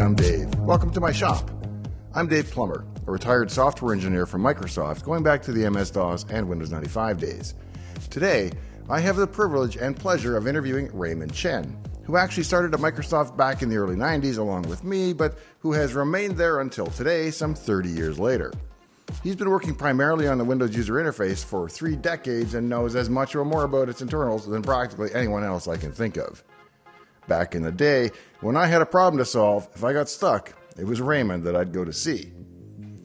I'm Dave. Welcome to my shop. I'm Dave Plummer, a retired software engineer from Microsoft going back to the MS DOS and Windows 95 days. Today, I have the privilege and pleasure of interviewing Raymond Chen, who actually started at Microsoft back in the early 90s along with me, but who has remained there until today, some 30 years later. He's been working primarily on the Windows user interface for three decades and knows as much or more about its internals than practically anyone else I can think of. Back in the day, when I had a problem to solve, if I got stuck, it was Raymond that I'd go to see.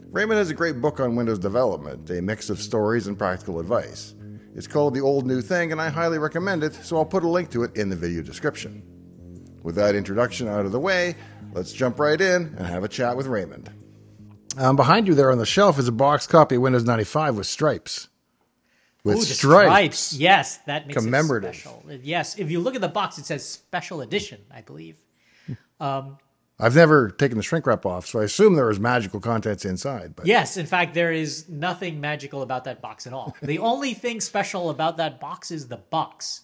Raymond has a great book on Windows development, a mix of stories and practical advice. It's called The Old New Thing, and I highly recommend it, so I'll put a link to it in the video description. With that introduction out of the way, let's jump right in and have a chat with Raymond. Um, behind you there on the shelf is a box copy of Windows 95 with stripes. With Ooh, stripes. stripes. Yes, that makes Commemorative. it special. Yes, if you look at the box, it says special edition, I believe. Um, I've never taken the shrink wrap off, so I assume there is magical contents inside. But yes, in fact, there is nothing magical about that box at all. the only thing special about that box is the box.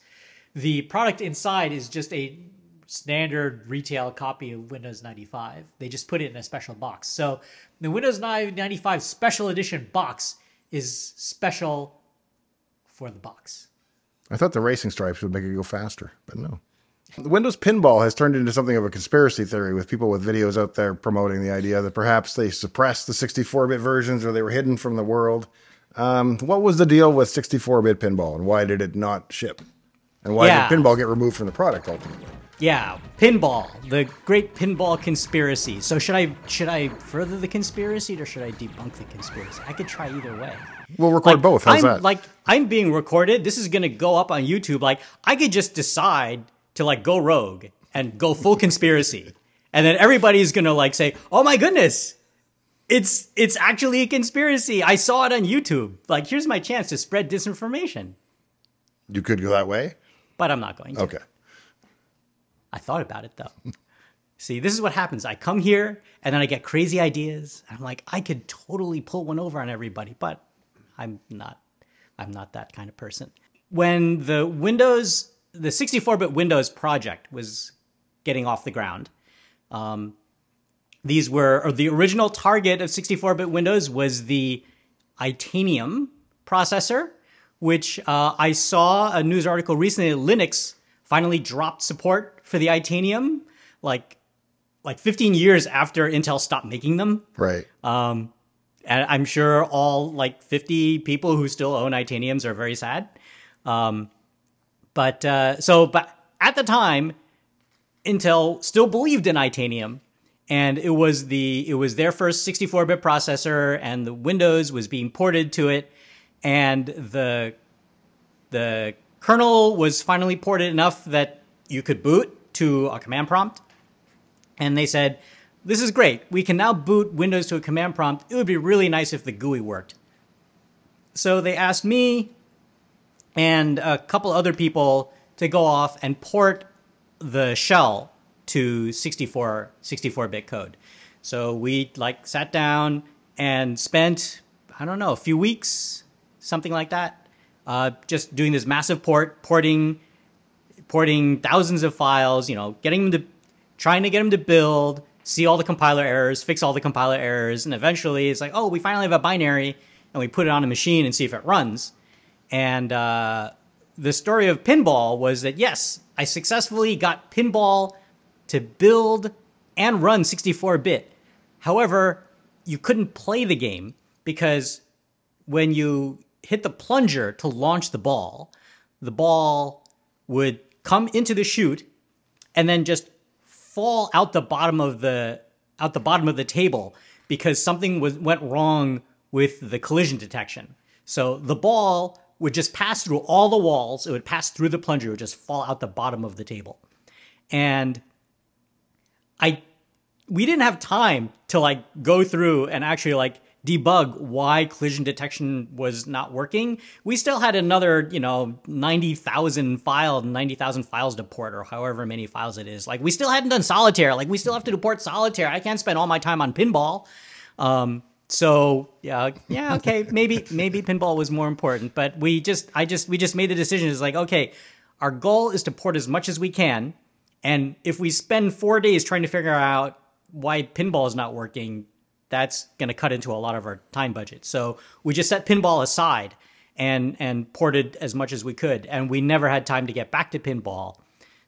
The product inside is just a standard retail copy of Windows 95. They just put it in a special box. So the Windows 95 Special Edition box is special for the box. I thought the racing stripes would make it go faster, but no. Windows Pinball has turned into something of a conspiracy theory with people with videos out there promoting the idea that perhaps they suppressed the 64 bit versions or they were hidden from the world. Um, what was the deal with 64 bit pinball and why did it not ship? And why yeah. did pinball get removed from the product ultimately? Yeah, pinball, the great pinball conspiracy. So should I should I further the conspiracy or should I debunk the conspiracy? I could try either way. We'll record like, both. How's I'm, that? Like I'm being recorded. This is going to go up on YouTube. Like I could just decide to like go rogue and go full conspiracy. And then everybody's going to like say, "Oh my goodness, it's it's actually a conspiracy. I saw it on YouTube. Like here's my chance to spread disinformation." You could go that way, but I'm not going to. Okay. I thought about it though. See, this is what happens. I come here and then I get crazy ideas. I'm like, I could totally pull one over on everybody, but I'm not. I'm not that kind of person. When the Windows the 64-bit Windows project was getting off the ground. Um, these were, or the original target of 64-bit Windows was the Itanium processor, which uh, I saw a news article recently. Linux finally dropped support for the Itanium, like like 15 years after Intel stopped making them. Right. Um, I'm sure all like 50 people who still own Itaniums are very sad. Um, but uh, so, but at the time, Intel still believed in Itanium, and it was the it was their first 64-bit processor, and the Windows was being ported to it, and the the kernel was finally ported enough that you could boot to a command prompt, and they said, "This is great. We can now boot Windows to a command prompt. It would be really nice if the GUI worked." So they asked me and a couple other people to go off and port the shell to 64 64-bit code. So we like sat down and spent I don't know a few weeks, something like that, uh, just doing this massive port, porting, porting thousands of files. You know, getting them to, trying to get them to build, see all the compiler errors, fix all the compiler errors, and eventually it's like, oh, we finally have a binary, and we put it on a machine and see if it runs. And uh, the story of pinball was that yes, I successfully got pinball to build and run 64 bit. However, you couldn't play the game because when you hit the plunger to launch the ball, the ball would come into the chute and then just fall out the bottom of the out the bottom of the table because something was went wrong with the collision detection. So the ball would just pass through all the walls. It would pass through the plunger. It would just fall out the bottom of the table. And I, we didn't have time to like go through and actually like debug why collision detection was not working. We still had another, you know, 90,000 file, 90,000 files to port or however many files it is. Like we still hadn't done solitaire. Like we still have to port solitaire. I can't spend all my time on pinball. Um, so yeah, yeah, okay, maybe maybe pinball was more important, but we just I just we just made the decision. It's like okay, our goal is to port as much as we can, and if we spend four days trying to figure out why pinball is not working, that's going to cut into a lot of our time budget. So we just set pinball aside and and ported as much as we could, and we never had time to get back to pinball.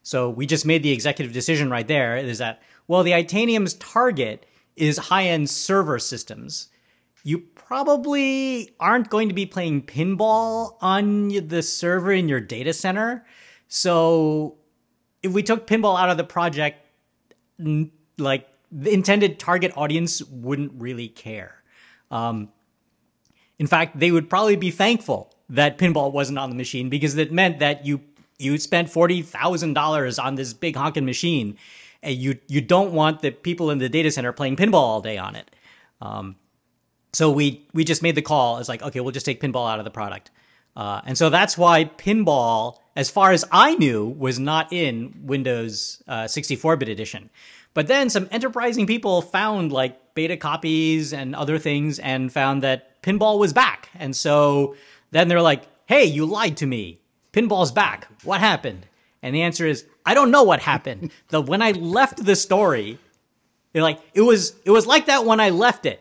So we just made the executive decision right there is that well, the Itanium's target is high-end server systems. You probably aren't going to be playing pinball on the server in your data center. So if we took pinball out of the project, like the intended target audience wouldn't really care. Um, in fact, they would probably be thankful that pinball wasn't on the machine because it meant that you you spent forty thousand dollars on this big honking machine, and you you don't want the people in the data center playing pinball all day on it. Um, so we we just made the call. It's like okay, we'll just take pinball out of the product, uh, and so that's why pinball, as far as I knew, was not in Windows 64-bit uh, edition. But then some enterprising people found like beta copies and other things and found that pinball was back. And so then they're like, hey, you lied to me. Pinball's back. What happened? And the answer is, I don't know what happened. the when I left the story, like it was it was like that when I left it.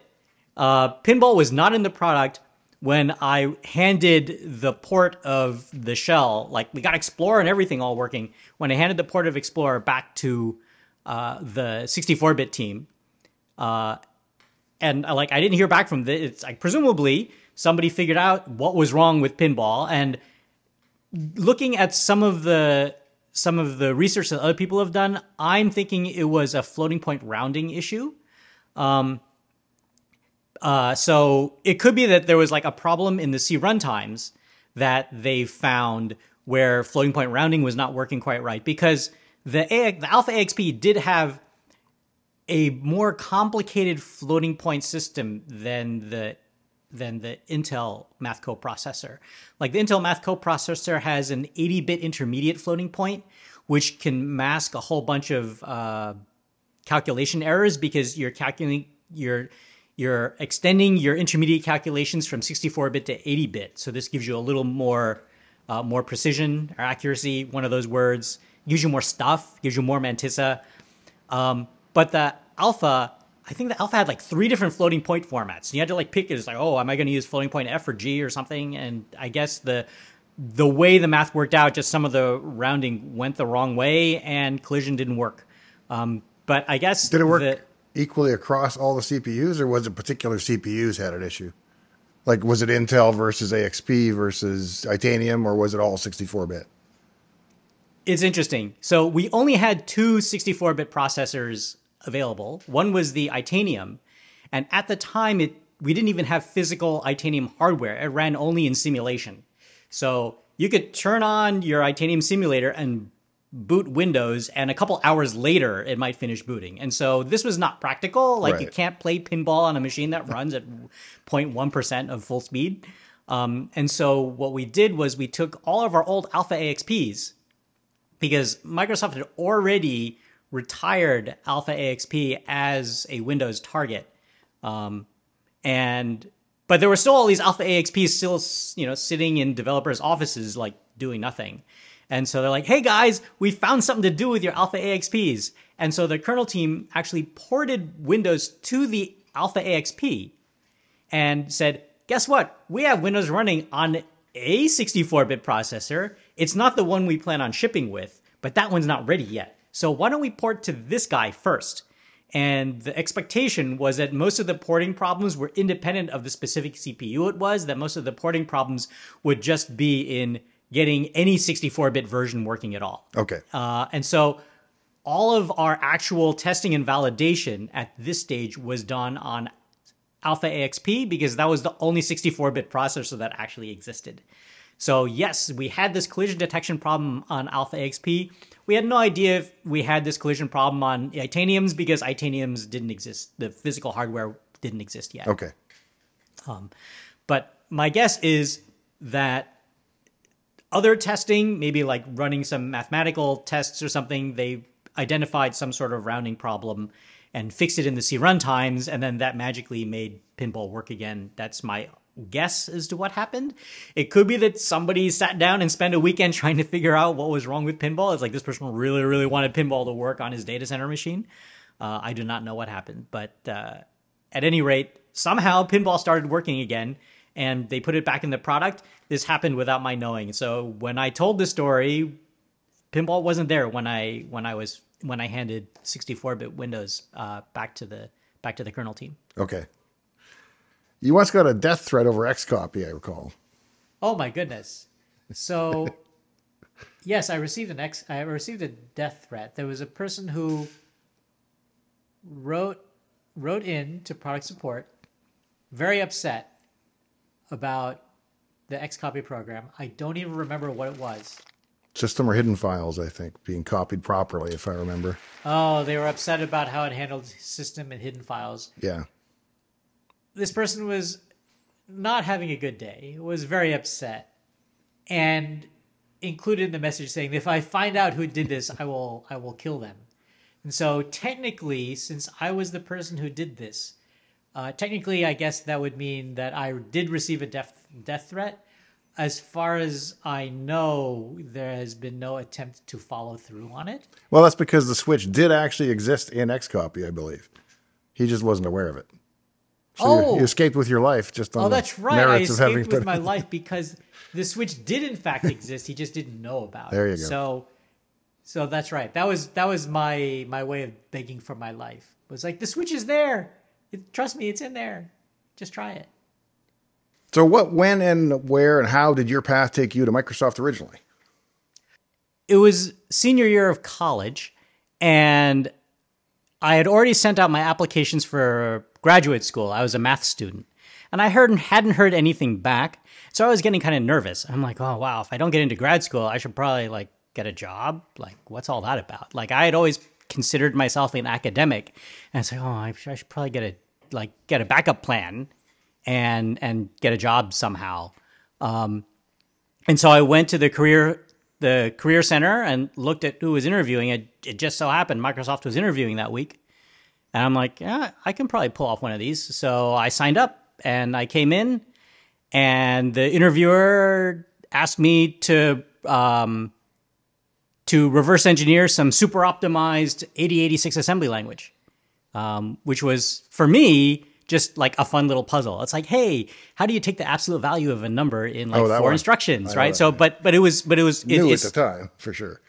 Uh, pinball was not in the product when I handed the port of the shell, like we got Explorer and everything all working. When I handed the port of Explorer back to uh, the 64-bit team, uh, and uh, like I didn't hear back from the. It's like presumably somebody figured out what was wrong with pinball, and looking at some of the some of the research that other people have done, I'm thinking it was a floating point rounding issue. Um, uh, so it could be that there was like a problem in the C runtimes that they found where floating point rounding was not working quite right because the, A- the Alpha AXP did have a more complicated floating point system than the than the Intel math coprocessor. Like the Intel math coprocessor has an 80-bit intermediate floating point, which can mask a whole bunch of uh, calculation errors because you're calculating you're you're extending your intermediate calculations from 64-bit to 80-bit. So this gives you a little more uh, more precision or accuracy. One of those words gives you more stuff, gives you more mantissa. Um, but the alpha, I think the alpha had like three different floating point formats. And you had to like pick it. It's like, oh, am I going to use floating point F or G or something? And I guess the the way the math worked out, just some of the rounding went the wrong way, and collision didn't work. Um, but I guess did it work the, equally across all the CPUs, or was it particular CPUs had an issue? Like, was it Intel versus AXP versus Itanium, or was it all 64 bit? It's interesting. So we only had two 64 bit processors available. One was the Itanium, and at the time, it we didn't even have physical Itanium hardware. It ran only in simulation. So you could turn on your Itanium simulator and boot Windows, and a couple hours later, it might finish booting. And so this was not practical. Like right. you can't play pinball on a machine that runs at 0.1% of full speed. Um, and so what we did was we took all of our old Alpha AXPs because Microsoft had already retired Alpha AXP as a Windows target. Um, and but there were still all these Alpha AXPs still, you know, sitting in developers' offices like doing nothing. And so they're like, "Hey guys, we found something to do with your Alpha AXPs." And so the kernel team actually ported Windows to the Alpha AXP and said, "Guess what? We have Windows running on a 64-bit processor. It's not the one we plan on shipping with, but that one's not ready yet. So why don't we port to this guy first? And the expectation was that most of the porting problems were independent of the specific CPU it was, that most of the porting problems would just be in getting any 64 bit version working at all. Okay. Uh, and so all of our actual testing and validation at this stage was done on Alpha AXP because that was the only 64 bit processor that actually existed. So yes, we had this collision detection problem on Alpha AXP. We had no idea if we had this collision problem on Itaniums because Itaniums didn't exist. The physical hardware didn't exist yet. Okay. Um, but my guess is that other testing, maybe like running some mathematical tests or something, they identified some sort of rounding problem and fixed it in the C runtimes, and then that magically made pinball work again. That's my guess as to what happened. It could be that somebody sat down and spent a weekend trying to figure out what was wrong with pinball. It's like this person really, really wanted pinball to work on his data center machine. Uh, I do not know what happened, but uh, at any rate, somehow pinball started working again, and they put it back in the product. This happened without my knowing. So when I told the story, pinball wasn't there when I when I was when I handed 64-bit Windows uh, back to the back to the kernel team. Okay. You once got a death threat over X copy, I recall. Oh my goodness. So yes, I received an ex I received a death threat. There was a person who wrote wrote in to product support very upset about the X copy program. I don't even remember what it was. System or hidden files, I think, being copied properly, if I remember. Oh, they were upset about how it handled system and hidden files. Yeah. This person was not having a good day, was very upset, and included in the message saying, if I find out who did this, I will I will kill them. And so technically, since I was the person who did this, uh, technically, I guess that would mean that I did receive a death death threat. As far as I know, there has been no attempt to follow through on it. Well, that's because the Switch did actually exist in Xcopy, I believe. He just wasn't aware of it. So Oh. you, escaped with your life just on Oh, that's right. I merits of having escaped with my life because the Switch did in fact exist. He just didn't know about There it. you go. So, so that's right. That was that was my my way of begging for my life. It was like the Switch is there. It, trust me, it's in there. Just try it. So, what, when, and where, and how did your path take you to Microsoft originally? it was senior year of college and I had already sent out my applications for graduate school. I was a math student. And I heard hadn't heard anything back. So I was getting kind of nervous. I'm like, "Oh, wow, if I don't get into grad school, I should probably like get a job. Like what's all that about?" Like I had always considered myself an academic. And I was like, "Oh, I should, I should probably get a like get a backup plan and and get a job somehow." Um, and so I went to the career the career center and looked at who was interviewing. It, it just so happened Microsoft was interviewing that week, and I'm like, yeah, I can probably pull off one of these. So I signed up and I came in, and the interviewer asked me to um, to reverse engineer some super optimized 8086 assembly language, um, which was for me just like a fun little puzzle. It's like, hey, how do you take the absolute value of a number in like Oh, four instructions, I right? So, one. but but it was but it was it, New at the time, for sure.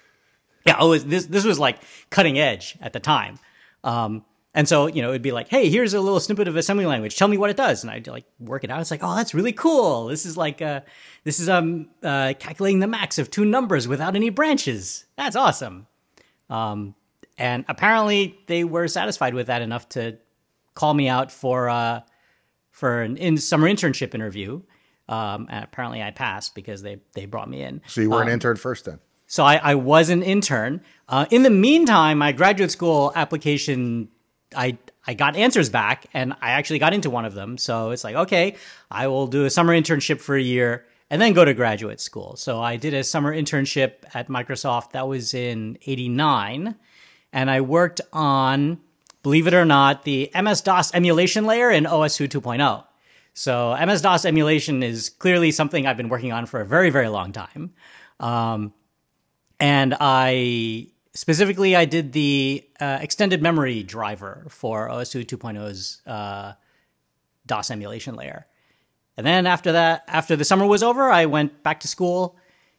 yeah, oh, this this was like cutting edge at the time. Um, and so you know, it'd be like, hey, here's a little snippet of assembly language. Tell me what it does, and I'd like work it out. It's like, oh, that's really cool. This is like, uh, this is um uh, calculating the max of two numbers without any branches. That's awesome. Um, and apparently they were satisfied with that enough to call me out for uh for an in summer internship interview. Um, and apparently I passed because they they brought me in. So, you were Um, an intern first then? So I, I was an intern. Uh, in the meantime, my graduate school application, I I got answers back, and I actually got into one of them. So it's like, okay, I will do a summer internship for a year and then go to graduate school. So I did a summer internship at Microsoft. That was in '89, and I worked on, believe it or not, the MS DOS emulation layer in OS2 2.0. So MS DOS emulation is clearly something I've been working on for a very, very long time. Um, and I specifically I did the uh, extended memory driver for OS2 2.0's uh, DOS emulation layer. And then after that, after the summer was over, I went back to school.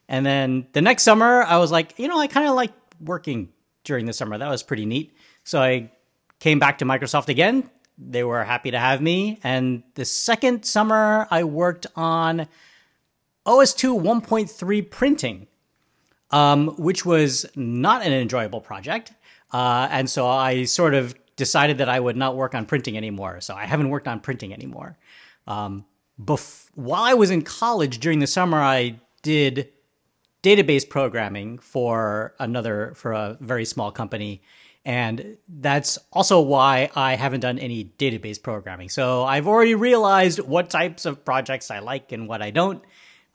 And then the next summer, I was like, you know, I kind of like working during the summer. That was pretty neat. So I came back to Microsoft again. They were happy to have me. And the second summer, I worked on OS2 1.3 printing um, which was not an enjoyable project. Uh, and so I sort of decided that I would not work on printing anymore. So I haven't worked on printing anymore. Um, bef- while I was in college during the summer, I did database programming for another for a very small company and that's also why I haven't done any database programming. So I've already realized what types of projects I like and what I don't.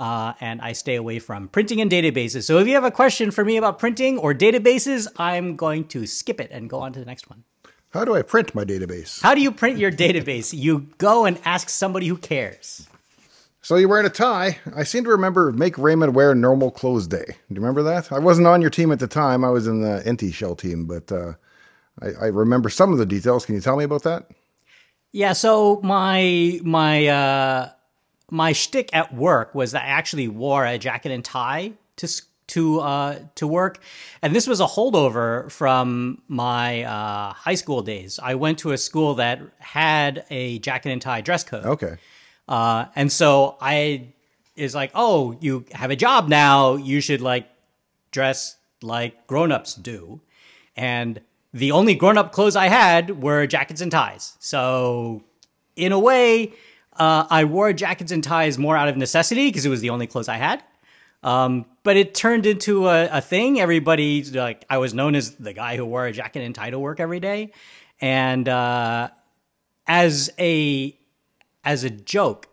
Uh, and I stay away from printing and databases. So if you have a question for me about printing or databases, I'm going to skip it and go on to the next one. How do I print my database? How do you print your database? You go and ask somebody who cares. So, you're wearing a tie. I seem to remember Make Raymond Wear Normal Clothes Day. Do you remember that? I wasn't on your team at the time. I was in the NT Shell team, but uh, I, I remember some of the details. Can you tell me about that? Yeah, so my my uh my shtick at work was that I actually wore a jacket and tie to to uh to work, and this was a holdover from my uh, high school days. I went to a school that had a jacket and tie dress code. Okay. Uh, and so I is like, oh, you have a job now. You should like dress like grown-ups do. And the only grown-up clothes I had were jackets and ties. So in a way, uh, I wore jackets and ties more out of necessity because it was the only clothes I had. Um, but it turned into a, a thing. Everybody like I was known as the guy who wore a jacket and tie to work every day, and uh, as a as a joke,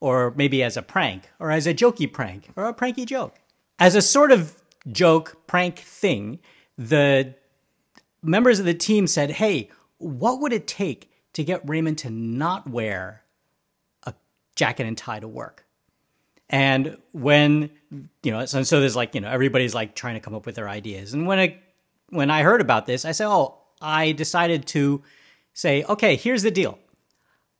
or maybe as a prank, or as a jokey prank, or a pranky joke, as a sort of joke prank thing, the members of the team said, "Hey, what would it take to get Raymond to not wear jacket and tie to work?" And when you know, so, so there's like you know everybody's like trying to come up with their ideas. And when I when I heard about this, I said, "Oh, I decided to say, okay, here's the deal.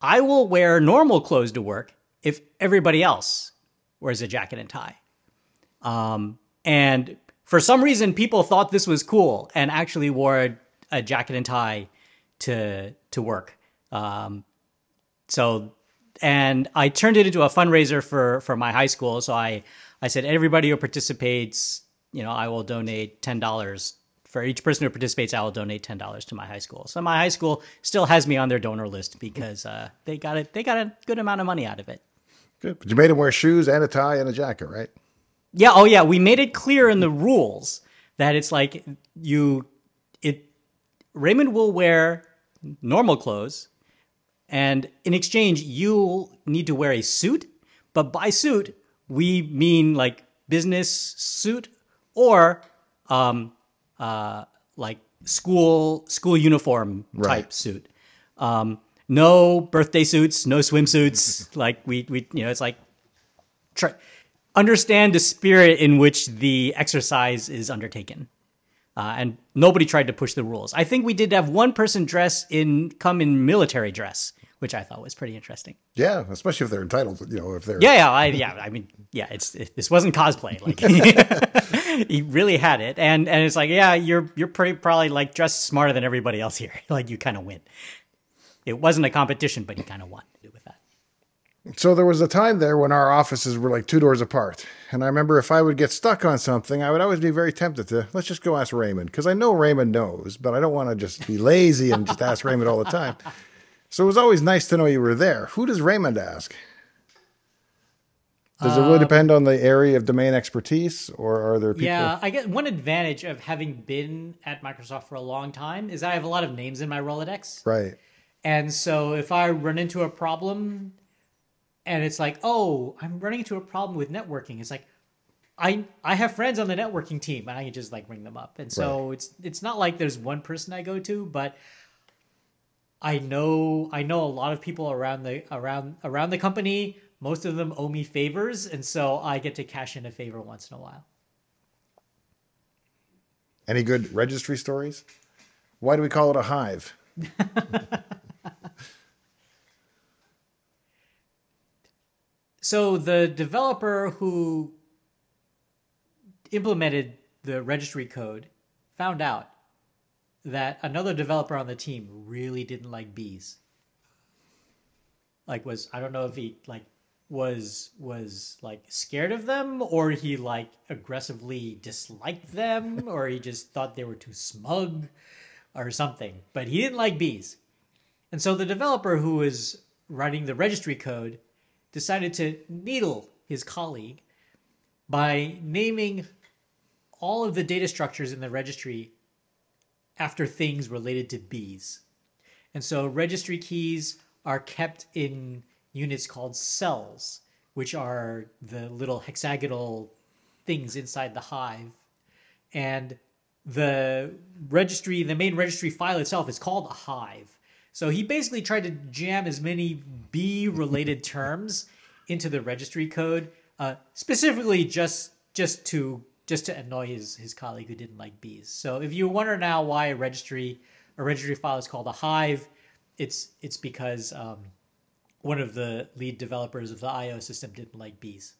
I will wear normal clothes to work if everybody else wears a jacket and tie." Um, and for some reason, people thought this was cool and actually wore a, a jacket and tie to to work. Um, so and I turned it into a fundraiser for for my high school. So I I said everybody who participates, you know, I will donate ten dollars for each person who participates. I will donate ten dollars to my high school. So my high school still has me on their donor list because uh, they got it. They got a good amount of money out of it. Good, but you made him wear shoes and a tie and a jacket, right? Yeah. Oh yeah. We made it clear in the rules that it's like you it Raymond will wear normal clothes and in exchange, you'll need to wear a suit. But by suit, we mean like business suit or um, uh, like school school uniform type right. suit. Um, no birthday suits, no swimsuits. like we we you know it's like try, understand the spirit in which the exercise is undertaken. Uh, and nobody tried to push the rules. I think we did have one person dress in come in military dress, which I thought was pretty interesting. Yeah, especially if they're entitled. You know, if they're yeah, yeah, I, yeah. I mean, yeah, it's it, this wasn't cosplay. Like he really had it, and and it's like, yeah, you're you're pretty probably like dressed smarter than everybody else here. like you kind of win. It wasn't a competition, but you kind of won. So there was a time there when our offices were like two doors apart. And I remember if I would get stuck on something, I would always be very tempted to, let's just go ask Raymond. Because I know Raymond knows, but I don't want to just be lazy and just ask Raymond all the time. So it was always nice to know you were there. Who does Raymond ask? Does it really um, depend on the area of domain expertise, or are there people? Yeah, I guess one advantage of having been at Microsoft for a long time is I have a lot of names in my Rolodex. Right. And so if I run into a problem and it's like, oh, I'm running into a problem with networking. It's like, I I have friends on the networking team, and I can just like ring them up. And so right. it's it's not like there's one person I go to, but I know I know a lot of people around the around around the company. Most of them owe me favors, and so I get to cash in a favor once in a while. Any good registry stories? Why do we call it a hive? So the developer who implemented the registry code found out that another developer on the team really didn't like bees. Like was I don't know if he like was was like scared of them or he like aggressively disliked them or he just thought they were too smug or something. But he didn't like bees. And so the developer who was writing the registry code decided to needle his colleague by naming all of the data structures in the registry after things related to bees. And so registry keys are kept in units called cells, which are the little hexagonal things inside the hive. And the registry, the main registry file itself is called a hive. So he basically tried to jam as many bee related terms into the registry code, uh, specifically just just to just to annoy his his colleague who didn't like bees. So if you wonder now why a registry a registry file is called a hive, it's it's because um, one of the lead developers of the IO system didn't like bees.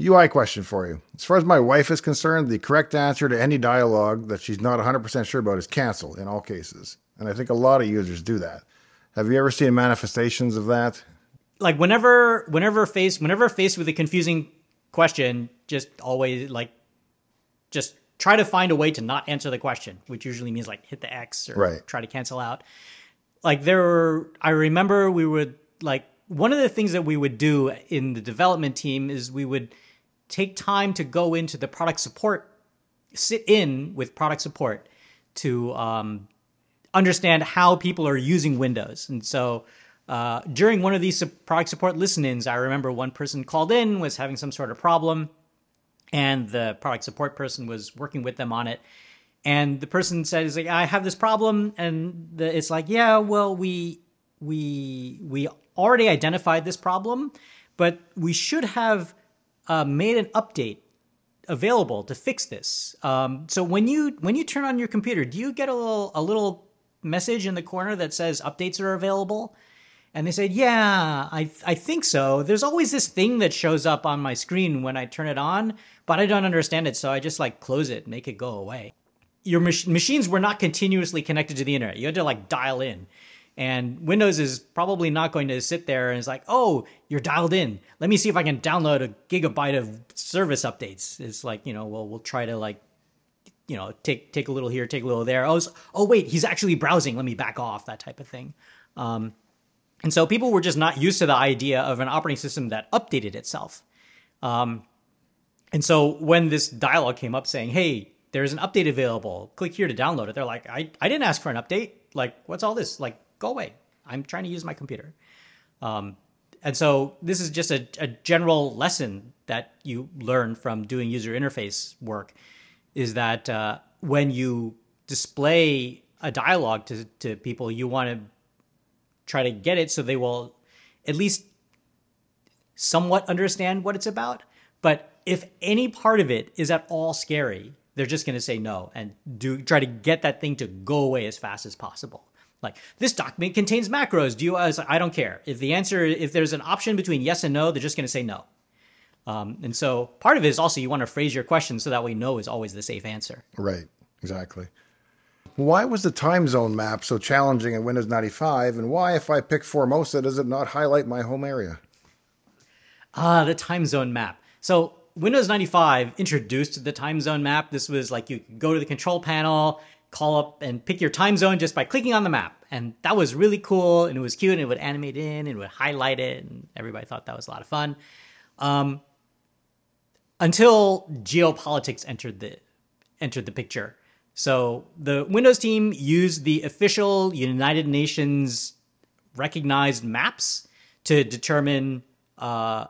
UI question for you. As far as my wife is concerned, the correct answer to any dialogue that she's not 100% sure about is cancel in all cases. And I think a lot of users do that. Have you ever seen manifestations of that? Like whenever whenever faced whenever faced with a confusing question, just always like just try to find a way to not answer the question, which usually means like hit the X or Right. try to cancel out. Like there were I remember we would like one of the things that we would do in the development team is we would take time to go into the product support sit in with product support to um, understand how people are using Windows. And so uh, during one of these product support listen-ins, I remember one person called in was having some sort of problem, and the product support person was working with them on it. And the person said, "Is like I have this problem," and the, it's like, "Yeah, well, we we we already identified this problem, but we should have uh, made an update available to fix this. Um, so when you when you turn on your computer, do you get a little a little message in the corner that says updates are available? And they said, "Yeah, I I think so. There's always this thing that shows up on my screen when I turn it on, but I don't understand it, so I just like close it, make it go away." Your mach- machines were not continuously connected to the internet. You had to like dial in. And Windows is probably not going to sit there and it's like, oh, you're dialed in. Let me see if I can download a gigabyte of service updates. It's like, you know, well, we'll try to like, you know, take take a little here, take a little there. Oh, oh wait, he's actually browsing. Let me back off. That type of thing. Um, and so people were just not used to the idea of an operating system that updated itself. Um, and so when this dialogue came up saying, hey, there's an update available, click here to download it, they're like, I, I didn't ask for an update. Like, what's all this? Like, go away. I'm trying to use my computer. Um, and so this is just a, a general lesson that you learn from doing user interface work is that uh, when you display a dialogue to, to people, you want to try to get it so they will at least somewhat understand what it's about. But if any part of it is at all scary, they're just going to say no and do try to get that thing to go away as fast as possible. Like this document contains macros. Do you? I like, I don't care. If the answer, if there's an option between yes and no, they're just going to say no. Um, and so part of it is also you want to phrase your question so that way no is always the safe answer. Right, exactly. Why was the time zone map so challenging in Windows 95, and why, if I pick Formosa, does it not highlight my home area? Ah, the time zone map. So Windows 95 introduced the time zone map. This was like you go to the control panel, call up and pick your time zone just by clicking on the map. And that was really cool and it was cute and it would animate in and it would highlight it and everybody thought that was a lot of fun. Um, until geopolitics entered the entered the picture. So the Windows team used the official United Nations recognized maps to determine uh,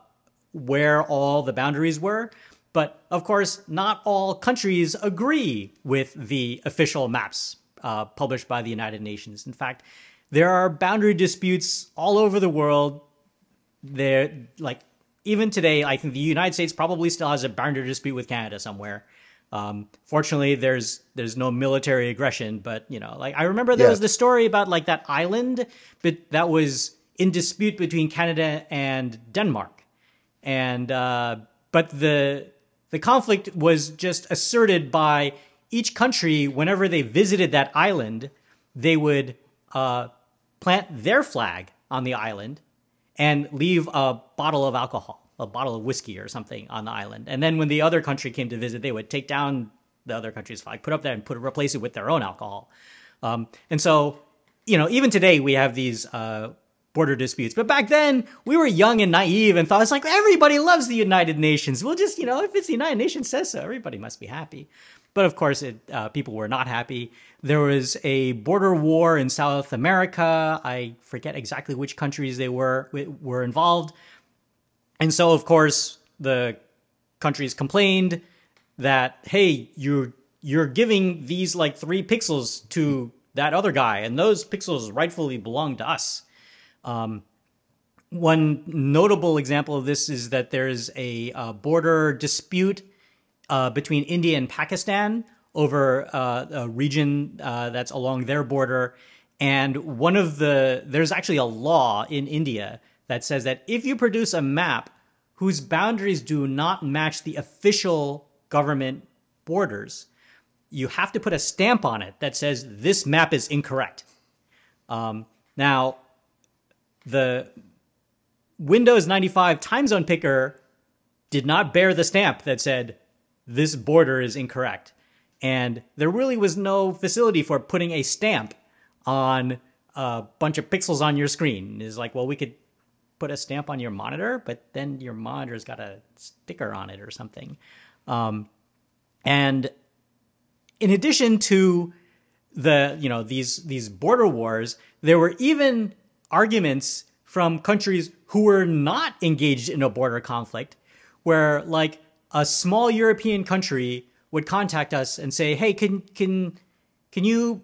where all the boundaries were. But of course, not all countries agree with the official maps uh, published by the United Nations. In fact, there are boundary disputes all over the world. There, like even today, I think the United States probably still has a boundary dispute with Canada somewhere. Um, fortunately, there's there's no military aggression, but you know, like I remember there Yeah. was the story about like that island, but that was in dispute between Canada and Denmark, and uh, but the the conflict was just asserted by each country whenever they visited that island, they would uh, plant their flag on the island and leave a bottle of alcohol, a bottle of whiskey or something on the island. And then when the other country came to visit, they would take down the other country's flag, put up there, and put replace it with their own alcohol. Um, and so, you know, even today we have these uh, border disputes. But back then we were young and naive and thought it's like everybody loves the United Nations. We'll just, you know, if it's the United Nations says so, everybody must be happy. But of course, it, uh, people were not happy. There was a border war in South America. I forget exactly which countries they were were involved. And so, of course, the countries complained that, hey, you're you're giving these like three pixels to that other guy, and those pixels rightfully belong to us. Um, one notable example of this is that there's a uh, border dispute uh, between India and Pakistan over uh, a region uh, that's along their border. And one of the, there's actually a law in India that says that if you produce a map whose boundaries do not match the official government borders, you have to put a stamp on it that says this map is incorrect. Um, now, the Windows 95 time zone picker did not bear the stamp that said this border is incorrect. And there really was no facility for putting a stamp on a bunch of pixels on your screen. Is like, well, we could put a stamp on your monitor, but then your monitor's got a sticker on it or something. Um, and in addition to the you know these these border wars, there were even arguments from countries who were not engaged in a border conflict, where like a small European country would contact us and say, "Hey, can can can you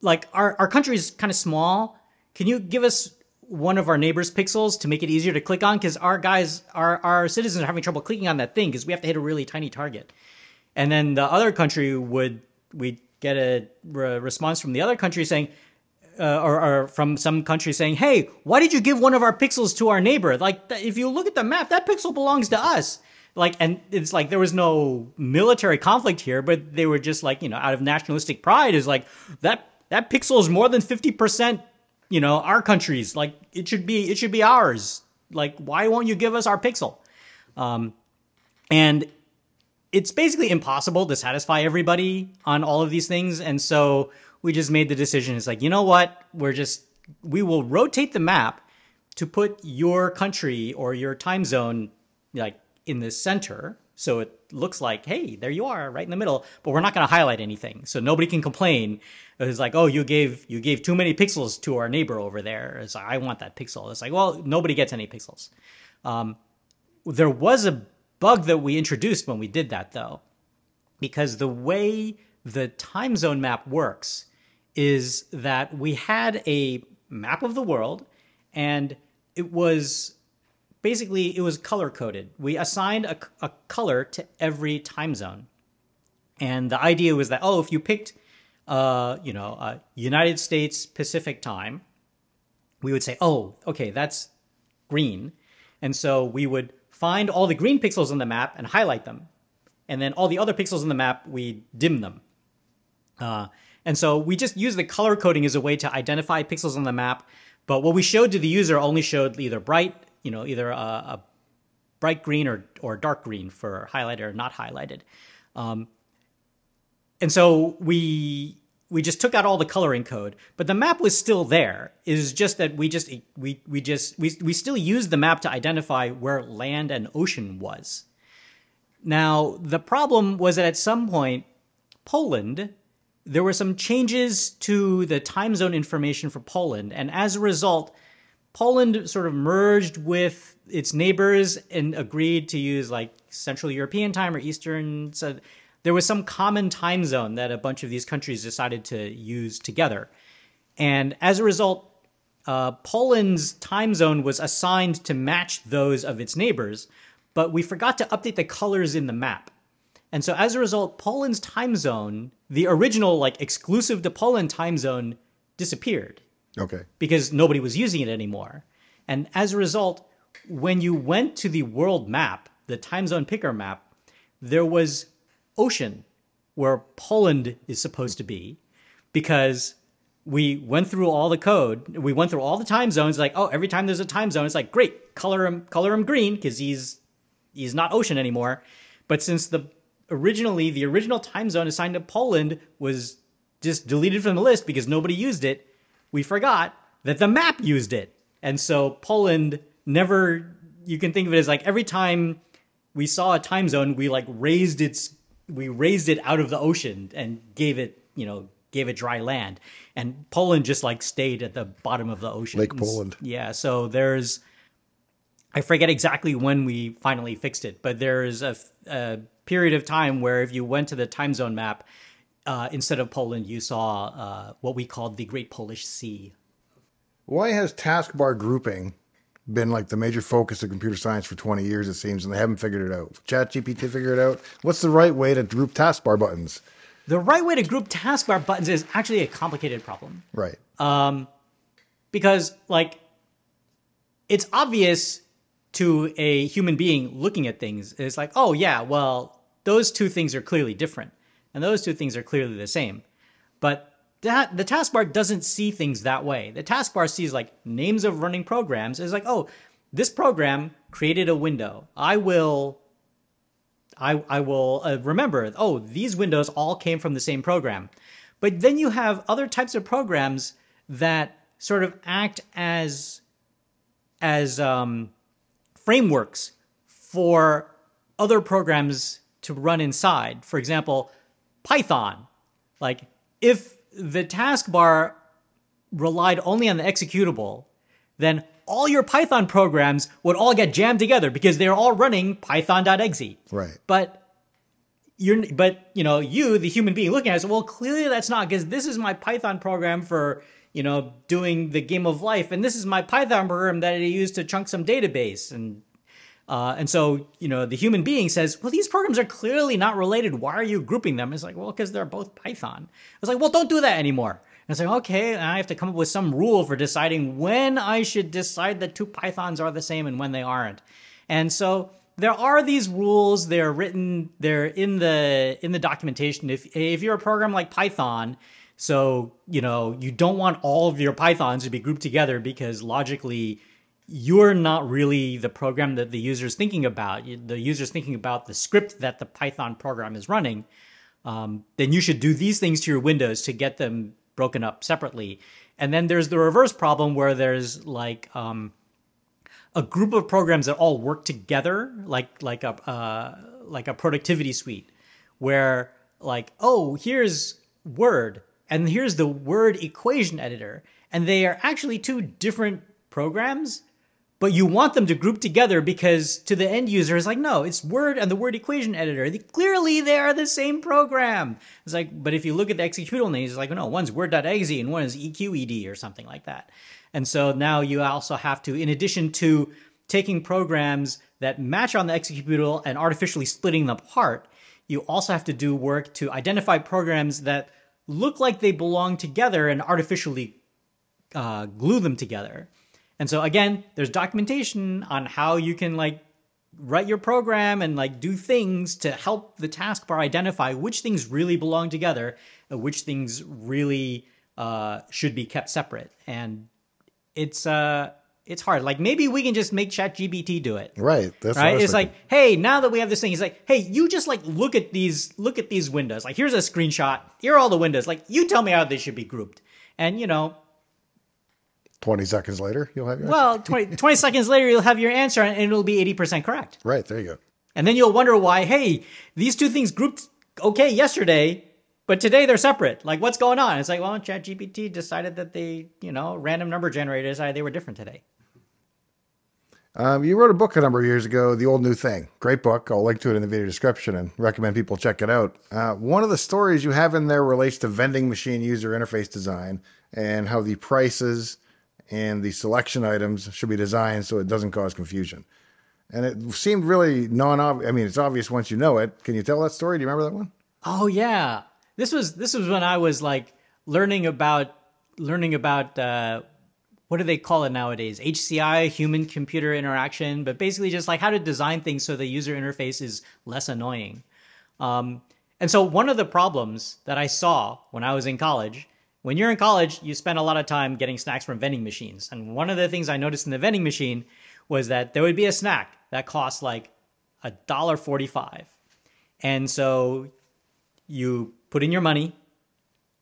like our our country is kind of small? Can you give us one of our neighbors' pixels to make it easier to click on? Because our guys, our our citizens are having trouble clicking on that thing because we have to hit a really tiny target." And then the other country would we get a re- response from the other country saying, uh, or, or, from some country saying, "Hey, why did you give one of our pixels to our neighbor? Like, if you look at the map, that pixel belongs to us." Like, and it's like there was no military conflict here, but they were just like, you know, out of nationalistic pride, is like that that pixel is more than fifty percent, you know, our country's. Like, it should be it should be ours. Like, why won't you give us our pixel? Um, and it's basically impossible to satisfy everybody on all of these things. And so we just made the decision. It's like, you know what? We're just, we will rotate the map to put your country or your time zone like in the center. So it looks like, hey, there you are, right in the middle. But we're not going to highlight anything, so nobody can complain. It's like, oh, you gave you gave too many pixels to our neighbor over there. It's like, I want that pixel. It's like, well, nobody gets any pixels. Um, there was a bug that we introduced when we did that, though, because the way the time zone map works is that we had a map of the world and it was basically it was color coded we assigned a, a, color to every time zone and the idea was that oh if you picked uh, you know uh, united states pacific time we would say oh okay that's green and so we would find all the green pixels on the map and highlight them. And then all the other pixels on the map, we dim them. Uh, and so we just use the color coding as a way to identify pixels on the map. But what we showed to the user only showed either bright, you know, either a, a bright green or, or dark green for highlighted or not highlighted. Um, and so we we just took out all the coloring code, but the map was still there. It is just that we just we we just we we still used the map to identify where land and ocean was. Now, the problem was that at some point Poland there were some changes to the time zone information for Poland, and as a result, Poland sort of merged with its neighbors and agreed to use like Central European time or Eastern. So there was some common time zone that a bunch of these countries decided to use together. And as a result, uh, Poland's time zone was assigned to match those of its neighbors, but we forgot to update the colors in the map. And so as a result, Poland's time zone, the original like exclusive to Poland time zone disappeared. Okay. Because nobody was using it anymore. And as a result, when you went to the world map, the time zone picker map, there was ocean where Poland is supposed to be because we went through all the code. We went through all the time zones. Like, oh, every time there's a time zone, it's like, great, color him, color him green because he's he's not ocean anymore. But since the originally the original time zone assigned to Poland was just deleted from the list because nobody used it, we forgot that the map used it, and so Poland never. You can think of it as like every time we saw a time zone, we like raised its we raised it out of the ocean and gave it, you know, gave it dry land. And Poland just like stayed at the bottom of the ocean. Lake Poland. Yeah. So there's, I forget exactly when we finally fixed it, but there's a, a period of time where if you went to the time zone map, uh, instead of Poland, you saw uh, what we called the Great Polish Sea. Why has taskbar grouping been like the major focus of computer science for 20 years, it seems, and they haven't figured it out. ChatGPT figured it out. What's the right way to group taskbar buttons? the right way to group taskbar buttons is actually a complicated problem Right. because like it's obvious to a human being looking at things it's like oh yeah well those two things are clearly different and those two things are clearly the same. But that the taskbar doesn't see things that way. The taskbar sees like names of running programs. It's like oh this program created a window. I will I, I will uh, remember, oh, these windows all came from the same program. But then you have other types of programs that sort of act as as um, frameworks for other programs to run inside. For example, Python. Like if the taskbar relied only on the executable, then all your Python programs would all get jammed together because they're all running python.exe. Right. But you're but you know, you, the human being looking at it, well, clearly that's not because this is my Python program for, you know, doing the game of life, and this is my Python program that I use to chunk some database. And uh, and so, you know, the human being says, well, these programs are clearly not related. Why are you grouping them? It's like, well, because they're both Python. It's like, well, don't do that anymore. And it's like, okay, I have to come up with some rule for deciding when I should decide that two Pythons are the same and when they aren't. And so there are these rules. They're written. They're in the in the documentation. If if you're a program like Python, so you know you don't want all of your Pythons to be grouped together because logically you're not really the program that the user's thinking about. The user's thinking about the script that the Python program is running. Um, then you should do these things to your windows to get them broken up separately. And then there's the reverse problem where there's like um, a group of programs that all work together, like like a uh, like a productivity suite, where like oh here's Word and here's the Word equation editor, and they are actually two different programs, but you want them to group together because to the end user is like no, it's Word and the Word equation editor. They, clearly they are the same program. It's like but if you look at the executable names, it's like no, one's Word.exe and one is EQED or something like that. And so now you also have to, in addition to taking programs that match on the executable and artificially splitting them apart, you also have to do work to identify programs that look like they belong together and artificially uh, glue them together. And so again, there's documentation on how you can like write your program and like do things to help the taskbar identify which things really belong together and which things really uh, should be kept separate. And it's uh it's hard. Like maybe we can just make ChatGPT do it. Right. That's Right? It's thinking. like, hey, now that we have this thing, he's like, hey, you just like look at these look at these windows. Like here's a screenshot. Here are all the windows. Like you tell me how they should be grouped. And you know, 20 seconds later, you'll have your well, 20, 20 seconds later you'll have your answer and it'll be 80% correct. Right. There you go. And then you'll wonder why, hey, these two things grouped okay yesterday, but today they're separate. Like what's going on? It's like, well, ChatGPT decided that they, you know, random number generator decided they were different today. Um, you wrote a book a number of years ago, The Old New Thing. Great book. I'll link to it in the video description and recommend people check it out. Uh, one of the stories you have in there relates to vending machine user interface design and how the prices and the selection items should be designed so it doesn't cause confusion. And it seemed really non obvious. I mean, it's obvious once you know it. Can you tell that story? Do you remember that one? Oh yeah, this was this was when I was like learning about learning about uh, what do they call it nowadays? HCI, human computer interaction, but basically just like how to design things so the user interface is less annoying. Um, and so one of the problems that I saw when I was in college, when you're in college, you spend a lot of time getting snacks from vending machines. And one of the things I noticed in the vending machine was that there would be a snack that cost like a dollar forty-five. And so you put in your money,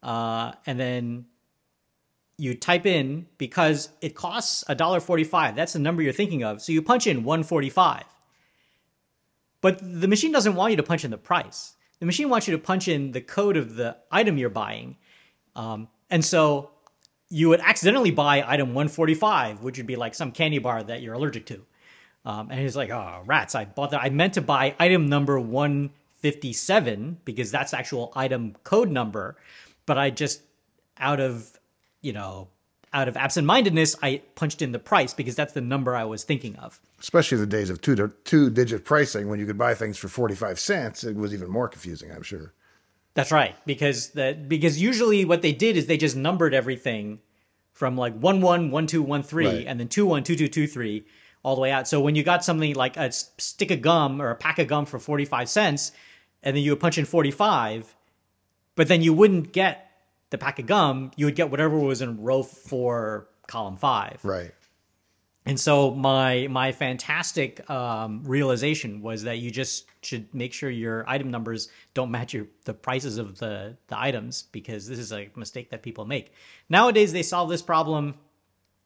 uh, and then you type in because it costs a dollar forty-five. That's the number you're thinking of. So you punch in one forty-five. But the machine doesn't want you to punch in the price. The machine wants you to punch in the code of the item you're buying. Um, and so you would accidentally buy item 145, which would be like some candy bar that you're allergic to. Um, and he's like, oh, rats, I bought that. I meant to buy item number 157 because that's actual item code number. But I just, out of, you know, out of absent-mindedness, I punched in the price because that's the number I was thinking of. Especially the days of two two digit pricing when you could buy things for 45 cents. It was even more confusing, I'm sure. That's right, because that because usually what they did is they just numbered everything from like one one one two one three Right. and then two one two two two three all the way out. So when you got something like a stick of gum or a pack of gum for forty five cents, and then you would punch in forty five, but then you wouldn't get the pack of gum. You would get whatever was in row four, column five. Right. And so my my fantastic um, realization was that you just should make sure your item numbers don't match your the prices of the the items because this is a mistake that people make. Nowadays they solve this problem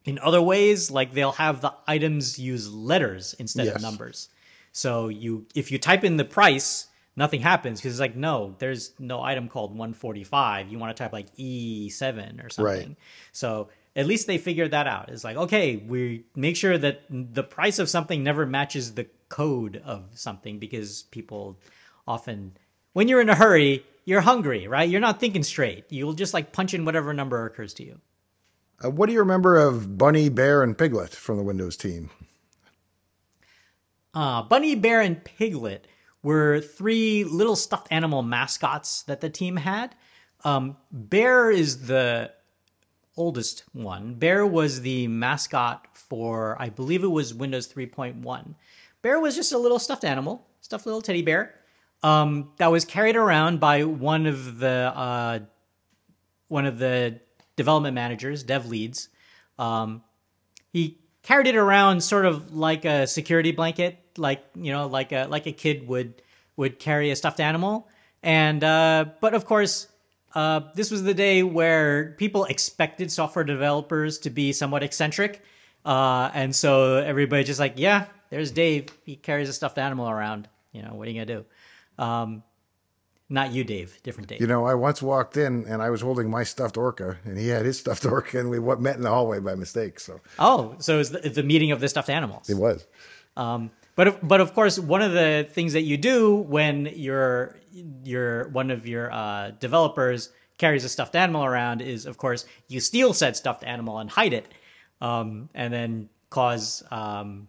in other ways, like they'll have the items use letters instead Yes. of numbers. So you if you type in the price, nothing happens because it's like no, there's no item called 145. You want to type like E7 or something. Right. So at least they figured that out. It's like, okay, we make sure that the price of something never matches the code of something because people often, when you're in a hurry, you're hungry, right? You're not thinking straight. You'll just like punch in whatever number occurs to you. Uh, what do you remember of Bunny, Bear, and Piglet from the Windows team? Uh, Bunny, Bear, and Piglet were three little stuffed animal mascots that the team had. Um, Bear is the oldest one. Bear was the mascot for, I believe it was Windows 3.1. Bear was just a little stuffed animal, stuffed little teddy bear, um, that was carried around by one of the uh, one of the development managers, dev leads. Um, he carried it around sort of like a security blanket, like you know, like a like a kid would would carry a stuffed animal. And uh, but of course, uh, this was the day where people expected software developers to be somewhat eccentric, uh, and so everybody just like, yeah, there's Dave. He carries a stuffed animal around. You know, what are you gonna do? Um, not you, Dave. Different Dave. You know, I once walked in and I was holding my stuffed orca, and he had his stuffed orca, and we met in the hallway by mistake. So Oh, so it's the, the meeting of the stuffed animals. it was. Um, but but of course, one of the things that you do when you're you're one of your uh, developers carries a stuffed animal around is, of course, you steal said stuffed animal and hide it, um, and then cause um,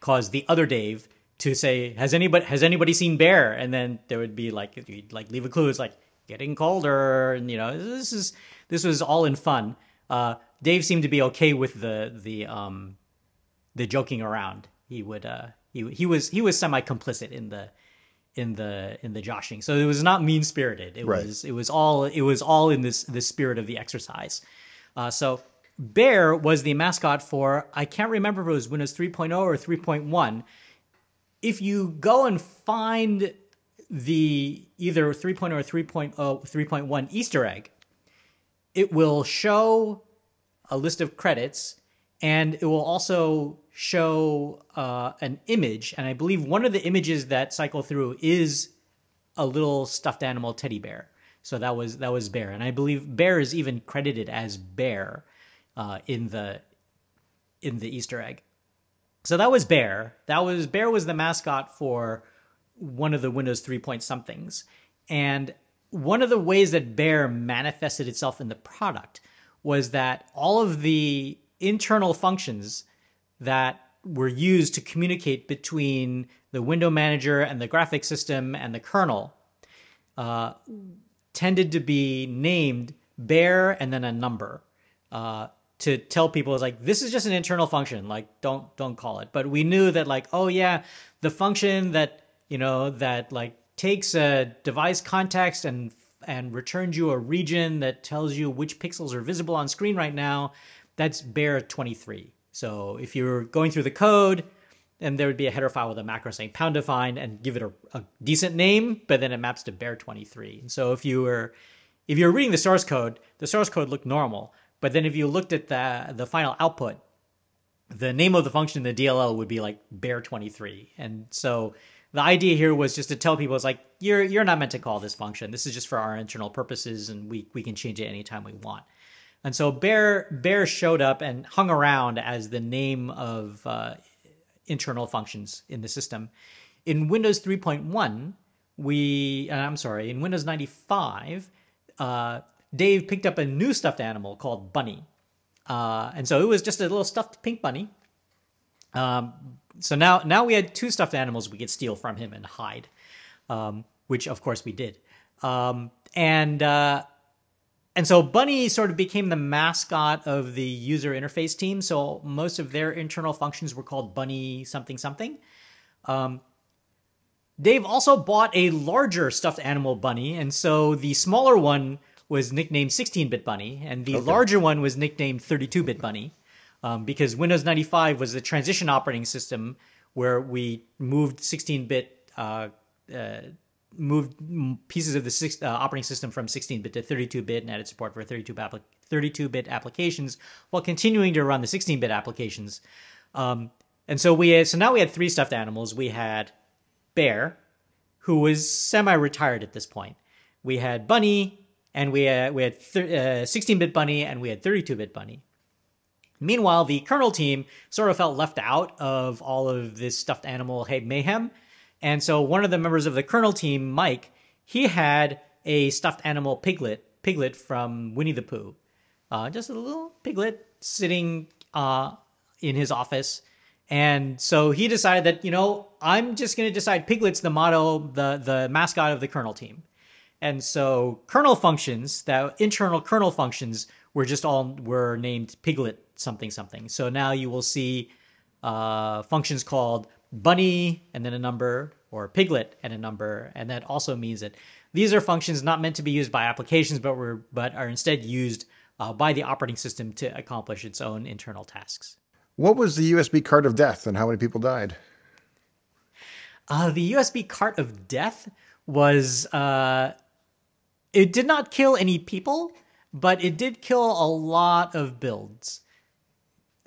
cause the other Dave to say, "Has anybody has anybody seen Bear?" And then there would be like you'd like leave a clue. It's like getting colder, and you know this is this was all in fun. Uh, Dave seemed to be okay with the the um, the joking around. He would uh he he was he was semi complicit in the in the in the joshing. So it was not mean spirited. It Right. was it was all it was all in this the spirit of the exercise. Uh, so Bear was the mascot for I can't remember if it was Windows 3.0 or 3.1. If you go and find the either 3.0 or 3.0 3.1 Easter egg, it will show a list of credits and it will also show uh, an image and i believe one of the images that cycle through is a little stuffed animal teddy bear. So that was that was bear and i believe bear is even credited as bear uh, in the in the easter egg. So that was bear. That was bear was the mascot for one of the windows 3 point somethings. And one of the ways that bear manifested itself in the product was that all of the internal functions that were used to communicate between the window manager and the graphics system and the kernel uh, tended to be named bear and then a number uh, to tell people is like this is just an internal function like don't don't call it. But we knew that like oh yeah the function that you know that like takes a device context and and returns you a region that tells you which pixels are visible on screen right now that's bear 23 so if you're going through the code and there would be a header file with a macro saying pound define and give it a, a decent name, but then it maps to bear 23. And so if you were if you're reading the source code, the source code looked normal, but then if you looked at the the final output, the name of the function in the DLL would be like bear 23. And so the idea here was just to tell people it's like you're you're not meant to call this function. This is just for our internal purposes and we we can change it anytime we want. And so Bear Bear showed up and hung around as the name of uh, internal functions in the system. In Windows 3.1, we, uh, I'm sorry, in Windows 95, uh, Dave picked up a new stuffed animal called Bunny. Uh, and so it was just a little stuffed pink bunny. Um, so now, now we had two stuffed animals we could steal from him and hide. Um, which of course we did. Um, and uh, and so Bunny sort of became the mascot of the user interface team. So most of their internal functions were called Bunny something something. Um, Dave also bought a larger stuffed animal bunny, and so the smaller one was nicknamed 16-bit bunny, and the larger one was nicknamed 32-bit bunny, um, because Windows 95 was the transition operating system where we moved 16-bit uh, uh, moved pieces of the six, uh, operating system from 16-bit to 32-bit and added support for 32-bit 32-bit applications while continuing to run the 16-bit applications. Um, and so we had, so now we had three stuffed animals. We had Bear, who was semi-retired at this point. We had Bunny, and we had we had 16-bit uh, Bunny, and we had 32-bit Bunny. Meanwhile, the kernel team sort of felt left out of all of this stuffed animal hey mayhem, and so one of the members of the kernel team, Mike, he had a stuffed animal piglet, piglet from Winnie the Pooh, uh, just a little piglet sitting uh, in his office. And so he decided that, you know, I'm just going to decide Piglet's the motto, the, the mascot of the kernel team. And so kernel functions, the internal kernel functions were just all were named Piglet something something. So now you will see uh, functions called bunny and then a number or piglet and a number. And that also means that these are functions not meant to be used by applications, but were, but are instead used uh, by the operating system to accomplish its own internal tasks. What was the USB cart of death and how many people died? Uh, the USB cart of death was, uh, it did not kill any people, but it did kill a lot of builds.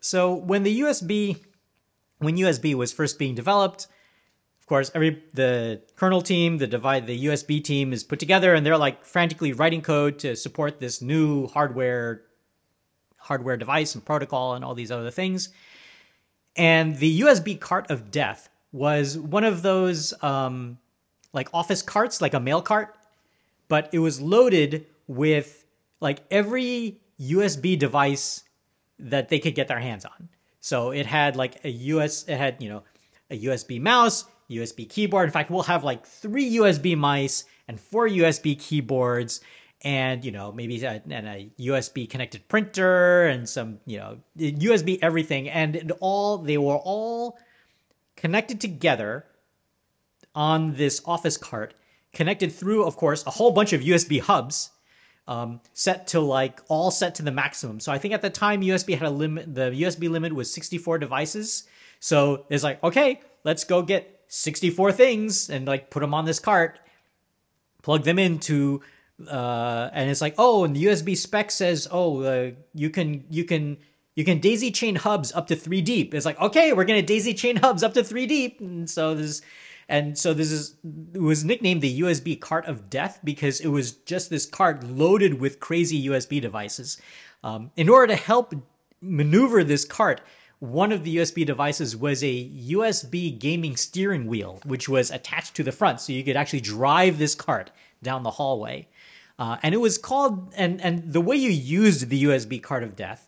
So when the USB, when USB was first being developed, of course, every the kernel team, the divide, the USB team is put together, and they're like frantically writing code to support this new hardware hardware device and protocol and all these other things. And the USB cart of death was one of those um, like office carts, like a mail cart, but it was loaded with like every USB device that they could get their hands on. So it had like a US, it had, you know, a USB mouse, USB keyboard. In fact, we'll have like three USB mice and four USB keyboards and you know maybe a, and a USB connected printer and some you know USB everything and all they were all connected together on this office cart connected through of course a whole bunch of USB hubs um, set to like all set to the maximum. So I think at the time USB had a limit the USB limit was 64 devices. So it's like okay let's go get 64 things and like put them on this cart plug them into uh, and it's like, oh, and the USB spec says, oh, uh, you can you can you can daisy chain hubs up to three deep. It's like, okay, we're gonna daisy chain hubs up to three deep, and so this, and so this is was nicknamed the USB cart of death because it was just this cart loaded with crazy USB devices. Um, in order to help maneuver this cart, one of the USB devices was a USB gaming steering wheel, which was attached to the front, so you could actually drive this cart down the hallway. Uh, and it was called, and, and the way you used the USB cart of death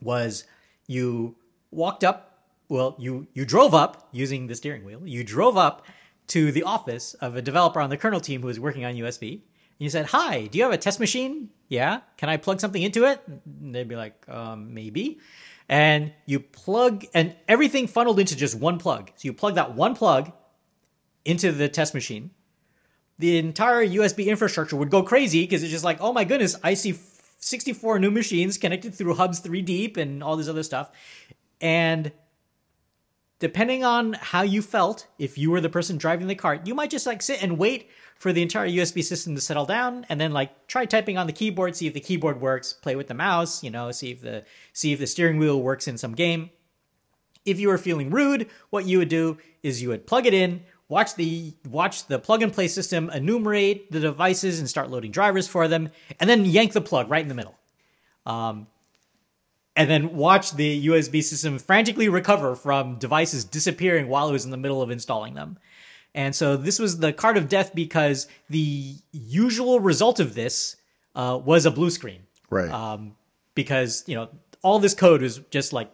was you walked up, well, you, you drove up using the steering wheel, you drove up to the office of a developer on the kernel team who was working on USB. And you said, Hi, do you have a test machine? Yeah. Can I plug something into it? And they'd be like, um, Maybe. And you plug, and everything funneled into just one plug. So you plug that one plug into the test machine the entire USB infrastructure would go crazy because it's just like, oh my goodness, I see 64 new machines connected through hubs three deep and all this other stuff. And depending on how you felt, if you were the person driving the cart, you might just like sit and wait for the entire USB system to settle down and then like try typing on the keyboard, see if the keyboard works, play with the mouse, you know, see if the see if the steering wheel works in some game. If you were feeling rude, what you would do is you would plug it in, watch the watch the plug and play system enumerate the devices and start loading drivers for them, and then yank the plug right in the middle. Um, and then watch the USB system frantically recover from devices disappearing while it was in the middle of installing them. And so this was the cart of death because the usual result of this uh, was a blue screen. Right. Um, because, you know, all this code was just like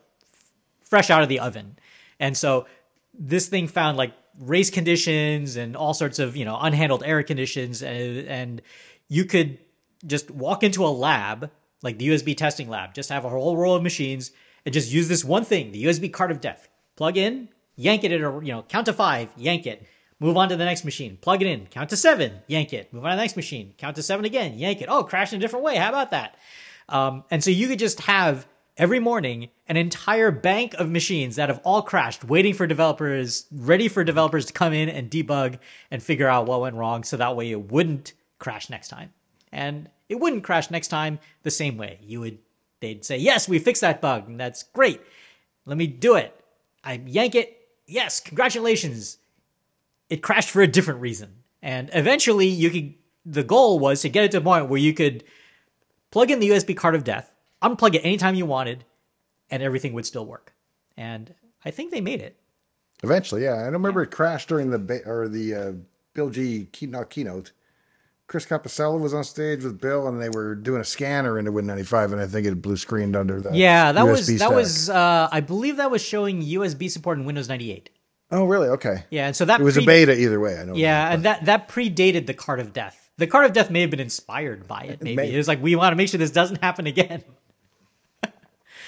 fresh out of the oven. And so this thing found like race conditions and all sorts of you know unhandled error conditions, and, and you could just walk into a lab like the USB testing lab, just have a whole row of machines and just use this one thing, the USB cart of death. Plug in, yank it at a you know count to five, yank it. Move on to the next machine. Plug it in. Count to seven. Yank it. Move on to the next machine. Count to seven again. Yank it. Oh, crash in a different way. How about that? Um, and so you could just have every morning an entire bank of machines that have all crashed, waiting for developers, ready for developers to come in and debug and figure out what went wrong so that way it wouldn't crash next time. And it wouldn't crash next time the same way. You would, they'd say, yes, we fixed that bug. And that's great. Let me do it. I yank it. Yes, congratulations. It crashed for a different reason. And eventually you could, the goal was to get it to a point where you could plug in the USB cart of death, unplug it anytime you wanted, and everything would still work. And I think they made it. Eventually, yeah. I remember yeah. it crashed during the or the uh, Bill G keynote. Chris Capossela was on stage with Bill, and they were doing a scanner into Win ninety five, and I think it blue screened under the yeah. That USB was that stack. was uh, I believe that was showing USB support in Windows ninety eight. Oh, really? Okay. Yeah, and so that it was pre- a beta either way. I know. Yeah, that, and that that predated the Cart of Death. The Cart of Death may have been inspired by it. Maybe it was like we want to make sure this doesn't happen again. Do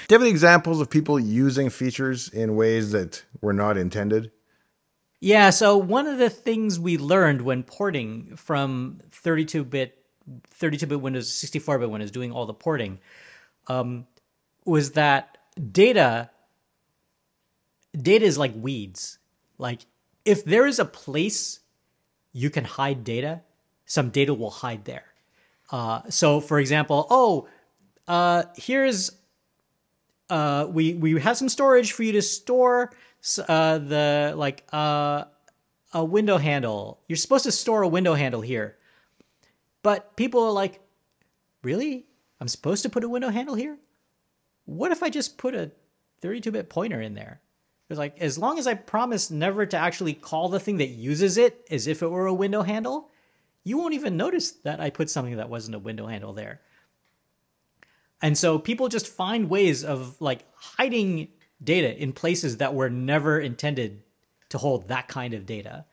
you have any examples of people using features in ways that were not intended? Yeah, so one of the things we learned when porting from 32-bit 32-bit Windows, 64-bit Windows, doing all the porting, um, was that data data is like weeds. Like if there is a place you can hide data, some data will hide there. Uh, so, for example, oh, uh, here's uh, we we have some storage for you to store uh, the like uh, a window handle. You're supposed to store a window handle here, but people are like, really? I'm supposed to put a window handle here? What if I just put a 32-bit pointer in there? It's like as long as I promise never to actually call the thing that uses it as if it were a window handle, you won't even notice that I put something that wasn't a window handle there. And so people just find ways of like hiding data in places that were never intended to hold that kind of data.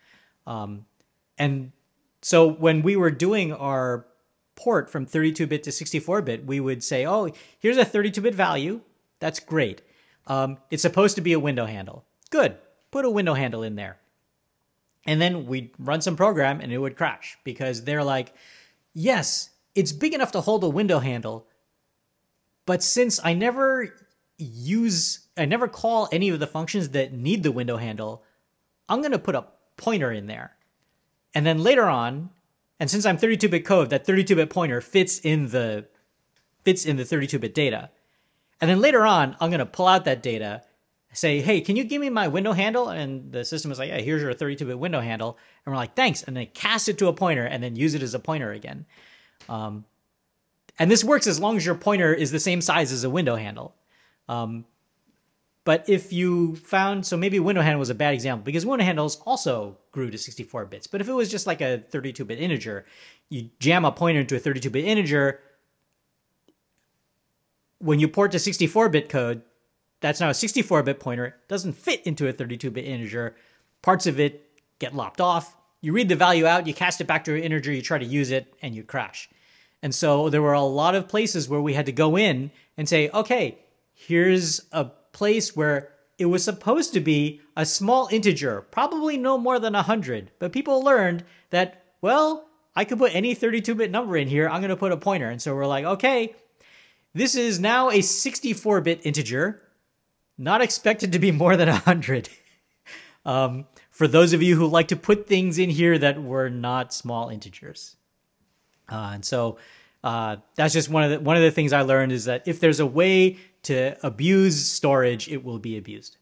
Um, and so when we were doing our port from 32 bit to 64 bit, we would say, oh, here's a 32 bit value. That's great. Um, it's supposed to be a window handle. Good. Put a window handle in there. And then we'd run some program and it would crash because they're like, yes, it's big enough to hold a window handle. But since I never use, I never call any of the functions that need the window handle, I'm going to put a pointer in there. And then later on, and since I'm 32-bit code, that 32-bit pointer fits in the fits in the 32-bit data. And then later on, I'm going to pull out that data, say, "Hey, can you give me my window handle?" And the system is like, "Yeah, here's your 32-bit window handle." And we're like, "Thanks." And then cast it to a pointer and then use it as a pointer again. Um, and this works as long as your pointer is the same size as a window handle. Um, but if you found, so maybe window handle was a bad example because window handles also grew to 64 bits. But if it was just like a 32 bit integer, you jam a pointer into a 32 bit integer. When you port to 64 bit code, that's now a 64 bit pointer. It doesn't fit into a 32 bit integer. Parts of it get lopped off. You read the value out, you cast it back to an integer, you try to use it, and you crash. And so there were a lot of places where we had to go in and say, okay, here's a place where it was supposed to be a small integer, probably no more than 100. But people learned that, well, I could put any 32 bit number in here. I'm going to put a pointer. And so we're like, okay, this is now a 64 bit integer, not expected to be more than 100. um, for those of you who like to put things in here that were not small integers. Uh, and so uh, that's just one of the one of the things I learned is that if there's a way to abuse storage, it will be abused.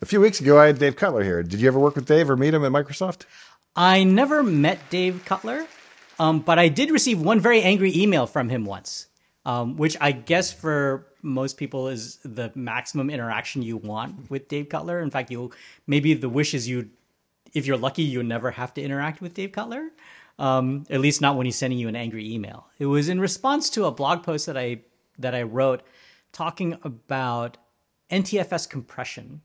A few weeks ago, I had Dave Cutler here. Did you ever work with Dave or meet him at Microsoft? I never met Dave Cutler, um, but I did receive one very angry email from him once, um, which I guess for most people is the maximum interaction you want with Dave Cutler. In fact, you maybe the wish is you, if you're lucky, you never have to interact with Dave Cutler. Um, at least not when he's sending you an angry email. It was in response to a blog post that I that I wrote talking about NTFS compression.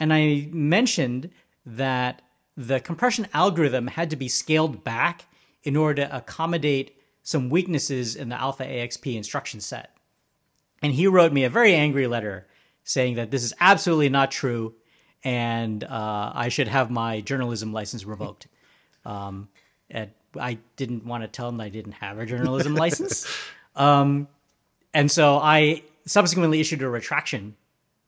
And I mentioned that the compression algorithm had to be scaled back in order to accommodate some weaknesses in the Alpha AXP instruction set. And he wrote me a very angry letter saying that this is absolutely not true and uh, I should have my journalism license revoked. Um, I didn't want to tell him that I didn't have a journalism license. Um, and so I subsequently issued a retraction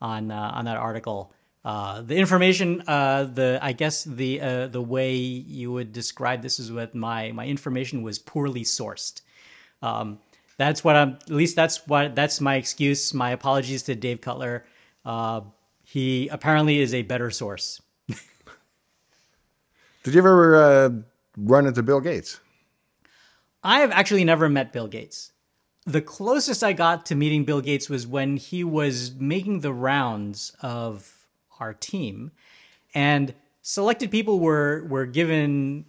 on uh, on that article. Uh, the information, uh, the I guess the uh, the way you would describe this is what my my information was poorly sourced. Um, that's what I'm. At least that's what that's my excuse. My apologies to Dave Cutler. Uh, he apparently is a better source. Did you ever uh, run into Bill Gates? I have actually never met Bill Gates. The closest I got to meeting Bill Gates was when he was making the rounds of our team, and selected people were were given.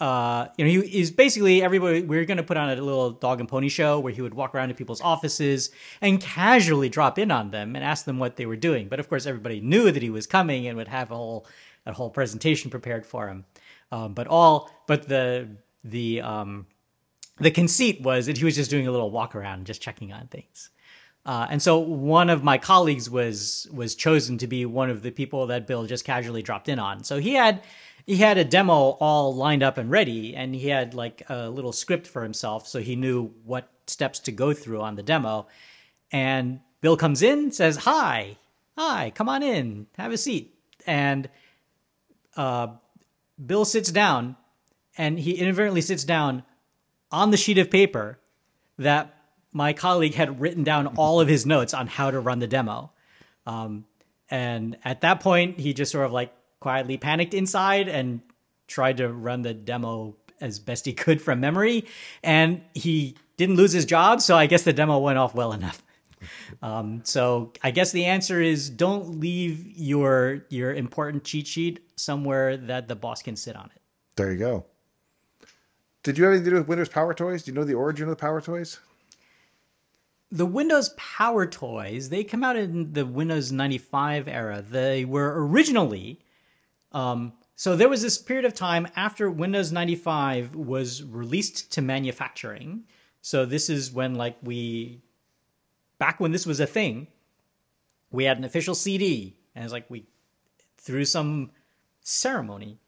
Uh, you know, he is basically everybody. We are going to put on a little dog and pony show where he would walk around to people's offices and casually drop in on them and ask them what they were doing. But of course, everybody knew that he was coming and would have a whole a whole presentation prepared for him. Um, but all but the the um, the conceit was that he was just doing a little walk around, just checking on things. Uh, and so one of my colleagues was was chosen to be one of the people that Bill just casually dropped in on. So he had he had a demo all lined up and ready, and he had like a little script for himself, so he knew what steps to go through on the demo. And Bill comes in, says, "Hi, hi, come on in, have a seat." And uh, Bill sits down, and he inadvertently sits down on the sheet of paper that my colleague had written down all of his notes on how to run the demo. Um, and at that point, he just sort of like quietly panicked inside and tried to run the demo as best he could from memory. And he didn't lose his job, so I guess the demo went off well enough. Um, so I guess the answer is don't leave your your important cheat sheet somewhere that the boss can sit on it. There you go. Did you have anything to do with Windows Power Toys? Do you know the origin of the Power Toys? The Windows Power Toys, they come out in the Windows 95 era. They were originally, um, so there was this period of time after Windows 95 was released to manufacturing. So this is when, like, we, back when this was a thing, we had an official CD, and it's like we, through some ceremony,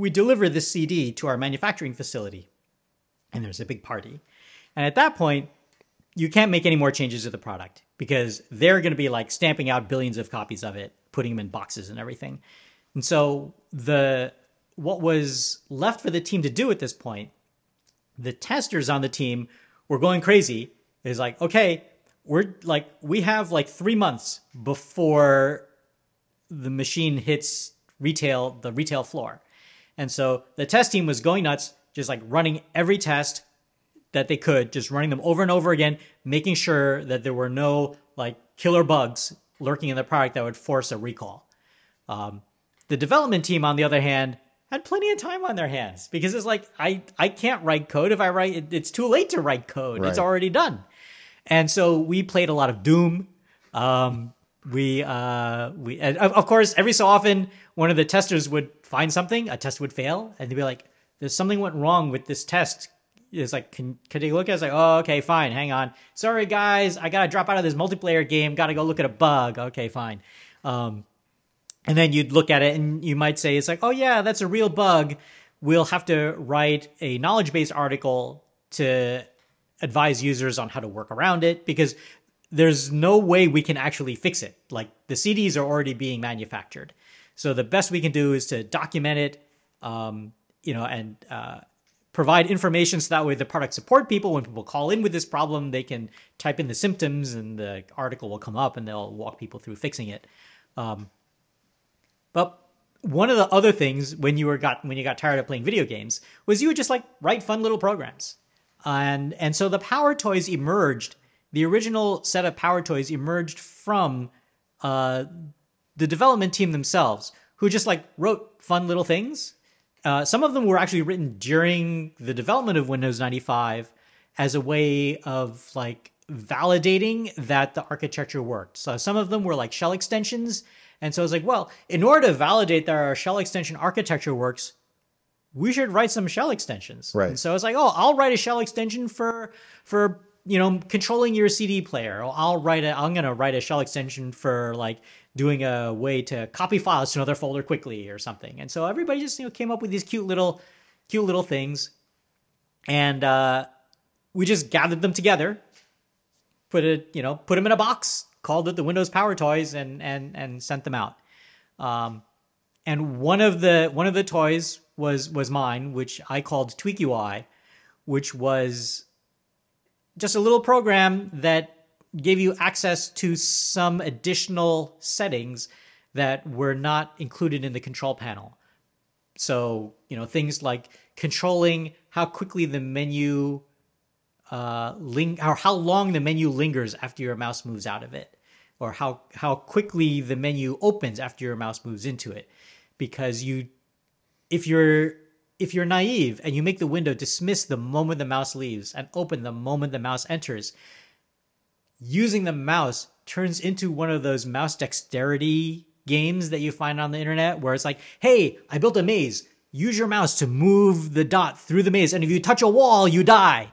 we deliver this CD to our manufacturing facility, and there's a big party. And at that point, you can't make any more changes to the product because they're going to be like stamping out billions of copies of it, putting them in boxes and everything. And so the what was left for the team to do at this point, the testers on the team were going crazy. Is like, okay, we're like we have like 3 months before the machine hits retail the retail floor. And so the test team was going nuts just like running every test that they could, just running them over and over again, making sure that there were no like killer bugs lurking in the product that would force a recall. Um, the development team, on the other hand, had plenty of time on their hands because it's like I I can't write code. If I write, it, it's too late to write code. Right. It's already done. And so we played a lot of Doom. Um, we uh, we of course every so often one of the testers would find something, a test would fail, and they'd be like, "There's something went wrong with this test It's like, can, can you look at it? It's like, oh, okay, fine, hang on. Sorry, guys, I gotta drop out of this multiplayer game. Gotta go look at a bug. Okay, fine. Um, and then you'd look at it and you might say, it's like, oh yeah, that's a real bug. We'll have to write a knowledge base article to advise users on how to work around it because there's no way we can actually fix it. Like the CDs are already being manufactured. So the best we can do is to document it, um, you know, and uh, provide information so that way the product support people when people call in with this problem they can type in the symptoms and the article will come up and they'll walk people through fixing it. Um, but one of the other things when you were got when you got tired of playing video games was you would just like write fun little programs. And and so the power toys emerged the original set of power toys emerged from uh, the development team themselves who just like wrote fun little things uh, some of them were actually written during the development of Windows 95 as a way of like validating that the architecture worked. So some of them were like shell extensions And so I was like, well, in order to validate that our shell extension architecture works, we should write some shell extensions. Right. And so it's like, oh, I'll write a shell extension for for you know controlling your CD player. I'll write a I'm gonna write a shell extension for like doing a way to copy files to another folder quickly or something. And so everybody just you know came up with these cute little cute little things, and uh, we just gathered them together, put it you know put them in a box, called it the Windows Power Toys, and and and sent them out. Um, and one of the one of the toys was was mine, which I called Tweak UI, which was just a little program that gave you access to some additional settings that were not included in the control panel. So, you know, things like controlling how quickly the menu uh ling- or how long the menu lingers after your mouse moves out of it or how how quickly the menu opens after your mouse moves into it because you if you're if you're naive and you make the window dismiss the moment the mouse leaves and open the moment the mouse enters, using the mouse turns into one of those mouse dexterity games that you find on the internet where it's like, hey, I built a maze. Use your mouse to move the dot through the maze. And if you touch a wall, you die.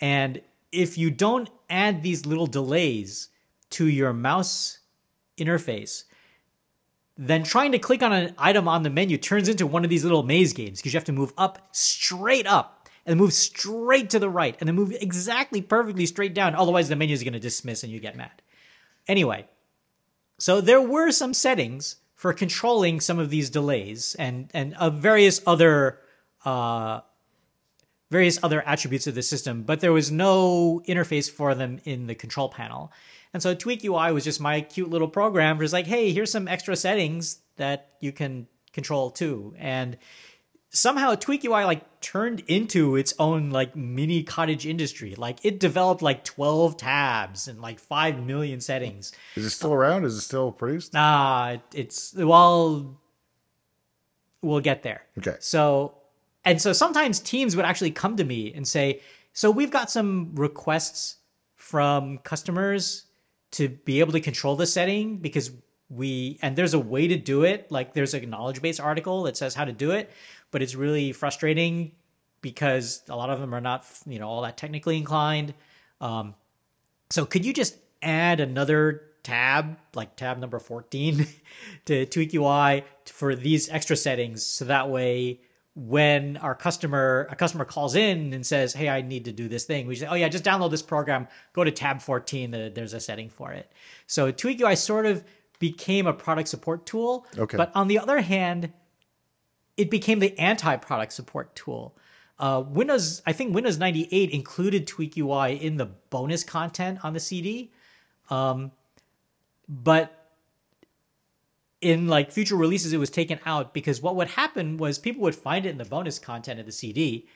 And if you don't add these little delays to your mouse interface, then trying to click on an item on the menu turns into one of these little maze games because you have to move up straight up and move straight to the right and then move exactly perfectly straight down. Otherwise, the menu is going to dismiss and you get mad. Anyway, so there were some settings for controlling some of these delays and and of various other uh, various other attributes of the system, but there was no interface for them in the control panel. And so Tweak UI was just my cute little program just like, hey, here's some extra settings that you can control too. And somehow Tweak UI like turned into its own like mini cottage industry. Like it developed like 12 tabs and like 5 million settings. Is it still around? Is it still produced? Nah, it, it's well we'll get there. Okay. So and so sometimes teams would actually come to me and say, "So we've got some requests from customers to be able to control the setting because we and there's a way to do it. Like there's a knowledge base article that says how to do it but it's really frustrating because a lot of them are not you know all that technically inclined. Um, so could you just add another tab like tab number 14 to tweak ui for these extra settings so that way when our customer a customer calls in and says hey i need to do this thing we say oh yeah just download this program go to tab 14 there's a setting for it so tweak ui sort of became a product support tool Okay. but on the other hand it became the anti-product support tool uh, windows i think windows 98 included tweak ui in the bonus content on the cd um, but in like future releases it was taken out because what would happen was people would find it in the bonus content of the CD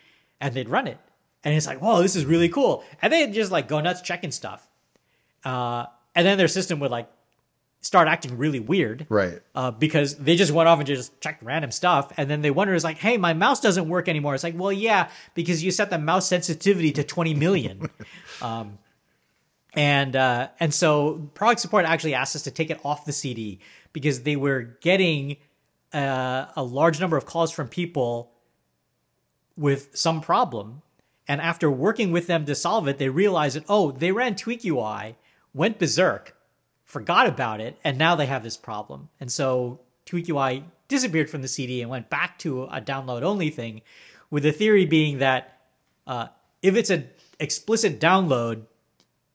and they'd run it. And it's like, whoa, this is really cool. And they'd just like go nuts checking stuff. Uh, and then their system would like start acting really weird. Right. Uh, because they just went off and just checked random stuff. And then they wonder, is like, hey, my mouse doesn't work anymore. It's like, well, yeah, because you set the mouse sensitivity to 20 million. um, and uh, and so product support actually asked us to take it off the CD because they were getting uh, a large number of calls from people with some problem. And after working with them to solve it, they realized that, oh, they ran Tweak UI, went berserk, forgot about it, and now they have this problem. And so Tweak UI disappeared from the CD and went back to a download only thing, with the theory being that uh, if it's an explicit download,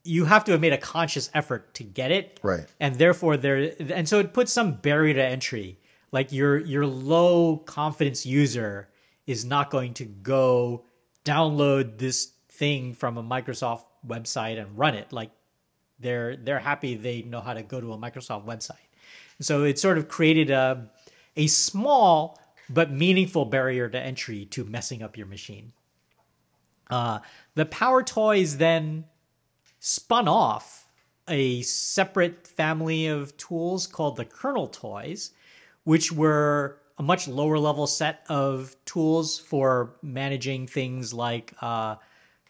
you have to have made a conscious effort to get it. Right. and therefore there and so it puts some barrier to entry. Like your your low confidence user is not going to go download this thing from a microsoft website and run it. Like they're they're happy they know how to go to a microsoft website. So it sort of created a a small but meaningful barrier to entry to messing up your machine. Uh, the power toys then spun off a separate family of tools called the kernel toys, which were a much lower level set of tools for managing things like uh,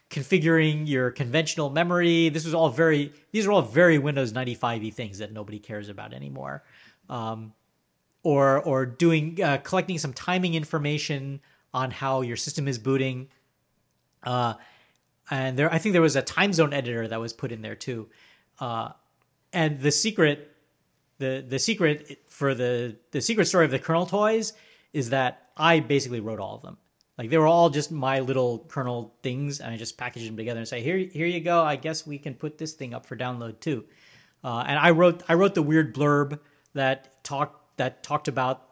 configuring your conventional memory. This was all very; these are all very Windows 95y things that nobody cares about anymore. um, or or doing uh, collecting some timing information on how your system is booting. Uh, and there, I think there was a time zone editor that was put in there too. Uh, and the secret, the the secret for the the secret story of the kernel toys is that I basically wrote all of them. Like they were all just my little kernel things, and I just packaged them together and say, "Here, here you go. I guess we can put this thing up for download too." Uh, and I wrote, I wrote the weird blurb that talked that talked about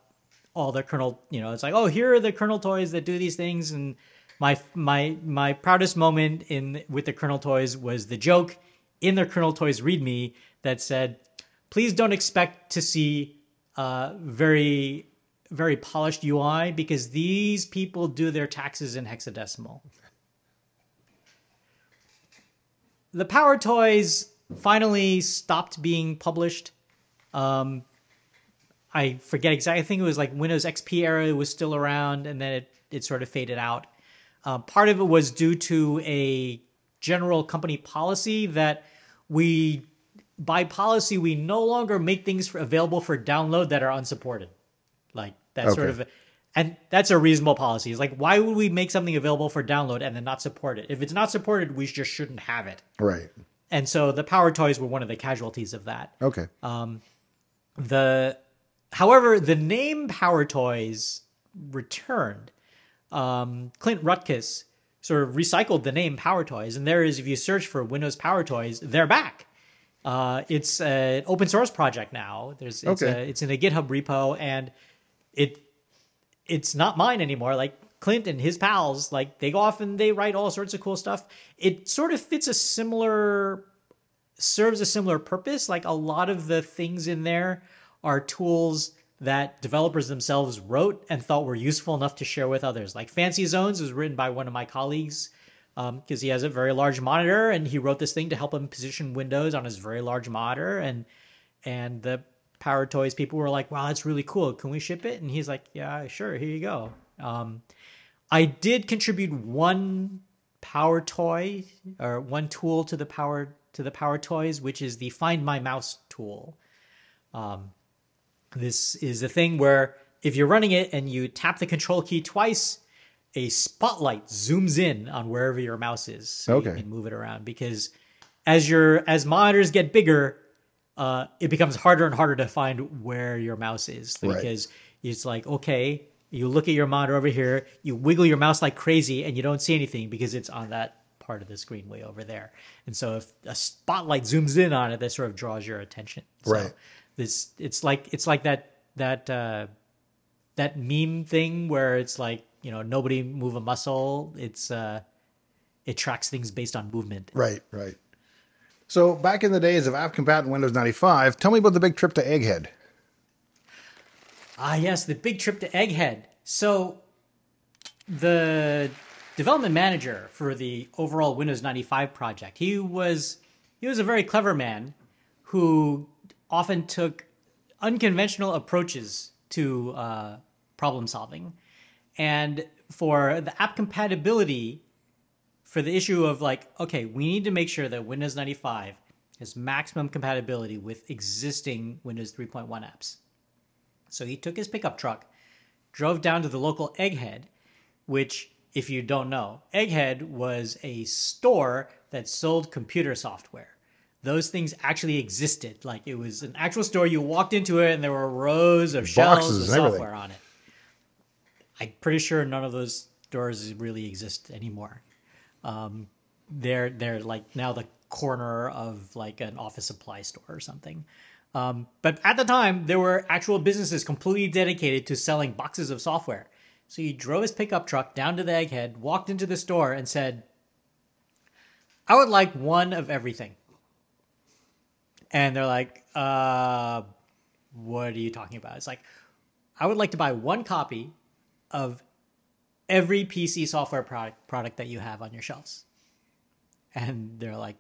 all the kernel. You know, it's like, "Oh, here are the kernel toys that do these things." And my my my proudest moment in with the kernel toys was the joke in the kernel toys README that said, "Please don't expect to see uh, very very polished UI because these people do their taxes in hexadecimal. The Power Toys finally stopped being published. Um, I forget exactly. I think it was like Windows XP era was still around, and then it, it sort of faded out. Uh, part of it was due to a general company policy that we, by policy, we no longer make things for, available for download that are unsupported. Like that okay. sort of, and that's a reasonable policy. It's like, why would we make something available for download and then not support it? If it's not supported, we just shouldn't have it. Right. And so the Power Toys were one of the casualties of that. Okay. Um, the, however, the name Power Toys returned. Um, Clint Rutkas sort of recycled the name Power Toys, and there is, if you search for Windows Power Toys, they're back. Uh, it's an open source project now. There's it's, okay. a, it's in a GitHub repo, and it it's not mine anymore. Like Clint and his pals, like they go off and they write all sorts of cool stuff. It sort of fits a similar serves a similar purpose. Like a lot of the things in there are tools that developers themselves wrote and thought were useful enough to share with others. Like Fancy Zones was written by one of my colleagues because um, he has a very large monitor and he wrote this thing to help him position Windows on his very large monitor and and the Power Toys people were like, "Wow, that's really cool. Can we ship it?" And he's like, "Yeah, sure. Here you go." Um, I did contribute one Power Toy or one tool to the Power to the Power Toys, which is the Find My Mouse tool. Um, this is a thing where if you're running it and you tap the control key twice, a spotlight zooms in on wherever your mouse is, so okay. you can move it around. Because as your as monitors get bigger, uh, it becomes harder and harder to find where your mouse is because right. it's like okay you look at your monitor over here you wiggle your mouse like crazy and you don't see anything because it's on that part of the screen way over there and so if a spotlight zooms in on it that sort of draws your attention so right this it's like it's like that that uh that meme thing where it's like you know nobody move a muscle it's uh it tracks things based on movement right right so back in the days of AppCompat and Windows 95, tell me about the big trip to Egghead. Ah, yes, the big trip to Egghead. So the development manager for the overall Windows 95 project, he was he was a very clever man who often took unconventional approaches to uh, problem solving. And for the app compatibility for the issue of like, okay, we need to make sure that Windows 95 has maximum compatibility with existing Windows 3.1 apps. So he took his pickup truck, drove down to the local Egghead, which, if you don't know, Egghead was a store that sold computer software. Those things actually existed. Like it was an actual store. You walked into it and there were rows of shelves of software on it. I'm pretty sure none of those stores really exist anymore. Um, they're they're like now the corner of like an office supply store or something. Um, but at the time, there were actual businesses completely dedicated to selling boxes of software. So he drove his pickup truck down to the Egghead, walked into the store, and said, "I would like one of everything." And they're like, "Uh, what are you talking about?" It's like, "I would like to buy one copy of every PC software product product that you have on your shelves. And they're like,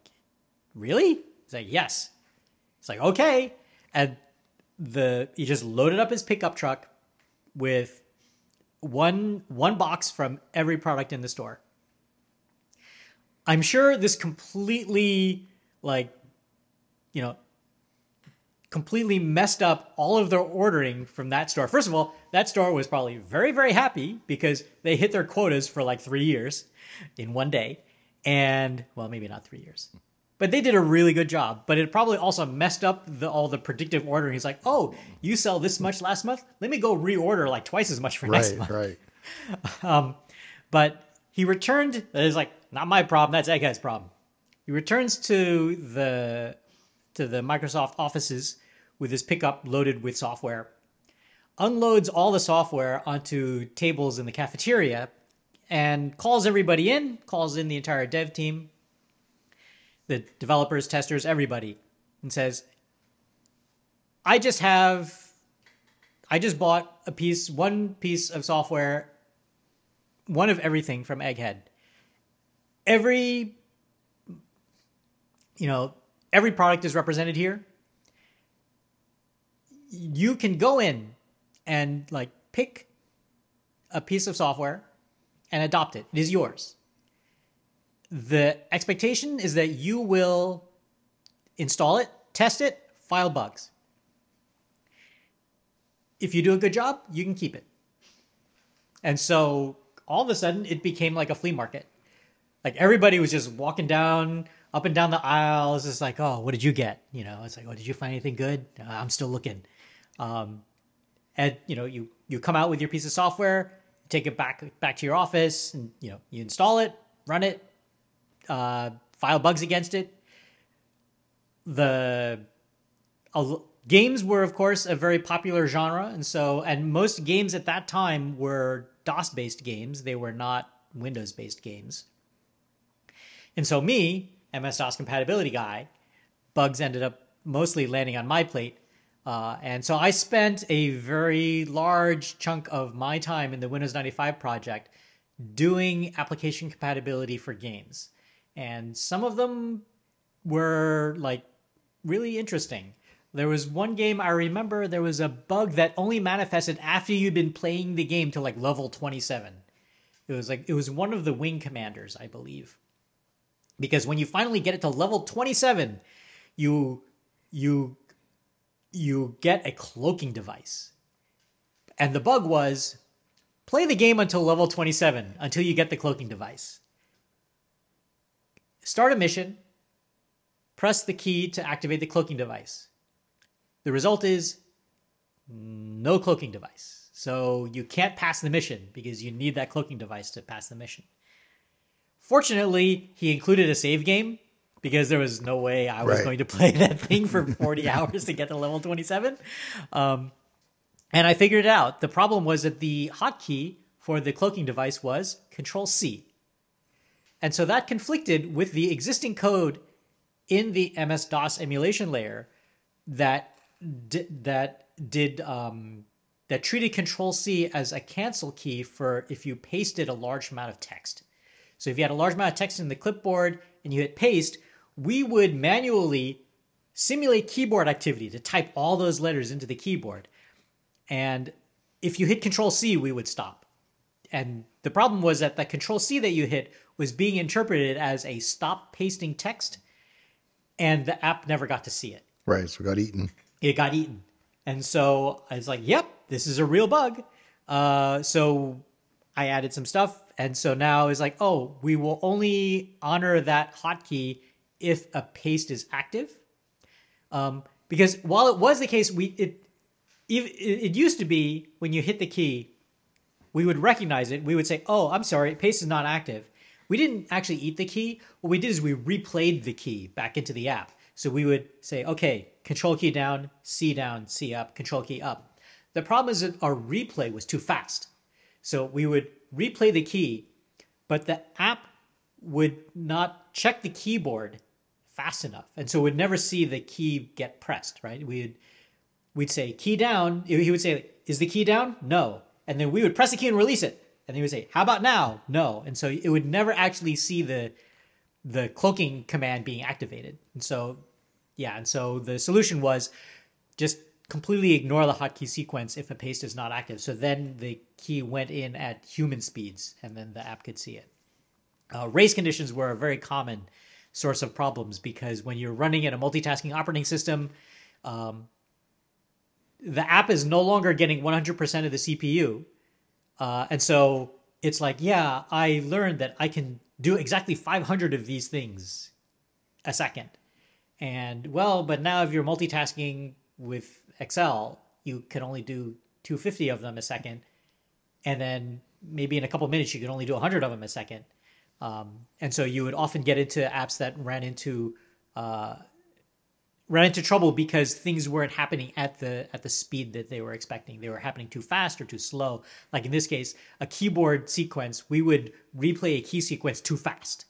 Really? It's like, Yes. It's like, okay. And the he just loaded up his pickup truck with one one box from every product in the store. I'm sure this completely like you know completely messed up all of their ordering from that store. First of all, that store was probably very, very happy because they hit their quotas for like three years in one day. And, well, maybe not three years. But they did a really good job. But it probably also messed up the, all the predictive ordering. He's like, oh, you sell this much last month? Let me go reorder like twice as much for next month. Right, right. Um, but he returned. It's like not my problem. That's Egghead's problem. He returns to the to the Microsoft offices with his pickup loaded with software, unloads all the software onto tables in the cafeteria, and calls everybody in. Calls in the entire dev team, the developers, testers, everybody, and says, "I just have." I just bought a piece, one piece of software one of everything from Egghead. Every you know, every product is represented here. You can go in and like pick a piece of software and adopt it. It is yours. The expectation is that you will install it, test it, file bugs. If you do a good job, you can keep it. And so all of a sudden it became like a flea market. Like everybody was just walking down up and down the aisles. It's like, oh, what did you get? You know, it's like, oh, did you find anything good? Uh, I'm still looking. Um, and you know, you you come out with your piece of software, take it back back to your office, and you know, you install it, run it, uh, file bugs against it. The uh, games were, of course, a very popular genre, and so and most games at that time were DOS based games, they were not Windows based games. And so, me, MS DOS compatibility guy, bugs ended up mostly landing on my plate. Uh, and so I spent a very large chunk of my time in the Windows 95 project doing application compatibility for games. And some of them were like really interesting. There was one game I remember there was a bug that only manifested after you'd been playing the game to like level 27. It was like it was one of the wing commanders, I believe. Because when you finally get it to level 27, you you you get a cloaking device. And the bug was play the game until level 27 until you get the cloaking device. Start a mission, press the key to activate the cloaking device the result is no cloaking device. So you can't pass the mission because you need that cloaking device to pass the mission. Fortunately, he included a save game because there was no way I was right. going to play that thing for 40 hours to get to level 27. Um, and I figured it out. The problem was that the hotkey for the cloaking device was Control C. And so that conflicted with the existing code in the MS DOS emulation layer that that did um, that treated Control C as a cancel key for if you pasted a large amount of text. So if you had a large amount of text in the clipboard and you hit paste, we would manually simulate keyboard activity to type all those letters into the keyboard. And if you hit Control C, we would stop. And the problem was that the Control C that you hit was being interpreted as a stop pasting text, and the app never got to see it. Right, so it got eaten it got eaten. And so I was like, yep, this is a real bug. Uh, so I added some stuff. And so now it's like, oh, we will only honor that hotkey if a paste is active. Um, because while it was the case, we it, it it used to be when you hit the key, we would recognize it. We would say, "Oh, I'm sorry, paste is not active." We didn't actually eat the key. What we did is we replayed the key back into the app. So we would say, "Okay, control key down, C down, C up, control key up. The problem is that our replay was too fast. So we would replay the key, but the app would not check the keyboard fast enough. And so we'd never see the key get pressed, right? We'd we'd say key down. He would say, Is the key down? No. And then we would press the key and release it. And he would say, How about now? No. And so it would never actually see the the cloaking command being activated. And so yeah, and so the solution was just completely ignore the hotkey sequence if a paste is not active. So then the key went in at human speeds, and then the app could see it. Uh, race conditions were very common source of problems because when you're running in a multitasking operating system, um, the app is no longer getting 100% of the CPU. Uh, and so it's like, yeah, I learned that I can do exactly 500 of these things a second. And well, but now if you're multitasking with Excel, you can only do 250 of them a second. And then maybe in a couple minutes, you can only do 100 of them a second. Um, and so you would often get into apps that ran into uh, ran into trouble because things weren't happening at the at the speed that they were expecting. They were happening too fast or too slow. Like in this case, a keyboard sequence, we would replay a key sequence too fast,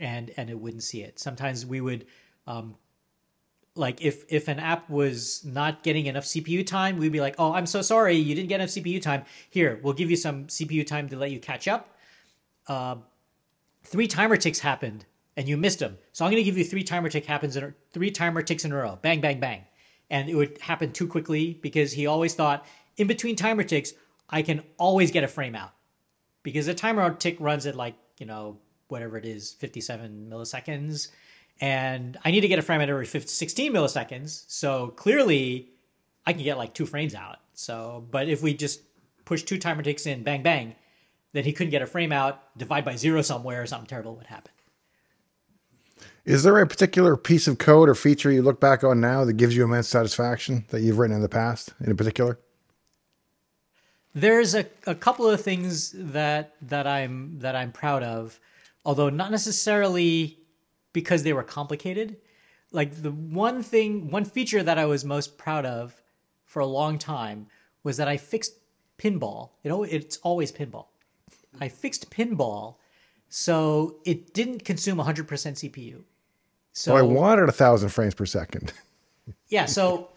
and and it wouldn't see it. Sometimes we would. Um, like if if an app was not getting enough CPU time, we'd be like, "Oh, I'm so sorry, you didn't get enough CPU time. Here, we'll give you some CPU time to let you catch up." Uh, three timer ticks happened and you missed them. So I'm going to give you three timer tick happens in three timer ticks in a row. Bang, bang, bang. And it would happen too quickly because he always thought in between timer ticks, I can always get a frame out because a timer tick runs at like, you know, whatever it is, 57 milliseconds. And I need to get a frame out every 50, 16 milliseconds. So clearly I can get like two frames out. So, but if we just push two timer ticks in, bang, bang, then he couldn't get a frame out, divide by zero somewhere, or something terrible would happen. Is there a particular piece of code or feature you look back on now that gives you immense satisfaction that you've written in the past, in particular? There's a, a couple of things that that I'm that I'm proud of, although not necessarily because they were complicated. Like the one thing, one feature that I was most proud of for a long time was that I fixed pinball. It it's always pinball. I fixed pinball so it didn't consume 100% CPU. So oh, I wanted a thousand frames per second. yeah, so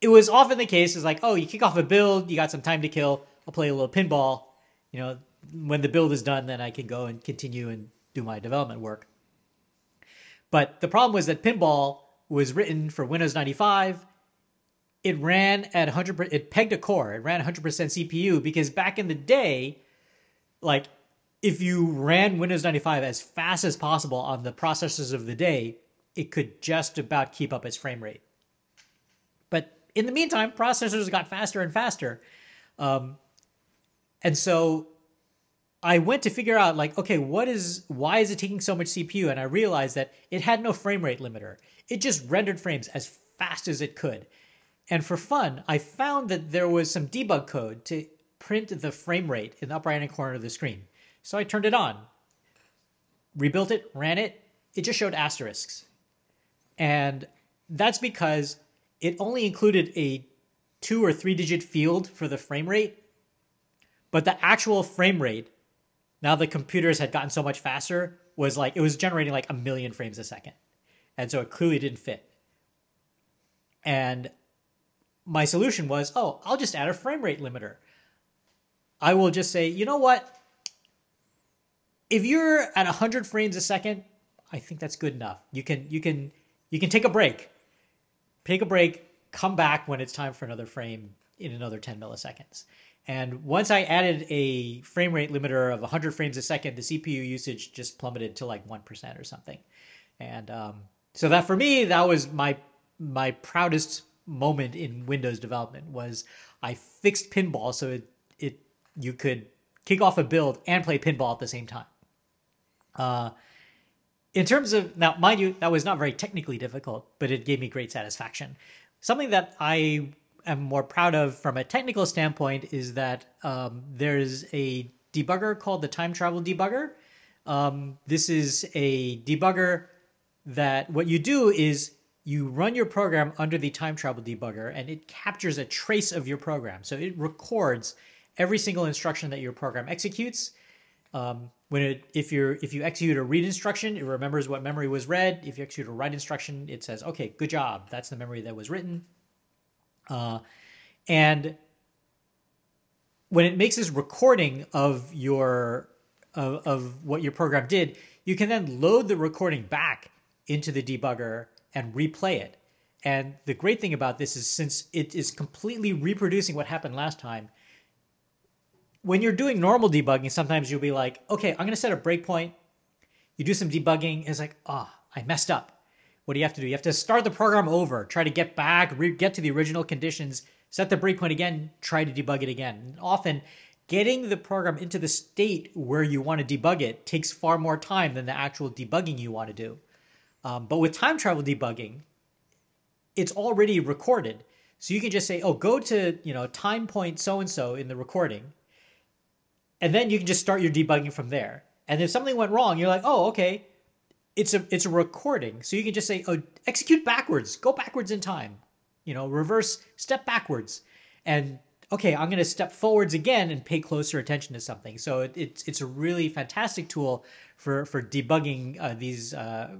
it was often the case is like, oh, you kick off a build, you got some time to kill. I'll play a little pinball. You know, when the build is done, then I can go and continue and do my development work. But the problem was that pinball was written for Windows 95. It ran at 100%. It pegged a core. It ran 100% CPU because back in the day, like if you ran Windows 95 as fast as possible on the processors of the day, it could just about keep up its frame rate. But in the meantime, processors got faster and faster. Um, and so I went to figure out like, okay, what is why is it taking so much CPU? And I realized that it had no frame rate limiter. It just rendered frames as fast as it could. And for fun, I found that there was some debug code to print the frame rate in the upper right hand corner of the screen. So I turned it on, rebuilt it, ran it. It just showed asterisks. And that's because it only included a two or three digit field for the frame rate. But the actual frame rate, now the computers had gotten so much faster, was like it was generating like a million frames a second. And so it clearly didn't fit. And my solution was, oh, I'll just add a frame rate limiter. I will just say, you know what? if you're at 100 frames a second, I think that's good enough. You can you can you can take a break. Take a break, come back when it's time for another frame in another 10 milliseconds. And once I added a frame rate limiter of 100 frames a second, the CPU usage just plummeted to like 1% or something. And um, so that for me, that was my my proudest moment in Windows development was I fixed pinball so it it you could kick off a build and play pinball at the same time. Uh, in terms of now, mind you, that was not very technically difficult, but it gave me great satisfaction. Something that I am more proud of from a technical standpoint is that um, there's a debugger called the time travel debugger. Um, this is a debugger that what you do is you run your program under the time travel debugger and it captures a trace of your program. So it records every single instruction that your program executes. Um, when it if you're if you execute a read instruction, it remembers what memory was read. If you execute a write instruction, it says, "Okay, good job. That's the memory that was written." Uh, and when it makes this recording of your of, of what your program did, you can then load the recording back into the debugger and replay it. And the great thing about this is since it is completely reproducing what happened last time, when you're doing normal debugging, sometimes you'll be like, okay, I'm going to set a breakpoint. You do some debugging. It's like, ah, oh, I messed up. what do you have to do? You have to start the program over, try to get back, re- get to the original conditions, set the breakpoint again, try to debug it again. And often, getting the program into the state where you want to debug it takes far more time than the actual debugging you want to do. Um, but with time travel debugging, it's already recorded. So you can just say, oh, go to, you know, time point so and so in the recording. And then you can just start your debugging from there. And if something went wrong, you're like, oh, okay, it's a it's a recording. So you can just say, oh, execute backwards, go backwards in time. You know, reverse step backwards. And okay, I'm going to step forwards again and pay closer attention to something. So it, it's it's a really fantastic tool for for debugging uh, these uh,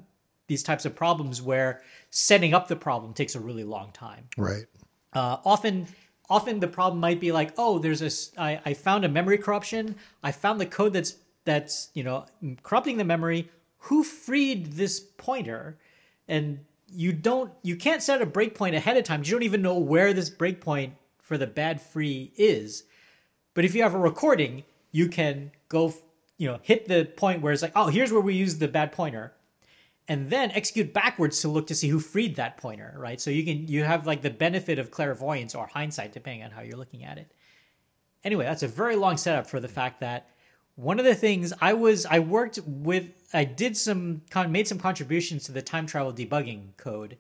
these types of problems where setting up the problem takes a really long time. Right. Uh, often, often the problem might be like, oh, there's a I, I found a memory corruption. I found the code that's that's you know corrupting the memory. Who freed this pointer? And you don't you can't set a breakpoint ahead of time. You don't even know where this breakpoint for the bad free is. But if you have a recording, you can go you know hit the point where it's like, oh, here's where we use the bad pointer and then execute backwards to look to see who freed that pointer, right? So you can you have like the benefit of clairvoyance or hindsight depending on how you're looking at it. Anyway, that's a very long setup for the fact that one of the things I was I worked with I did some made some contributions to the time travel debugging code.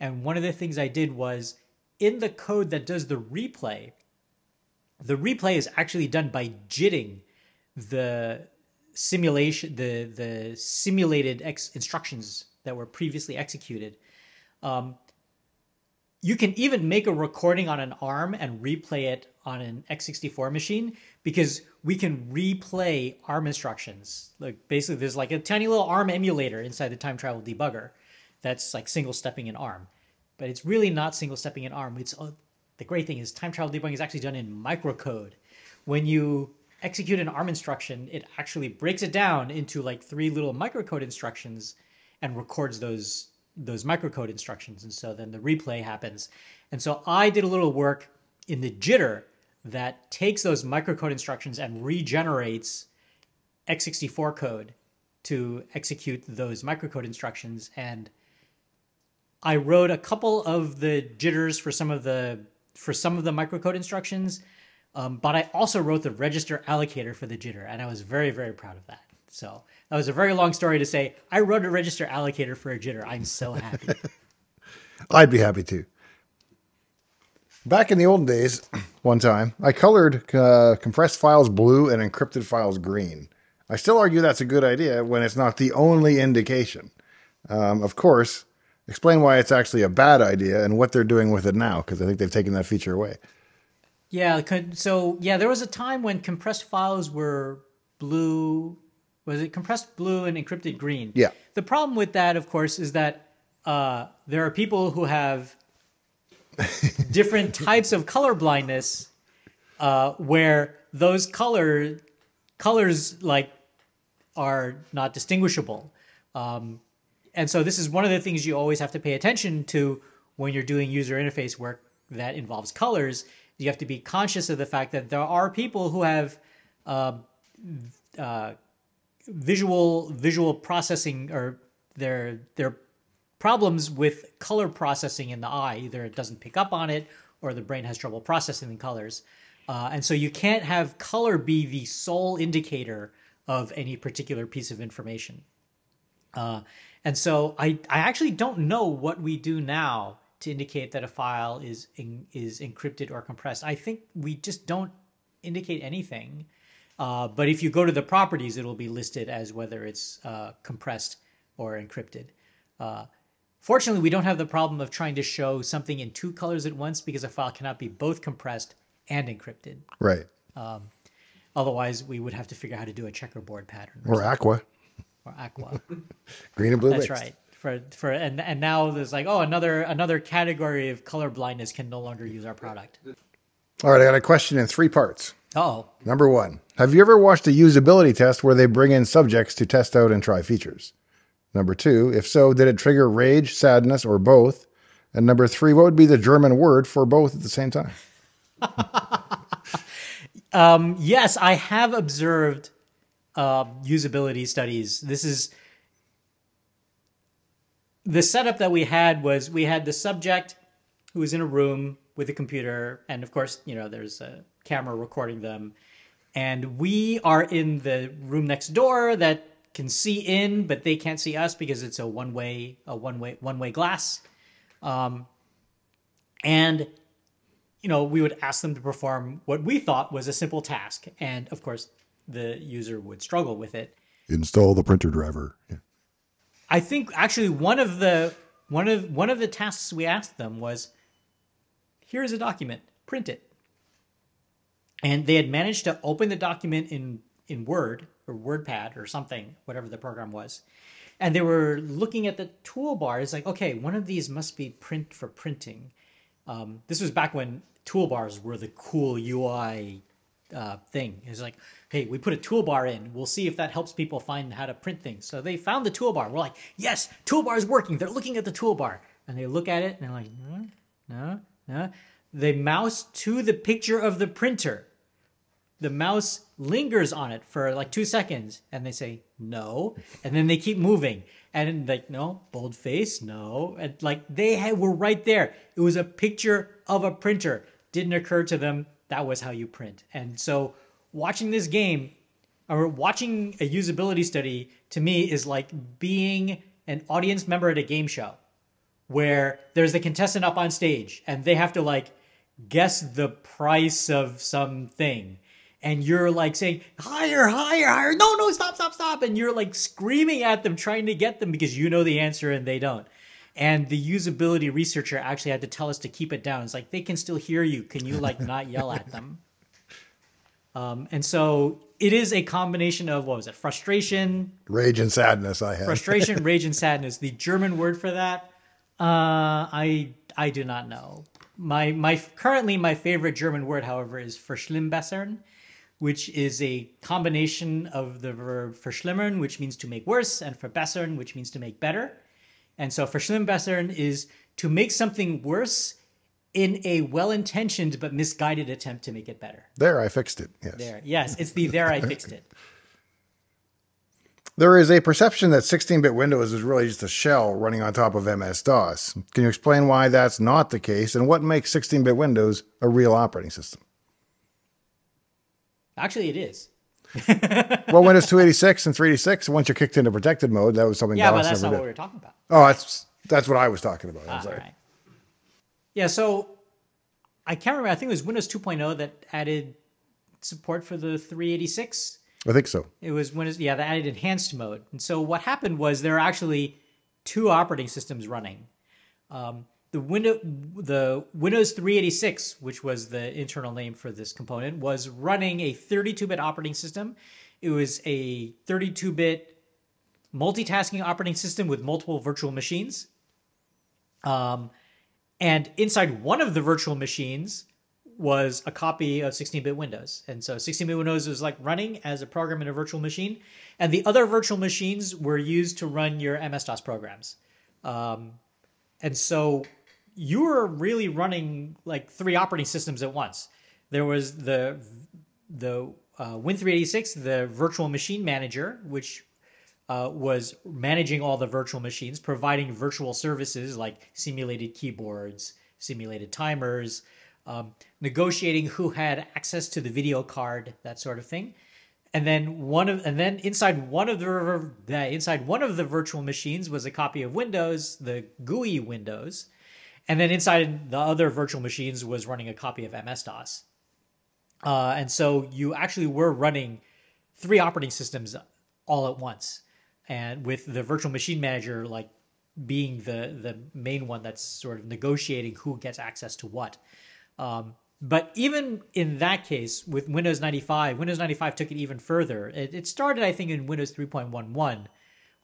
And one of the things I did was in the code that does the replay, the replay is actually done by jitting the simulation the the simulated ex- instructions that were previously executed um, you can even make a recording on an arm and replay it on an x64 machine because we can replay arm instructions. Like basically there's like a tiny little arm emulator inside the time travel debugger that's like single stepping an arm but it's really not single stepping an arm it's uh, the great thing is time travel debugging is actually done in microcode. When you execute an ARM instruction, it actually breaks it down into like three little microcode instructions and records those those microcode instructions. And so then the replay happens. And so I did a little work in the jitter that takes those microcode instructions and regenerates x64 code to execute those microcode instructions and I wrote a couple of the jitters for some of the for some of the microcode instructions um, but I also wrote the register allocator for the jitter, and I was very, very proud of that. So that was a very long story to say. I wrote a register allocator for a jitter. I'm so happy. I'd be happy too. Back in the old days, one time, I colored uh, compressed files blue and encrypted files green. I still argue that's a good idea when it's not the only indication. Um, of course, explain why it's actually a bad idea and what they're doing with it now, because I think they've taken that feature away. Yeah, so yeah, there was a time when compressed files were blue. Was it compressed blue and encrypted green? Yeah. The problem with that, of course, is that uh, there are people who have different types of color blindness, uh, where those color colors like are not distinguishable. Um, and so this is one of the things you always have to pay attention to when you're doing user interface work that involves colors you have to be conscious of the fact that there are people who have uh, uh, visual visual processing or their their problems with color processing in the eye. Either it doesn't pick up on it, or the brain has trouble processing the colors. Uh, and so you can't have color be the sole indicator of any particular piece of information. Uh, and so I, I actually don't know what we do now to indicate that a file is in, is encrypted or compressed. I think we just don't indicate anything. Uh, but if you go to the properties, it'll be listed as whether it's uh, compressed or encrypted. Uh, fortunately, we don't have the problem of trying to show something in two colors at once because a file cannot be both compressed and encrypted. Right. Um, otherwise, we would have to figure out how to do a checkerboard pattern. Or, or aqua. Or aqua. Green and blue. That's mixed. right for for and and now there's like oh another another category of color blindness can no longer use our product. All right, I got a question in three parts. Oh. Number one, have you ever watched a usability test where they bring in subjects to test out and try features? Number two, if so, did it trigger rage, sadness, or both? And number three, what would be the German word for both at the same time? um, yes, I have observed uh, usability studies. This is the setup that we had was we had the subject who was in a room with a computer, and of course, you know, there's a camera recording them, and we are in the room next door that can see in, but they can't see us because it's a one way a one way one way glass, um, and you know, we would ask them to perform what we thought was a simple task, and of course, the user would struggle with it. Install the printer driver. Yeah. I think actually one of the one of one of the tasks we asked them was here's a document, print it. And they had managed to open the document in in Word or WordPad or something, whatever the program was. And they were looking at the toolbar. It's like, okay, one of these must be print for printing. Um, this was back when toolbars were the cool UI uh, thing. It's like, hey, we put a toolbar in. We'll see if that helps people find how to print things. So they found the toolbar. We're like, yes, toolbar is working. They're looking at the toolbar. And they look at it and they're like, no, no, no. They mouse to the picture of the printer. The mouse lingers on it for like two seconds and they say, no. And then they keep moving. And like, no, boldface, no. And like they had, were right there. It was a picture of a printer. Didn't occur to them that was how you print. And so watching this game or watching a usability study to me is like being an audience member at a game show where there's a contestant up on stage and they have to like guess the price of something and you're like saying higher higher higher no no stop stop stop and you're like screaming at them trying to get them because you know the answer and they don't and the usability researcher actually had to tell us to keep it down. It's like they can still hear you. Can you like not yell at them? Um, and so it is a combination of what was it? Frustration, rage, and sadness. I have frustration, rage, and sadness. The German word for that, uh, I I do not know. My my currently my favorite German word, however, is verschlimmbessern, which is a combination of the verb verschlimmern, which means to make worse, and verbessern, which means to make better. And so verschlimmbessern is to make something worse in a well-intentioned but misguided attempt to make it better. There, I fixed it. Yes. There, yes, it's the there I fixed it. There is a perception that 16-bit Windows is really just a shell running on top of MS-DOS. Can you explain why that's not the case and what makes 16-bit Windows a real operating system? Actually, it is. well, Windows 286 and 386, once you're kicked into protected mode, that was something. Yeah, DOS but that's not did. what we were talking about. Oh, that's that's what I was talking about. I'm Ah, sorry. all right. Yeah, so I can't remember. I think it was Windows 2.0 that added support for the 386. I think so. It was Windows, yeah, that added enhanced mode. And so what happened was there are actually two operating systems running. Um, the window, the Windows 386, which was the internal name for this component, was running a 32-bit operating system. It was a 32-bit multitasking operating system with multiple virtual machines. Um, and inside one of the virtual machines was a copy of 16-bit Windows. And so 16-bit Windows was like running as a program in a virtual machine, and the other virtual machines were used to run your MS-DOS programs. Um, and so you were really running like three operating systems at once. There was the the uh, Win386, the virtual machine manager, which uh, was managing all the virtual machines, providing virtual services like simulated keyboards, simulated timers, um, negotiating who had access to the video card, that sort of thing. And then one of, and then inside one of the uh, inside one of the virtual machines was a copy of Windows, the GUI Windows, and then inside the other virtual machines was running a copy of MS DOS. Uh, and so you actually were running three operating systems all at once, and with the virtual machine manager like being the the main one that's sort of negotiating who gets access to what. Um, but even in that case, with Windows 95, Windows 95 took it even further. It, it started, I think, in Windows 3.11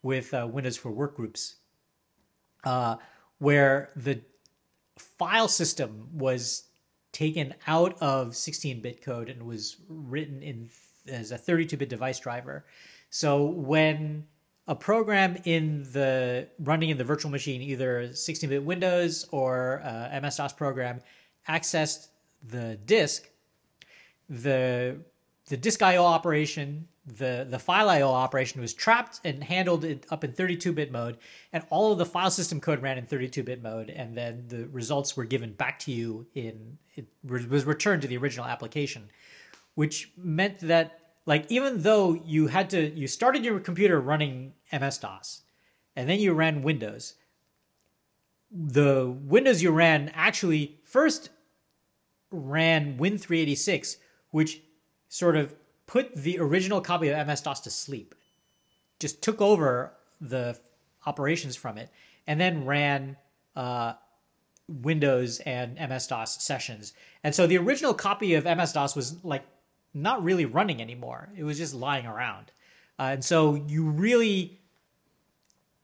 with uh, Windows for Workgroups, uh, where the file system was taken out of 16-bit code and was written in as a 32-bit device driver. So when a program in the running in the virtual machine, either 16-bit Windows or uh, MS-DOS program, accessed the disk, the the disk I/O operation the the file IO operation was trapped and handled it up in 32-bit mode, and all of the file system code ran in 32-bit mode, and then the results were given back to you in it was returned to the original application, which meant that like even though you had to you started your computer running MS DOS, and then you ran Windows. The Windows you ran actually first ran Win386, which sort of put the original copy of MS DOS to sleep, just took over the operations from it, and then ran uh, Windows and MS DOS sessions. And so the original copy of MS DOS was like not really running anymore; it was just lying around. Uh, and so you really,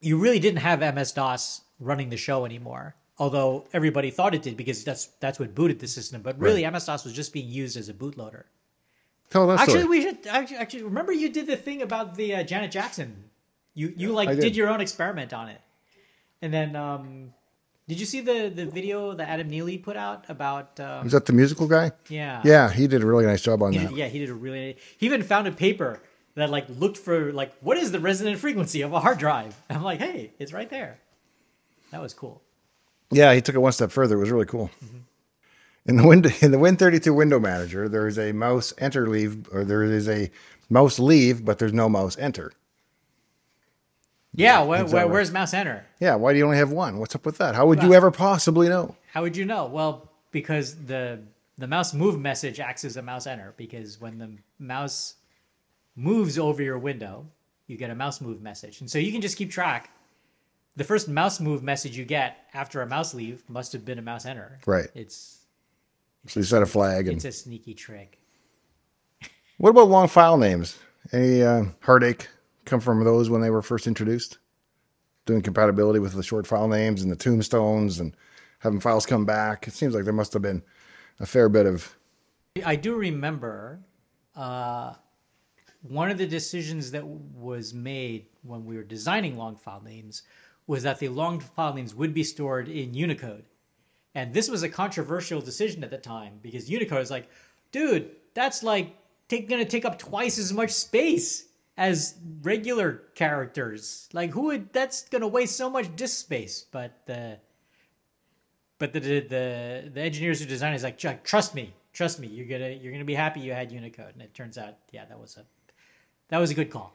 you really didn't have MS DOS running the show anymore although everybody thought it did because that's that's what booted the system. But really, Right. MS DOS was just being used as a bootloader. Tell that Actually, story. we should actually, actually remember you did the thing about the uh, Janet Jackson. You you like did. did. your own experiment on it, and then um, did you see the the video that Adam Neely put out about? Um, Was that the musical guy? yeah, Yeah, he did a really nice job on He that. did, yeah, he did a really. He even found a paper that like looked for like what is the resonant frequency of a hard drive. I'm like, hey, it's right there. That was cool. Yeah, he took it one step further. It was really cool. In the window in the Win32 window manager, there is a mouse enter leave, or there is a mouse leave, but there's no mouse enter. Yeah, Exactly. where, where's mouse enter? Yeah, why do you only have one? What's up with that? How would you ever possibly know? How would you know? Well, because the the mouse move message acts as a mouse enter. Because when the mouse moves over your window, you get a mouse move message, and so you can just keep track. The first mouse move message you get after a mouse leave must have been a mouse enter. Right. It's So you set a flag. And it's a sneaky trick. what about long file names? Any uh, heartache come from those when they were first introduced? Doing compatibility with the short file names and the tombstones and having files come back. It seems like there must have been a fair bit of I do remember uh, one of the decisions that was made when we were designing long file names was that the long file names would be stored in Unicode. And this was a controversial decision at the time because Unicode is like, dude, that's like take, gonna take up twice as much space as regular characters. Like, who would? That's gonna waste so much disk space. But the but the the the, the engineers who designed it is like, "Chuck, trust me, trust me. You're gonna you're gonna be happy you had Unicode. And it turns out, yeah, that was a that was a good call.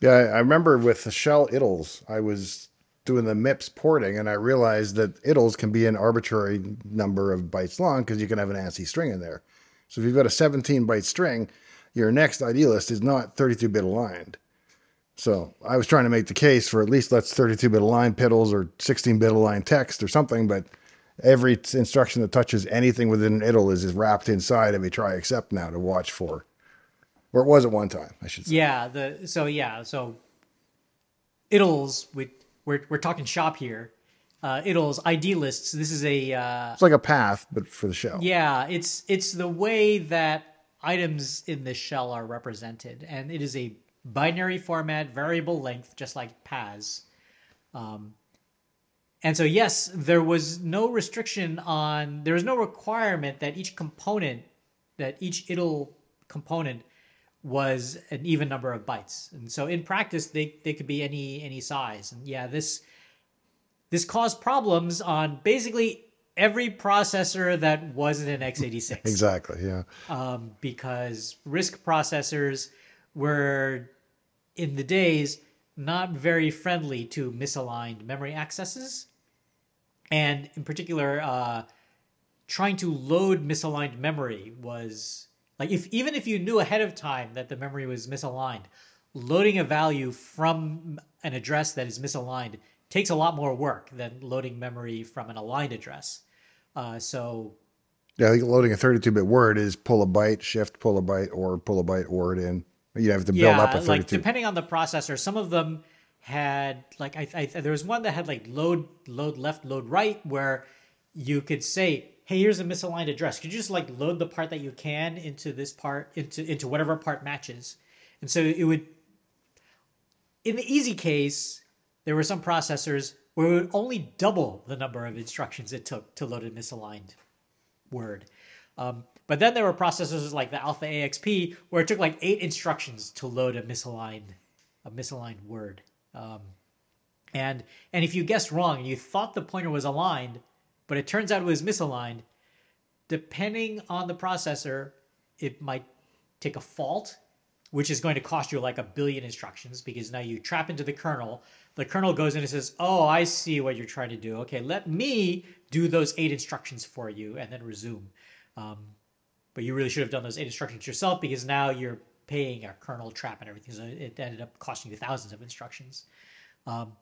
Yeah, I remember with the shell idles, I was doing the MIPS porting, and I realized that idles can be an arbitrary number of bytes long because you can have an ANSI string in there. So if you've got a 17 byte string, your next IDList is not 32 bit aligned. So I was trying to make the case for at least let's 32 bit aligned pidls or 16 bit aligned text or something, but every t- instruction that touches anything within an idle is, is wrapped inside of a try except now to watch for. Or it was at one time, I should say. Yeah, the so yeah, so idles we we're we're talking shop here. Uh, idles ID lists. This is a uh, It's like a path, but for the show. Yeah, it's it's the way that items in this shell are represented, and it is a binary format, variable length, just like PAS. Um, and so, yes, there was no restriction on. There was no requirement that each component, that each idle component, was an even number of bytes. And so, in practice, they they could be any any size. And yeah, this this caused problems on basically every processor that wasn't an x86 Exactly. Yeah. um, because RISC processors were in the days not very friendly to misaligned memory accesses and in particular uh, trying to load misaligned memory was like if even if you knew ahead of time that the memory was misaligned loading a value from an address that is misaligned takes a lot more work than loading memory from an aligned address uh, so Yeah. I think loading a 32 bit word is pull a byte, shift, pull a byte, or pull a byte word in. You have to build up a 32. like depending on the processor, some of them had like I, I there was one that had like load load left load right where you could say hey here's a misaligned address could you just like load the part that you can into this part into into whatever part matches and so it would in the easy case there were some processors where it would only double the number of instructions it took to load a misaligned word Um, but then there were processors like the Alpha AXP where it took like eight instructions to load a misaligned a misaligned word. Um, and and if you guessed wrong you thought the pointer was aligned, but it turns out it was misaligned, depending on the processor, it might take a fault, which is going to cost you like a billion instructions because now you trap into the kernel. The kernel goes in and says, "Oh, I see what you're trying to do. Okay, let me do those eight instructions for you, and then resume." Um, but you really should have done those eight instructions yourself because now you're paying a kernel trap and everything. So it ended up costing you thousands of instructions. Um,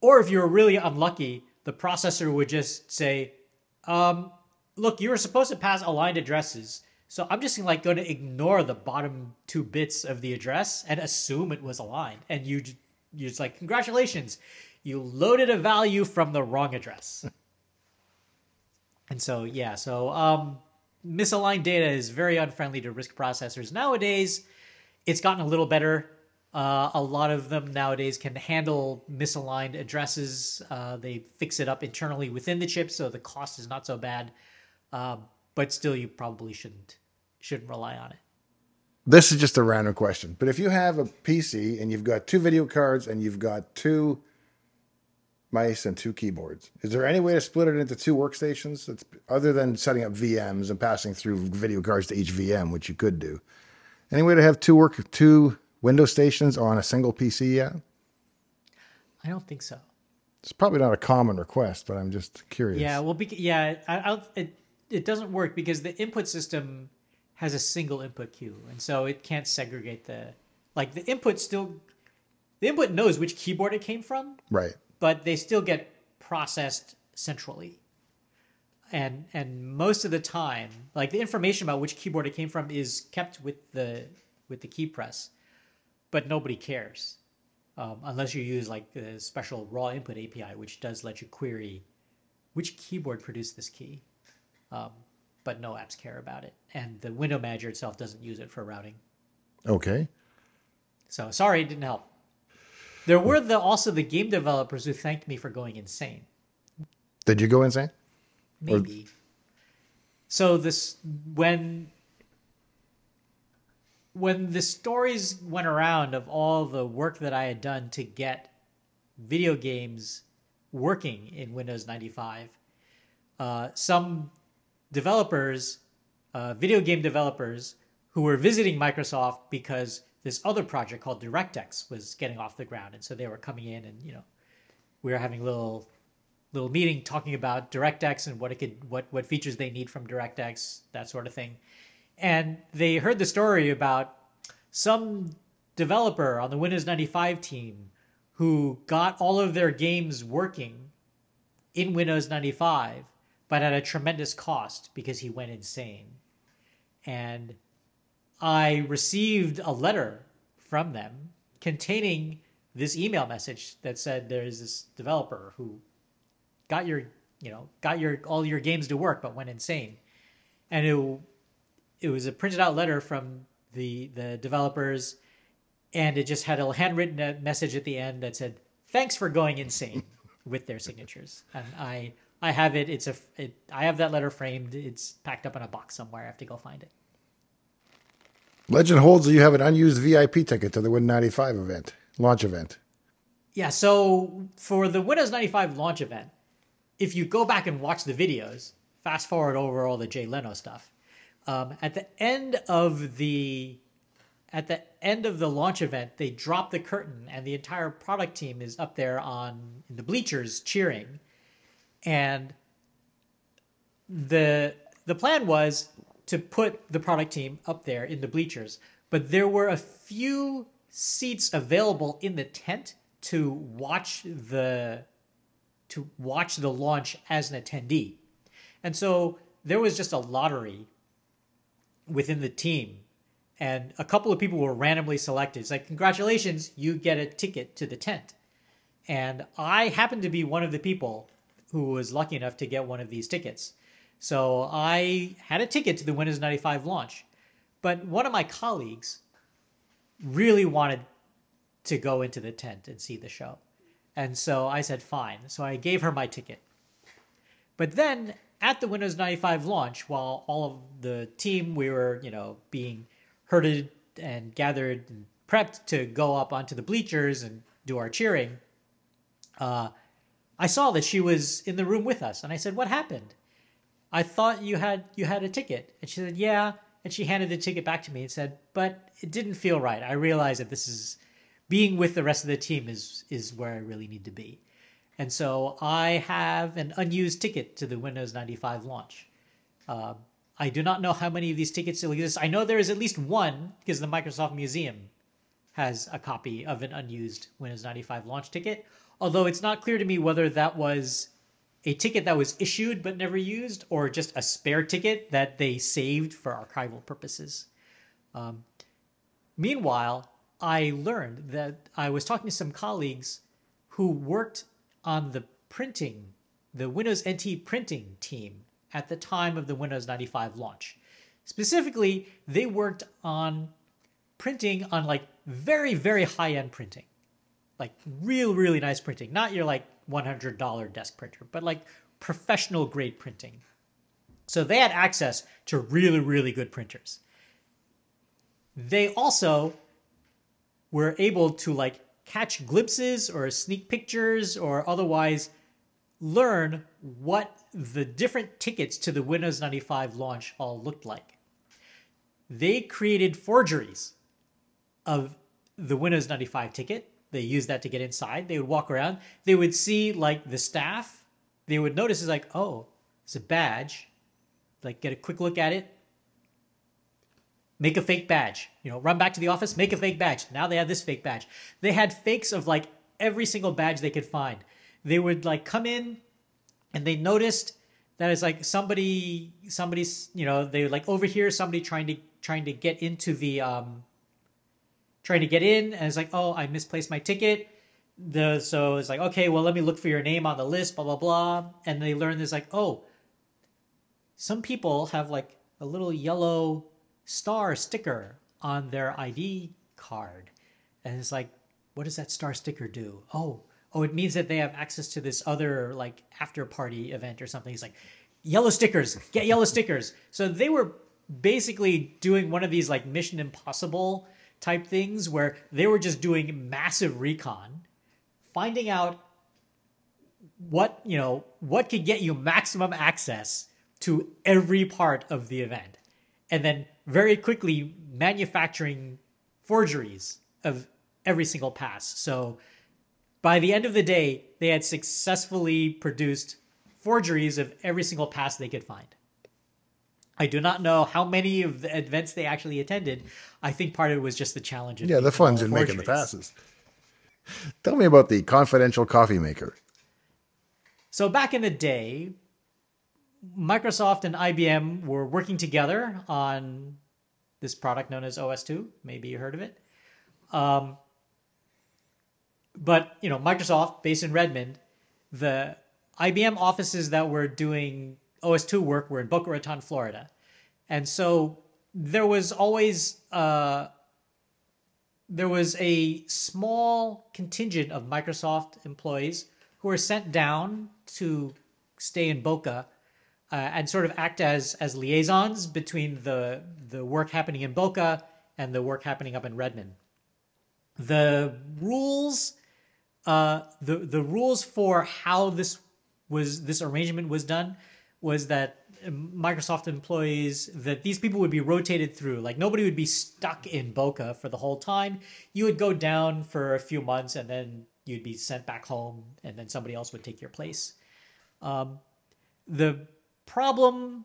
or if you were really unlucky, the processor would just say, um, "Look, you were supposed to pass aligned addresses, so I'm just like going to ignore the bottom two bits of the address and assume it was aligned." And you you're just like, "Congratulations, you loaded a value from the wrong address." and so yeah, so um, misaligned data is very unfriendly to RISC processors nowadays. It's gotten a little better. Uh, a lot of them nowadays can handle misaligned addresses. Uh, they fix it up internally within the chip, so the cost is not so bad. Uh, but still, you probably shouldn't shouldn't rely on it. This is just a random question, but if you have a PC and you've got two video cards and you've got two mice and two keyboards, is there any way to split it into two workstations? That's, other than setting up VMs and passing through video cards to each VM, which you could do. Any way to have two work two Windows stations on a single PC yet? I don't think so. It's probably not a common request, but I'm just curious. Yeah, well, beca- yeah, I, I, it it doesn't work because the input system has a single input queue, and so it can't segregate the like the input still. The input knows which keyboard it came from, Right. but they still get processed centrally. And and most of the time, like the information about which keyboard it came from is kept with the with the key press, but nobody cares um, unless you use like the special raw input API, which does let you query which keyboard produced this key. Um, but no apps care about it, and the window manager itself doesn't use it for routing. Okay. So sorry, it didn't help. There were the also the game developers who thanked me for going insane. Did you go insane? Maybe. So this when when the stories went around of all the work that I had done to get video games working in Windows 95, uh, some developers, uh, video game developers, who were visiting Microsoft because this other project called DirectX was getting off the ground, and so they were coming in, and you know, we were having a little little meeting talking about DirectX and what it could, what what features they need from DirectX, that sort of thing, and they heard the story about some developer on the Windows 95 team who got all of their games working in Windows 95 but at a tremendous cost because he went insane. And I received a letter from them containing this email message that said there's this developer who got your, you know, got your all your games to work but went insane. And it it was a printed out letter from the the developers and it just had a handwritten message at the end that said thanks for going insane with their signatures. And I I have it. It's a. It, I have that letter framed. It's packed up in a box somewhere. I have to go find it. Legend holds that you have an unused VIP ticket to the Win 95 event, launch event. Yeah. So for the Windows 95 launch event, if you go back and watch the videos, fast forward over all the Jay Leno stuff, um, at the end of the at the end of the launch event, they drop the curtain, and the entire product team is up there on in the bleachers cheering and the the plan was to put the product team up there in the bleachers. But there were a few seats available in the tent to watch the to watch the launch as an attendee. And so there was just a lottery within the team. And a couple of people were randomly selected. It's like congratulations you get a ticket to the tent. And i happened to be one of the people who was lucky enough to get one of these tickets. So I had a ticket to the Windows 95 launch, but one of my colleagues really wanted to go into the tent and see the show. And so I said, fine. So I gave her my ticket. But then at the Windows 95 launch, while all of the team we were, you know, being herded and gathered and prepped to go up onto the bleachers and do our cheering, uh, I saw that she was in the room with us, and I said, "What happened?" I thought you had you had a ticket, and she said, "Yeah." And she handed the ticket back to me and said, "But it didn't feel right. I realized that this is being with the rest of the team is is where I really need to be." And so I have an unused ticket to the Windows 95 launch. Uh, I do not know how many of these tickets still exist. I know there is at least one because the Microsoft Museum has a copy of an unused Windows 95 launch ticket. Although it's not clear to me whether that was a ticket that was issued but never used or just a spare ticket that they saved for archival purposes. Um, meanwhile, I learned that I was talking to some colleagues who worked on the printing, the Windows NT printing team at the time of the Windows 95 launch. Specifically, they worked on printing on like very, very high end printing. Like real, really nice printing. Not your like $100 desk printer, but like professional grade printing. So they had access to really, really good printers. They also were able to like catch glimpses or sneak pictures or otherwise learn what the different tickets to the Windows 95 launch all looked like. They created forgeries of the Windows 95 ticket. They used that to get inside. They would walk around. They would see like the staff. They would notice it's like, oh, it's a badge. Like get a quick look at it. Make a fake badge. You know, run back to the office, make a fake badge. Now they have this fake badge. They had fakes of like every single badge they could find. They would like come in and they noticed that it's like somebody somebody's you know they would like overhear somebody trying to trying to get into the um trying to get in and it's like oh i misplaced my ticket. The so it's like okay well let me look for your name on the list blah blah blah. And they learn this like oh some people have like a little yellow star sticker on their id card. And it's like what does that star sticker do? Oh oh it means that they have access to this other like after party event or something. It's like yellow stickers get yellow stickers. So they were basically doing one of these like mission impossible type things where they were just doing massive recon, finding out what, you know, what could get you maximum access to every part of the event. And then very quickly manufacturing forgeries of every single pass. So by the end of the day, they had successfully produced forgeries of every single pass they could find. I do not know how many of the events they actually attended. I think part of it was just the challenge. Of yeah, the fun's in making the passes. Tell me about the confidential coffee maker. So back in the day, Microsoft and IBM were working together on this product known as OS2. Maybe you heard of it. Um, but you know, Microsoft, based in Redmond, the IBM offices that were doing OS2 work were in Boca Raton, Florida. And so there was always uh, there was a small contingent of Microsoft employees who were sent down to stay in Boca uh, and sort of act as as liaisons between the the work happening in Boca and the work happening up in Redmond. The rules, uh, the the rules for how this was this arrangement was done was that Microsoft employees that these people would be rotated through. Like nobody would be stuck in Boca for the whole time. You would go down for a few months and then you'd be sent back home and then somebody else would take your place. Um, the problem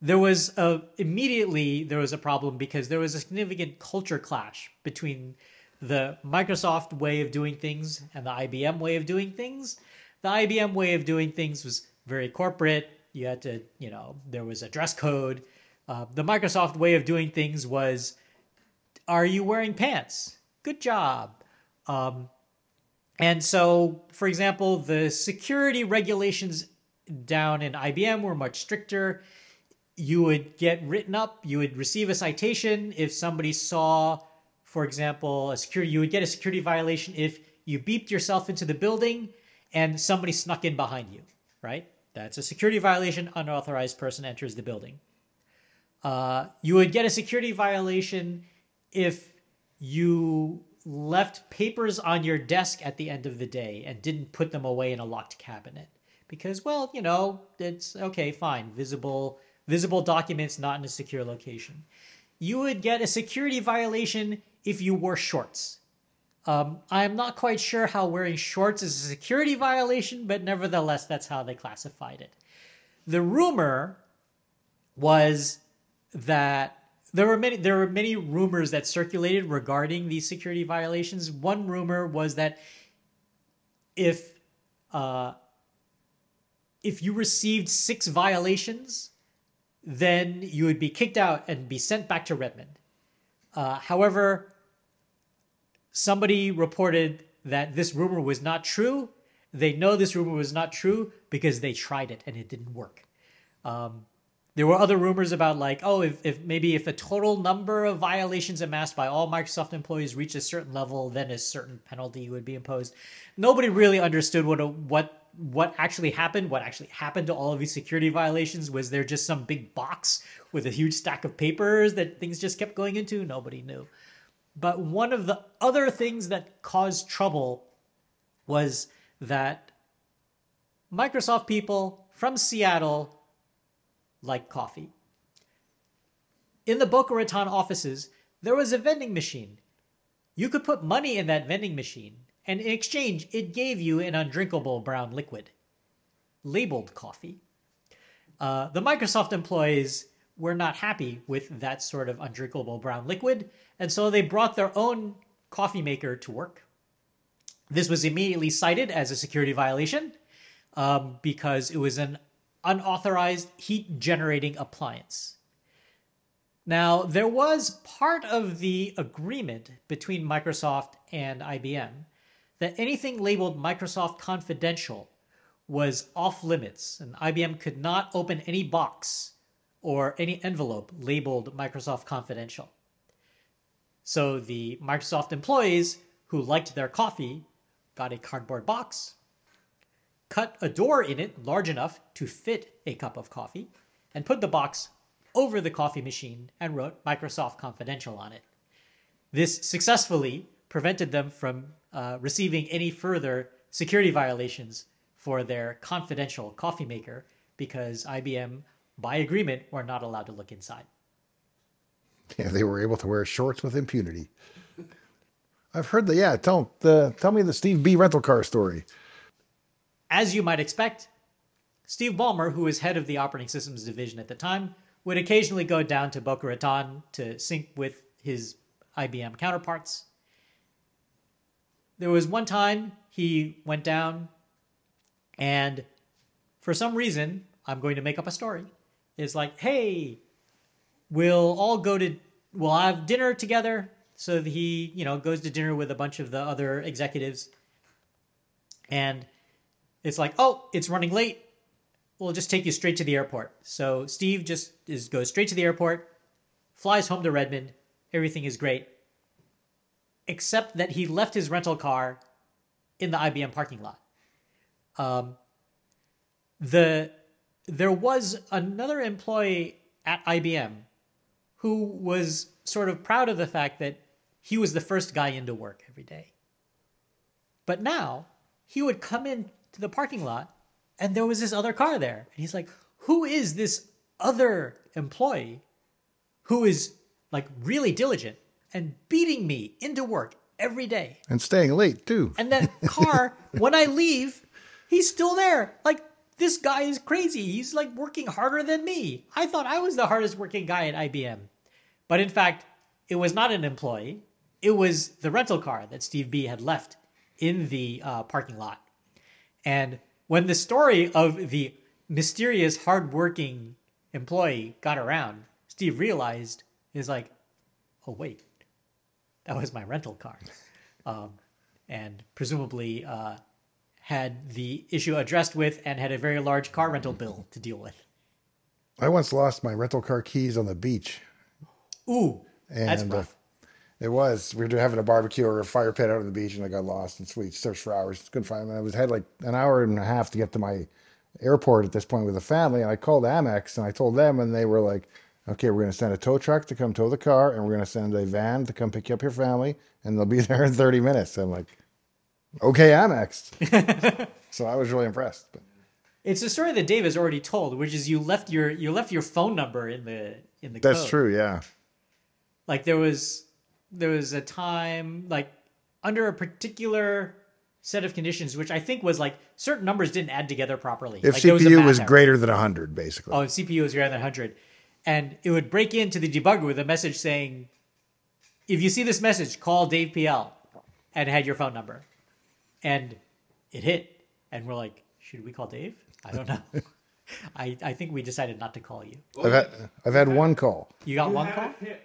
there was a immediately there was a problem because there was a significant culture clash between the Microsoft way of doing things and the IBM way of doing things. The IBM way of doing things was very corporate. You had to, you know, there was a dress code. Uh, the Microsoft way of doing things was, are you wearing pants? Good job. Um, and so, for example, the security regulations down in IBM were much stricter. You would get written up, you would receive a citation if somebody saw, for example, a security, you would get a security violation if you beeped yourself into the building and somebody snuck in behind you, right? That's a security violation. Unauthorized person enters the building. Uh, you would get a security violation if you left papers on your desk at the end of the day and didn't put them away in a locked cabinet because well you know it's okay fine visible visible documents not in a secure location you would get a security violation if you wore shorts um, i'm not quite sure how wearing shorts is a security violation but nevertheless that's how they classified it the rumor was that there were many there were many rumors that circulated regarding these security violations. One rumor was that if uh, if you received six violations, then you would be kicked out and be sent back to Redmond. Uh, however, somebody reported that this rumor was not true. They know this rumor was not true because they tried it and it didn't work. Um, there were other rumors about like, oh, if, if maybe if the total number of violations amassed by all Microsoft employees reached a certain level, then a certain penalty would be imposed. Nobody really understood what a, what what actually happened. What actually happened to all of these security violations? Was there just some big box with a huge stack of papers that things just kept going into? Nobody knew. But one of the other things that caused trouble was that Microsoft people from Seattle like coffee. In the Boca Raton offices, there was a vending machine. You could put money in that vending machine, and in exchange, it gave you an undrinkable brown liquid, labeled coffee. Uh, the Microsoft employees were not happy with that sort of undrinkable brown liquid, and so they brought their own coffee maker to work. This was immediately cited as a security violation um, because it was an unauthorized heat generating appliance. Now, there was part of the agreement between Microsoft and IBM that anything labeled Microsoft Confidential was off limits, and IBM could not open any box or any envelope labeled Microsoft Confidential. So the Microsoft employees who liked their coffee got a cardboard box, cut a door in it large enough to fit a cup of coffee, and put the box over the coffee machine and wrote Microsoft Confidential on it. This successfully prevented them from uh, receiving any further security violations for their confidential coffee maker because IBM, by agreement, were not allowed to look inside. Yeah, they were able to wear shorts with impunity. I've heard the yeah. Tell the tell me the Steve B rental car story. As you might expect, Steve Ballmer, who was head of the operating systems division at the time, would occasionally go down to Boca Raton to sync with his IBM counterparts. There was one time he went down, and for some reason, I'm going to make up a story. It's like, hey, we'll all go to, we'll have dinner together. So he, you know, goes to dinner with a bunch of the other executives. And it's like, oh, it's running late. We'll just take you straight to the airport. So Steve just is, goes straight to the airport, flies home to Redmond. Everything is great. Except that he left his rental car in the IBM parking lot. Um, the there was another employee at IBM who was sort of proud of the fact that he was the first guy into work every day. But now he would come in to the parking lot and there was this other car there. And he's like, who is this other employee who is like really diligent and beating me into work every day? And staying late too. And that car, when I leave, he's still there. Like, this guy is crazy. He's like working harder than me. I thought I was the hardest working guy at IBM. But in fact, it was not an employee. It was the rental car that Steve B had left in the uh, parking lot. And when the story of the mysterious, hardworking employee got around, Steve realized is like, oh wait, that was my rental car, um, and presumably uh, had the issue addressed with and had a very large car rental bill to deal with. I once lost my rental car keys on the beach. Ooh, And that's uh, rough. it was. We were having a barbecue or a fire pit out on the beach, and I got lost. And so we searched for hours, couldn't find them. I was had like an hour and a half to get to my airport at this point with the family, and I called Amex and I told them, and they were like, "Okay, we're going to send a tow truck to come tow the car, and we're going to send a van to come pick you up your family, and they'll be there in 30 minutes." I'm like, "Okay, Amex." so I was really impressed. But It's a story that Dave has already told, which is you left your you left your phone number in the in the that's code. true, yeah. Like there was there was a time like under a particular set of conditions, which I think was like certain numbers didn't add together properly. If like, CPU math oh, was greater than 100, basically. Oh, if CPU was greater than 100. And it would break into the debugger with a message saying, if you see this message, call Dave PL and had your phone number. And it hit. And we're like, should we call Dave? I don't know. I, I think we decided not to call you. I've had, I've had one call. You got You one had call? it hit.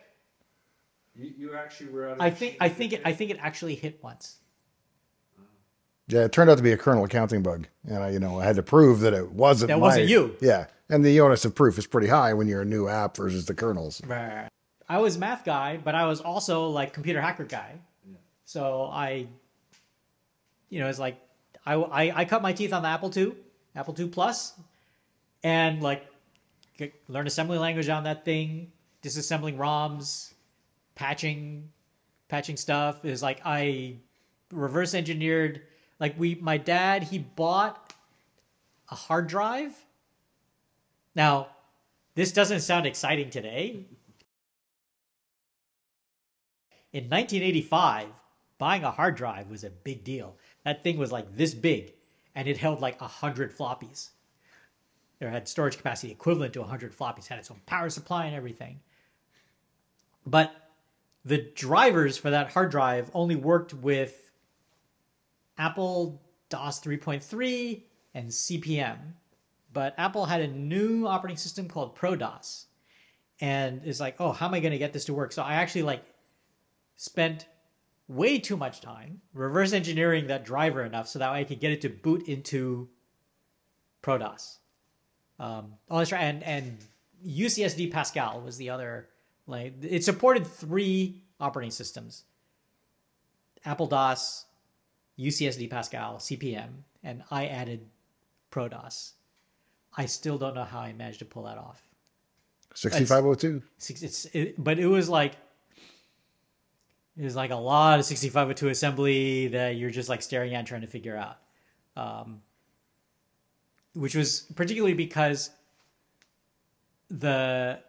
You, you actually were out of I think I think it I think it actually hit once. Yeah, it turned out to be a kernel accounting bug, and I, you know, I had to prove that it wasn't. That my- wasn't you. Yeah, and the onus of proof is pretty high when you're a new app versus the kernels. I was math guy, but I was also like computer hacker guy. So I, you know, it's like I, I I cut my teeth on the Apple II, Apple II Plus, and like learn assembly language on that thing, disassembling ROMs, patching, patching stuff. Is like I reverse engineered. Like we, my dad, he bought a hard drive. Now, this doesn't sound exciting today. In 1985, buying a hard drive was a big deal. That thing was like this big, and it held like 100 floppies. It had storage capacity equivalent to 100 floppies, had its own power supply and everything. But the drivers for that hard drive only worked with Apple DOS 3.3 and CPM. But Apple had a new operating system called ProDOS. And it's like, oh, how am I going to get this to work? So I actually like spent way too much time reverse engineering that driver enough so that I could get it to boot into ProDOS. Um, oh, that's right. And, and UCSD Pascal was the other. Like it supported three operating systems: Apple DOS, UCSD Pascal, CPM, and I added ProDOS. I still don't know how I managed to pull that off. 6502. Six- It's, it, but it was like was like a lot of 6502 assembly that you're just like staring at trying to figure out. Um, which was particularly because the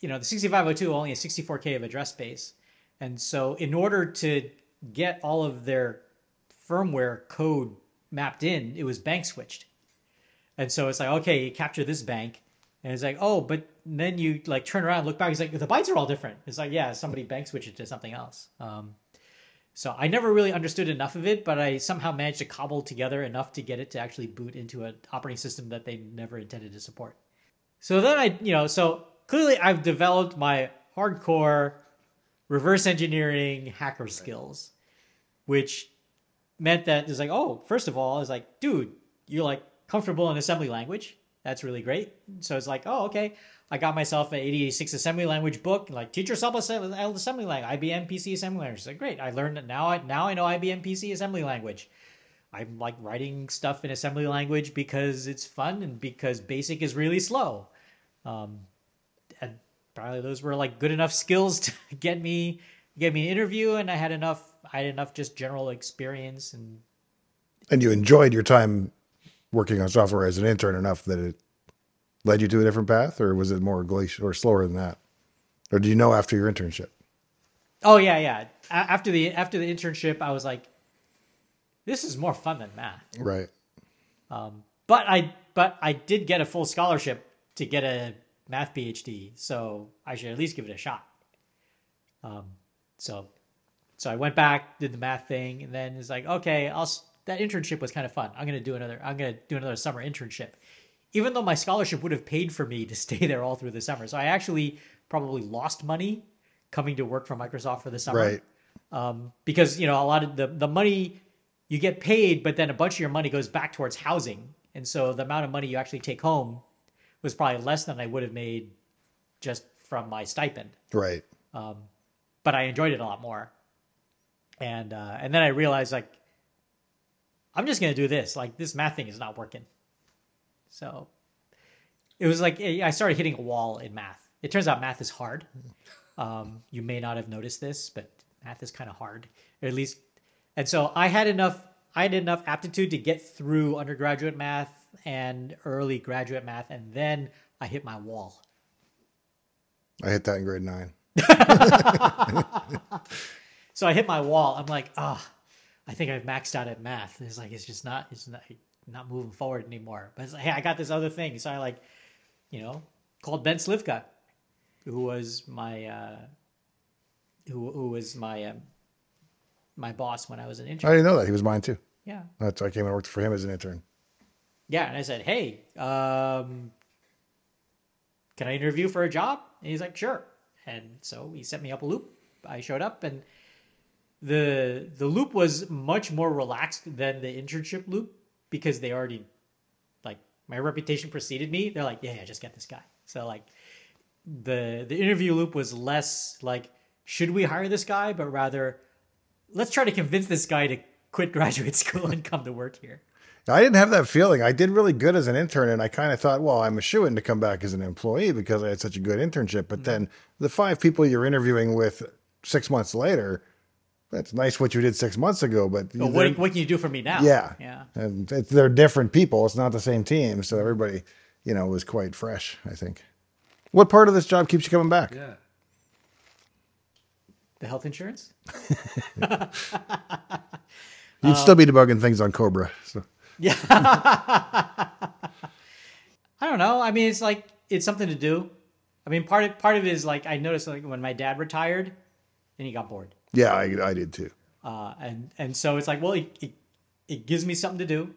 you know the 6502 only has 64k of address space, and so in order to get all of their firmware code mapped in, it was bank switched. And so it's like, okay, you capture this bank, and it's like, oh, but then you like turn around, look back, He's like the bytes are all different. It's like, yeah, somebody bank switched it to something else. Um, so I never really understood enough of it, but I somehow managed to cobble together enough to get it to actually boot into an operating system that they never intended to support. So then I, you know, so clearly I've developed my hardcore reverse engineering hacker skills, which meant that it's like, oh, first of all, it's like, dude, you're like comfortable in assembly language. That's really great. So it's like, oh, okay. I got myself an 86 assembly language book, like teach yourself assembly language, IBM PC assembly language. Like, great. I learned it now. I now I know IBM PC assembly language. I'm like writing stuff in assembly language because it's fun and because basic is really slow. Um, and probably those were like good enough skills to get me get me an interview, and I had enough. I had enough just general experience and And you enjoyed your time working on software as an intern enough that it led you to a different path, or was it more glacial or slower than that? Or did you know after your internship? Oh yeah, yeah. After the after the internship, I was like, this is more fun than math. Right. But I but I did get a full scholarship to get a math PhD, so I should at least give it a shot. Um, so so I went back, did the math thing, and then it's like, okay, I'll that internship was kind of fun. I'm gonna do another. I'm gonna do another summer internship, even though my scholarship would have paid for me to stay there all through the summer. So I actually probably lost money coming to work for Microsoft for the summer Right. um, because you know a lot of the the money you get paid, but then a bunch of your money goes back towards housing, and so the amount of money you actually take home was probably less than I would have made just from my stipend. Right. But I enjoyed it a lot more, and uh, and then I realized like I'm just gonna do this. Like this math thing is not working, So it was like I started hitting a wall in math. It turns out math is hard. Um, you may not have noticed this, but math is kind of hard, at least. And so I had enough. I had enough aptitude to get through undergraduate math and early graduate math, and then I hit my wall. I hit that in grade nine. So I hit my wall. I'm like, ah, I think I've maxed out at math. It's like it's just not it's not not moving forward anymore. But it's like, hey, I got this other thing. So I like, you know, called Ben Slivka, who was my uh, who who was my um, my boss when I was an intern. I didn't know that. He was mine too. Yeah, That's why I came and worked for him as an intern. yeah. And I said, hey, um, can I interview for a job? And he's like, sure. And so he set me up a loop. I showed up and the the loop was much more relaxed than the internship loop because they already like my reputation preceded me. They're like, yeah, yeah, just get this guy. So like the the interview loop was less like should we hire this guy, but rather let's try to convince this guy to quit graduate school and come to work here. I didn't have that feeling. I did really good as an intern, and I kind of thought, well, I'm a shoe in to come back as an employee because I had such a good internship. But mm-hmm. then the five people you're interviewing with six months later, that's nice what you did six months ago, but But what, what can you do for me now? yeah, Yeah. and it's, they're different people. It's not the same team, so everybody, you know, was quite fresh. I think. What part of this job keeps you coming back? Yeah. The health insurance? You'd still be um, debugging things on Cobra. So. Yeah. I don't know. I mean, it's like it's something to do. I mean, part of part of it is like I noticed like when my dad retired, and he got bored, Yeah, I, I did too. uh, and and so it's like, well, it, it it gives me something to do.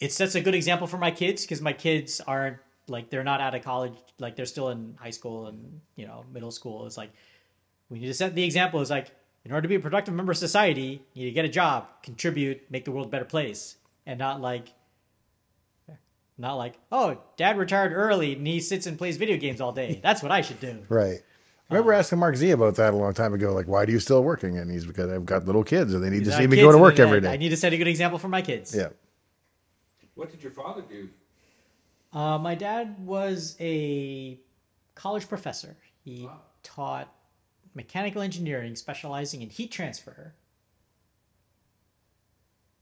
It sets a good example for my kids because my kids aren't like they're not out of college, like they're still in high school and you know middle school. It's like we need to set the example. It's like in order to be a productive member of society, you need to get a job, contribute, make the world a better place, and not like not like, oh, dad retired early and he sits and plays video games all day. That's what I should do. Right. I remember asking Mark Z about that a long time ago. Like, why do you still working? And he's because I've got little kids and they need to see have me kids go to and work then every I- I need to set a good example for my kids. Yeah. What did your father do? Uh, my dad was a college professor. He Wow. taught mechanical engineering, specializing in heat transfer.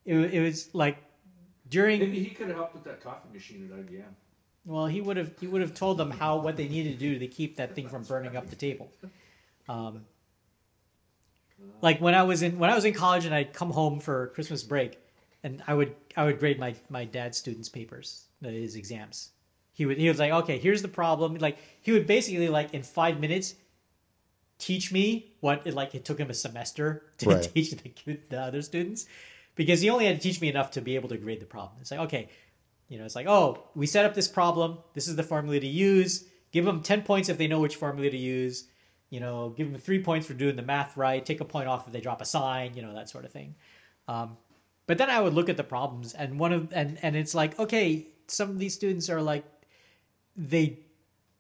It, wa- it was like during Maybe he could have helped with that coffee machine at IBM. Well, he would have he would have told them how what they needed to do to keep that thing from burning up the table. Um, like when I was in when I was in college and I'd come home for Christmas break, and I would I would grade my my dad's students' papers, uh, his exams. He would he was like, okay, here's the problem. Like he would basically like in five minutes teach me what it like it took him a semester to Right. teach the, the other students because he only had to teach me enough to be able to grade the problem. It's like okay, you know, it's like, oh, we set up this problem. This is the formula to use. Give them 10 points if they know which formula to use. You know, give them three points for doing the math right. Take a point off if they drop a sign, you know, that sort of thing. Um, but then I would look at the problems and one of, and, and it's like, okay, some of these students are like, they,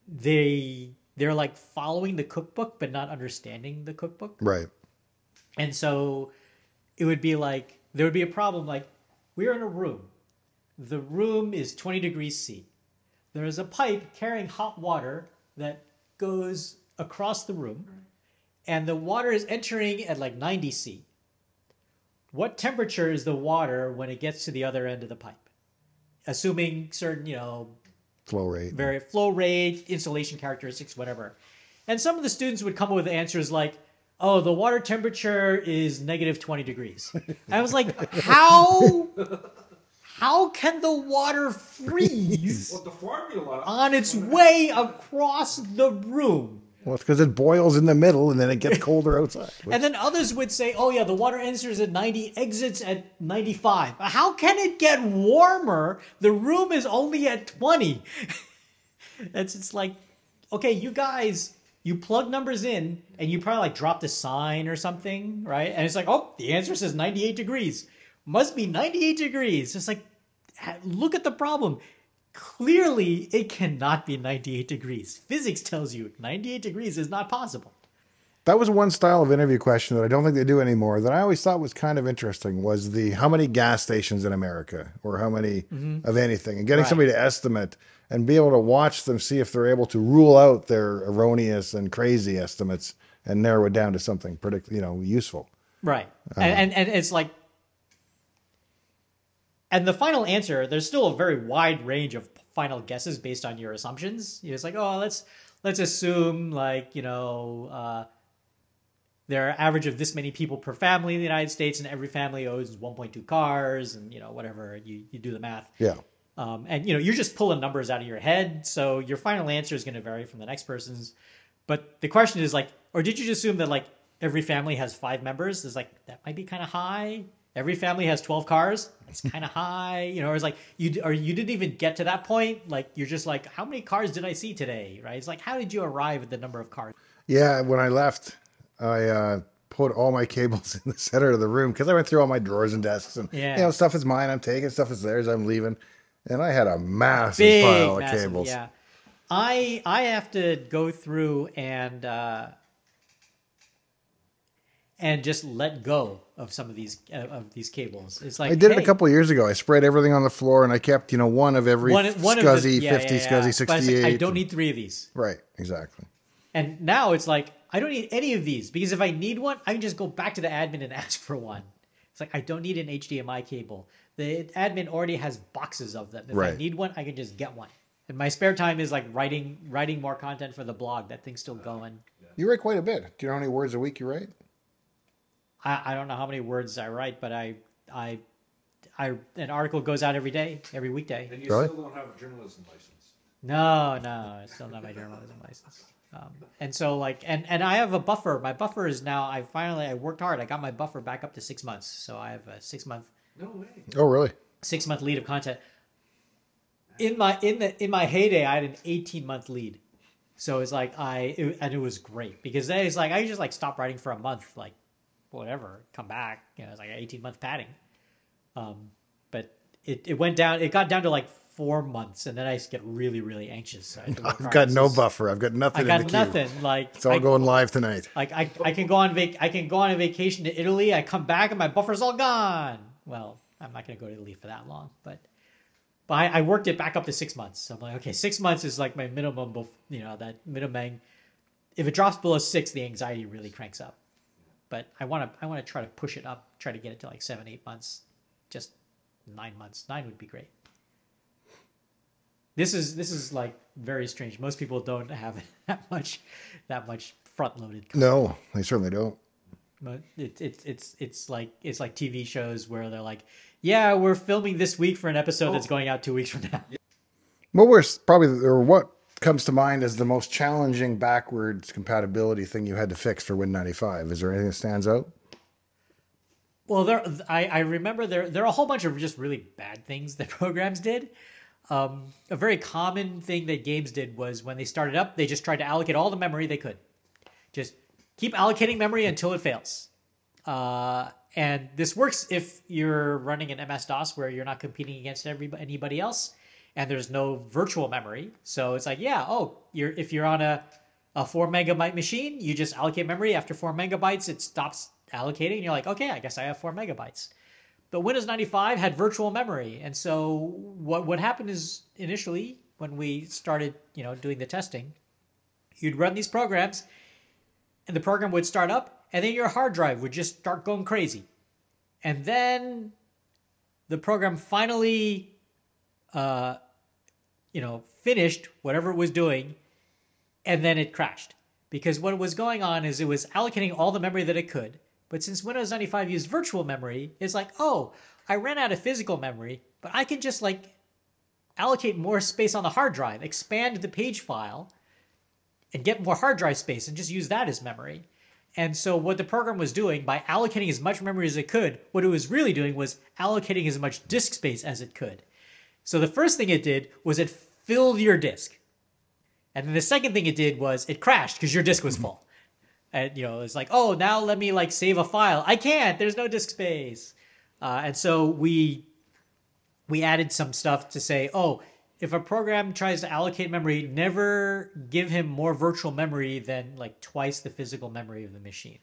they, they're like following the cookbook, but not understanding the cookbook. Right. And so it would be like there would be a problem like we're in a room. The room is 20 degrees C. There is a pipe carrying hot water that goes across the room and the water is entering at like 90 C. What temperature is the water when it gets to the other end of the pipe? Assuming certain, you know, Flow rate. very flow rate, insulation characteristics, whatever. And some of the students would come up with answers like, "Oh, the water temperature is negative twenty degrees." I was like, "How? How can the water freeze Well, the formula. on its way across the room?" Well, it's because it boils in the middle and then it gets colder outside. And then others would say, "Oh yeah, the water enters at 90, exits at 95." How can it get warmer? The room is only at 20. it's it's like, okay, you guys, you plug numbers in and you probably like dropped a sign or something, right? And it's like, "Oh, the answer says 98 degrees. Must be 98 degrees." It's like look at the problem. Clearly, it cannot be 98 degrees. Physics tells you 98 degrees is not possible. That was one style of interview question that I don't think they do anymore. That I always thought was kind of interesting was the how many gas stations in America or how many of anything, and getting Right. somebody to estimate and be able to watch them see if they're able to rule out their erroneous and crazy estimates and narrow it down to something predict you know useful. Right. Uh-huh. And, and and it's like and the final answer, there's still a very wide range of final guesses based on your assumptions. It's like, oh, let's let's assume like, you know, uh there are average of this many people per family in the United States, and every family owns 1.2 cars, and you know whatever you, you do the math. Yeah. Um, and you know, you're just pulling numbers out of your head, so your final answer is going to vary from the next person's. But the question is like, or did you just assume that like every family has five members? Is like that might be kind of high. Every family has twelve cars. It's kind of high, you know. Or it's like you or you didn't even get to that point. Like you're just like, how many cars did I see today? Right? It's like, how did you arrive at the number of cars? Yeah, when I left, I uh, put all my cables in the center of the room because I went through all my drawers and desks, and Yeah. you know, stuff is mine. I'm taking stuff is theirs. I'm leaving, and I had a massive Big, pile of massive, cables. yeah. I I have to go through and uh, and just let go of some of these uh, of these cables. It's like I did it a couple of years ago. I spread everything on the floor, and I kept you know one of every one, one SCSI, of the, yeah, 50, yeah, yeah. SCSI, But it's like, I don't need three of these. right, exactly. And now it's like I don't need any of these because if I need one, I can just go back to the admin and ask for one. It's like I don't need an HDMI cable. The admin already has boxes of them. If I Right. need one, I can just get one. And my spare time is like writing writing more content for the blog. That thing's still going. You write quite a bit. Do you know how many words a week you write? I, I don't know how many words I write, but I I I an article goes out every day, every weekday. And you Really? still don't have a journalism license. No, no, I still not my journalism license. Um, and so like, and and I have a buffer. My buffer is now. I finally I worked hard. I got my buffer back up to six months. So I have a six month No way. Oh, really? six month lead of content. In my in the in my heyday, I had an eighteen month lead. So it's like I it, and it was great because then it's like I just like stop writing for a month, like whatever, come back. You know, it's like eighteen month padding. Um, but it, it went down. It got down to like four months, and then I just get really really anxious. So I no, I've got no buffer. I've got nothing I in got the queue. nothing. Like It's all I, going live tonight. like I, I can go on vac I can go on a vacation to Italy. I come back and my buffer's all gone. Well, I'm not going to go to Italy for that long, but but I, I worked it back up to six months. So I'm like, okay, six months is like my minimum. Bef- you know that minimum. If it drops below six, the anxiety really cranks up. But I want to I want to try to push it up. Try to get it to like seven, eight months. Just nine months. Nine would be great. This is this is like very strange. Most people don't have that much that much front loaded No, they certainly don't. but it's it's it's it's like it's like TV shows where they're like, yeah, we're filming this week for an episode oh. that's going out two weeks from now. What was probably, or what comes to mind as the most challenging backwards compatibility thing you had to fix for Win95? Is there anything that stands out? Well, there I, I remember there there are a whole bunch of just really bad things that programs did. Um, a very common thing that games did was when they started up, they just tried to allocate all the memory they could. Just keep allocating memory until it fails. Uh, and this works if you're running an MS DOS where you're not competing against everybody, anybody else, and there's no virtual memory. So it's like, yeah, oh, you're if you're on a a four megabyte machine, you just allocate memory. After four megabytes, it stops allocating, and you're like, okay, I guess I have four megabytes. But Windows 95 had virtual memory, and so what what happened is initially when we started, you know, doing the testing, you'd run these programs, and the program would start up, and then your hard drive would just start going crazy, and then the program finally, uh, you know, finished whatever it was doing, and then it crashed because what was going on is it was allocating all the memory that it could. But since Windows 95 used virtual memory, it's like, oh, I ran out of physical memory, but I can just like allocate more space on the hard drive, expand the page file, and get more hard drive space and just use that as memory. And so what the program was doing by allocating as much memory as it could, what it was really doing was allocating as much disk space as it could. So the first thing it did was it filled your disk. And then the second thing it did was it crashed because your disk was full. And you know, it's like, oh, now let me like save a file. I can't. There's no disk space. Uh, and so we we added some stuff to say, oh, if a program tries to allocate memory, never give him more virtual memory than like twice the physical memory of the machine.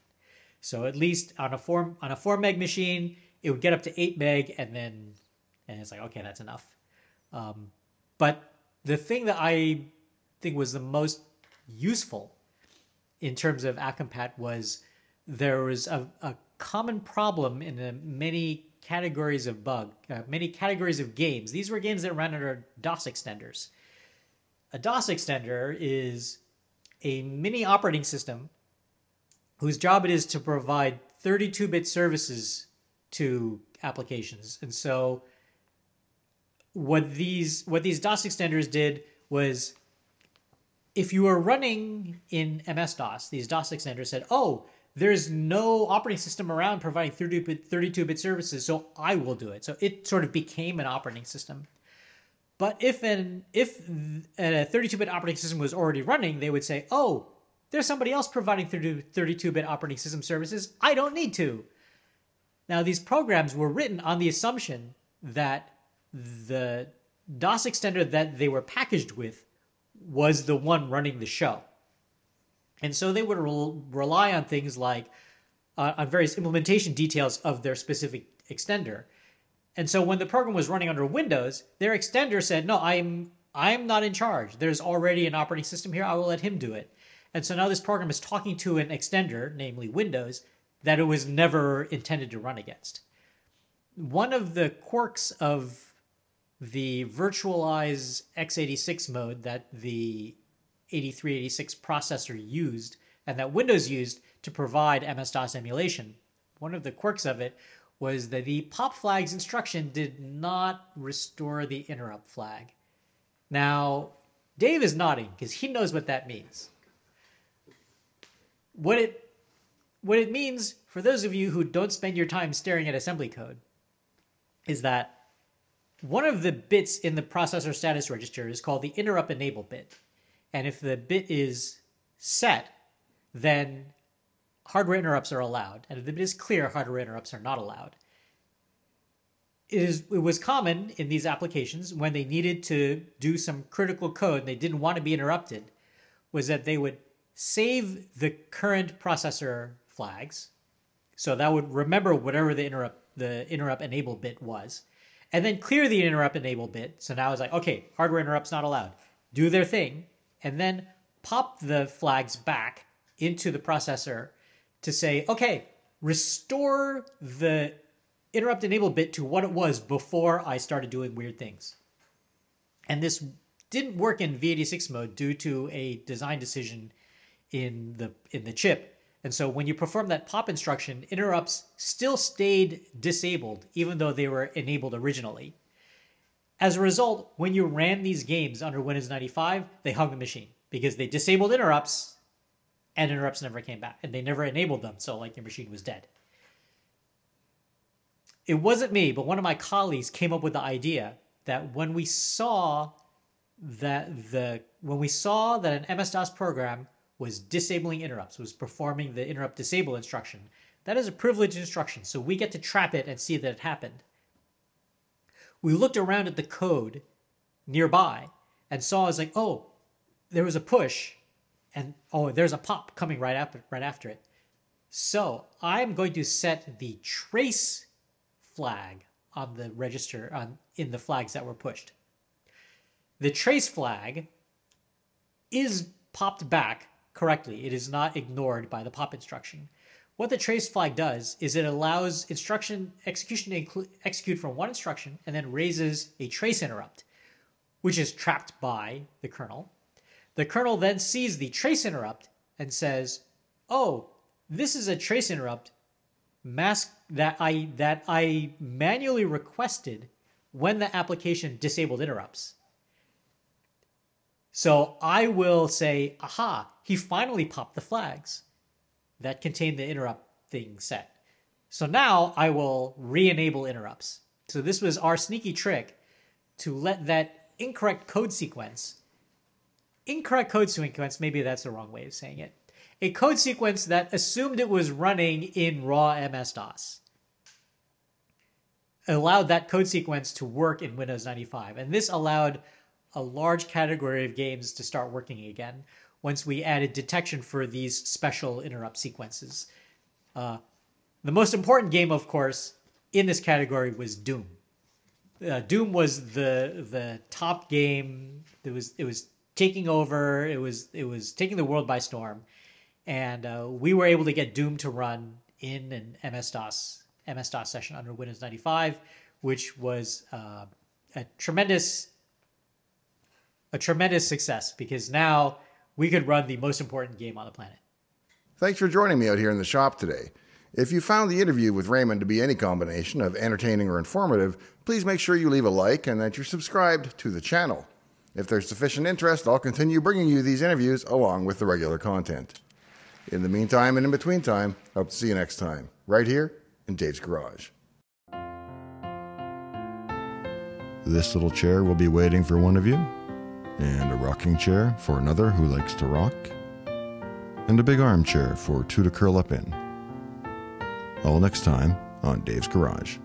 So at least on a four on a four meg machine, it would get up to eight meg, and then and it's like okay, that's enough. Um, but the thing that I think was the most useful in terms of app compat was there was a, a common problem in the many categories of bug, uh, many categories of games. These were games that ran under DOS extenders. A DOS extender is a mini operating system whose job it is to provide 32 bit services to applications. And so what these what these DOS extenders did was if you were running in MS DOS, these DOS extenders said, "Oh, there's no operating system around providing 32 bit services, so I will do it. So it sort of became an operating system. But if an if a 32 bit operating system was already running, they would say, "Oh, there's somebody else providing 32 bit operating system services. I don't need to." Now these programs were written on the assumption that the DOS extender that they were packaged with was the one running the show. And so they would re- rely on things like uh, on various implementation details of their specific extender. And so when the program was running under Windows, their extender said, "No, I'm I'm not in charge. There's already an operating system here. I will let him do it." And so now this program is talking to an extender, namely Windows, that it was never intended to run against. One of the quirks of the virtualize x86 mode that the 80386 processor used and that Windows used to provide MS DOS emulation. One of the quirks of it was that the pop flags instruction did not restore the interrupt flag. Now, Dave is nodding because he knows what that means. What it what it means for those of you who don't spend your time staring at assembly code is that one of the bits in the processor status register is called the interrupt enable bit. And if the bit is set, then hardware interrupts are allowed. And if the bit is clear, hardware interrupts are not allowed. It, is, it was common in these applications when they needed to do some critical code and they didn't want to be interrupted, was that they would save the current processor flags. So that would remember whatever the interrupt the interrupt enable bit was, and then clear the interrupt enable bit. So now it's like, okay, hardware interrupts not allowed. Do their thing, and then pop the flags back into the processor to say, okay, restore the interrupt enable bit to what it was before I started doing weird things. And this didn't work in v86 mode due to a design decision in the in the chip. And so when you perform that pop instruction, interrupts still stayed disabled even though they were enabled originally. As a result, when you ran these games under Windows 95, they hung the machine because they disabled interrupts and interrupts never came back and they never enabled them. So, like, your machine was dead. It wasn't me, but one of my colleagues came up with the idea that when we saw that the when we saw that an MS DOS program was disabling interrupts, was performing the interrupt disable instruction, that is a privileged instruction. So we get to trap it and see that it happened we looked around at the code nearby and saw as like, oh, there was a push, and oh, there's a pop coming right up right after it. So I'm going to set the trace flag on the register on in the flags that were pushed. The trace flag is popped back correctly. It is not ignored by the pop instruction. What the trace flag does is it allows instruction execution to execute from one instruction and then raises a trace interrupt, which is trapped by the kernel. The kernel then sees the trace interrupt and says, "Oh, this is a trace interrupt mask that I that I manually requested when the application disabled interrupts." So I will say, "Aha, he finally popped the flags." that contain the interrupt thing set. So now I will re-enable interrupts. So this was our sneaky trick to let that incorrect code sequence, incorrect code sequence, maybe that's the wrong way of saying it, a code sequence that assumed it was running in raw MS-DOS allowed that code sequence to work in Windows 95. And this allowed a large category of games to start working again once we added detection for these special interrupt sequences. Uh, the most important game, of course, in this category was Doom. Uh, Doom was the the top game. It was it was taking over. It was it was taking the world by storm, and uh, we were able to get Doom to run in an MS DOS MS DOS session under Windows 95, which was uh, a tremendous a tremendous success because now we could run the most important game on the planet. Thanks for joining me out here in the shop today. If you found the interview with Raymond to be any combination of entertaining or informative, please make sure you leave a like and that you're subscribed to the channel. If there's sufficient interest, I'll continue bringing you these interviews along with the regular content. In the meantime and in between time, hope to see you next time, right here in Dave's Garage. This little chair will be waiting for one of you, and a rocking chair for another who likes to rock, and a big armchair for two to curl up in. All next time on Dave's Garage.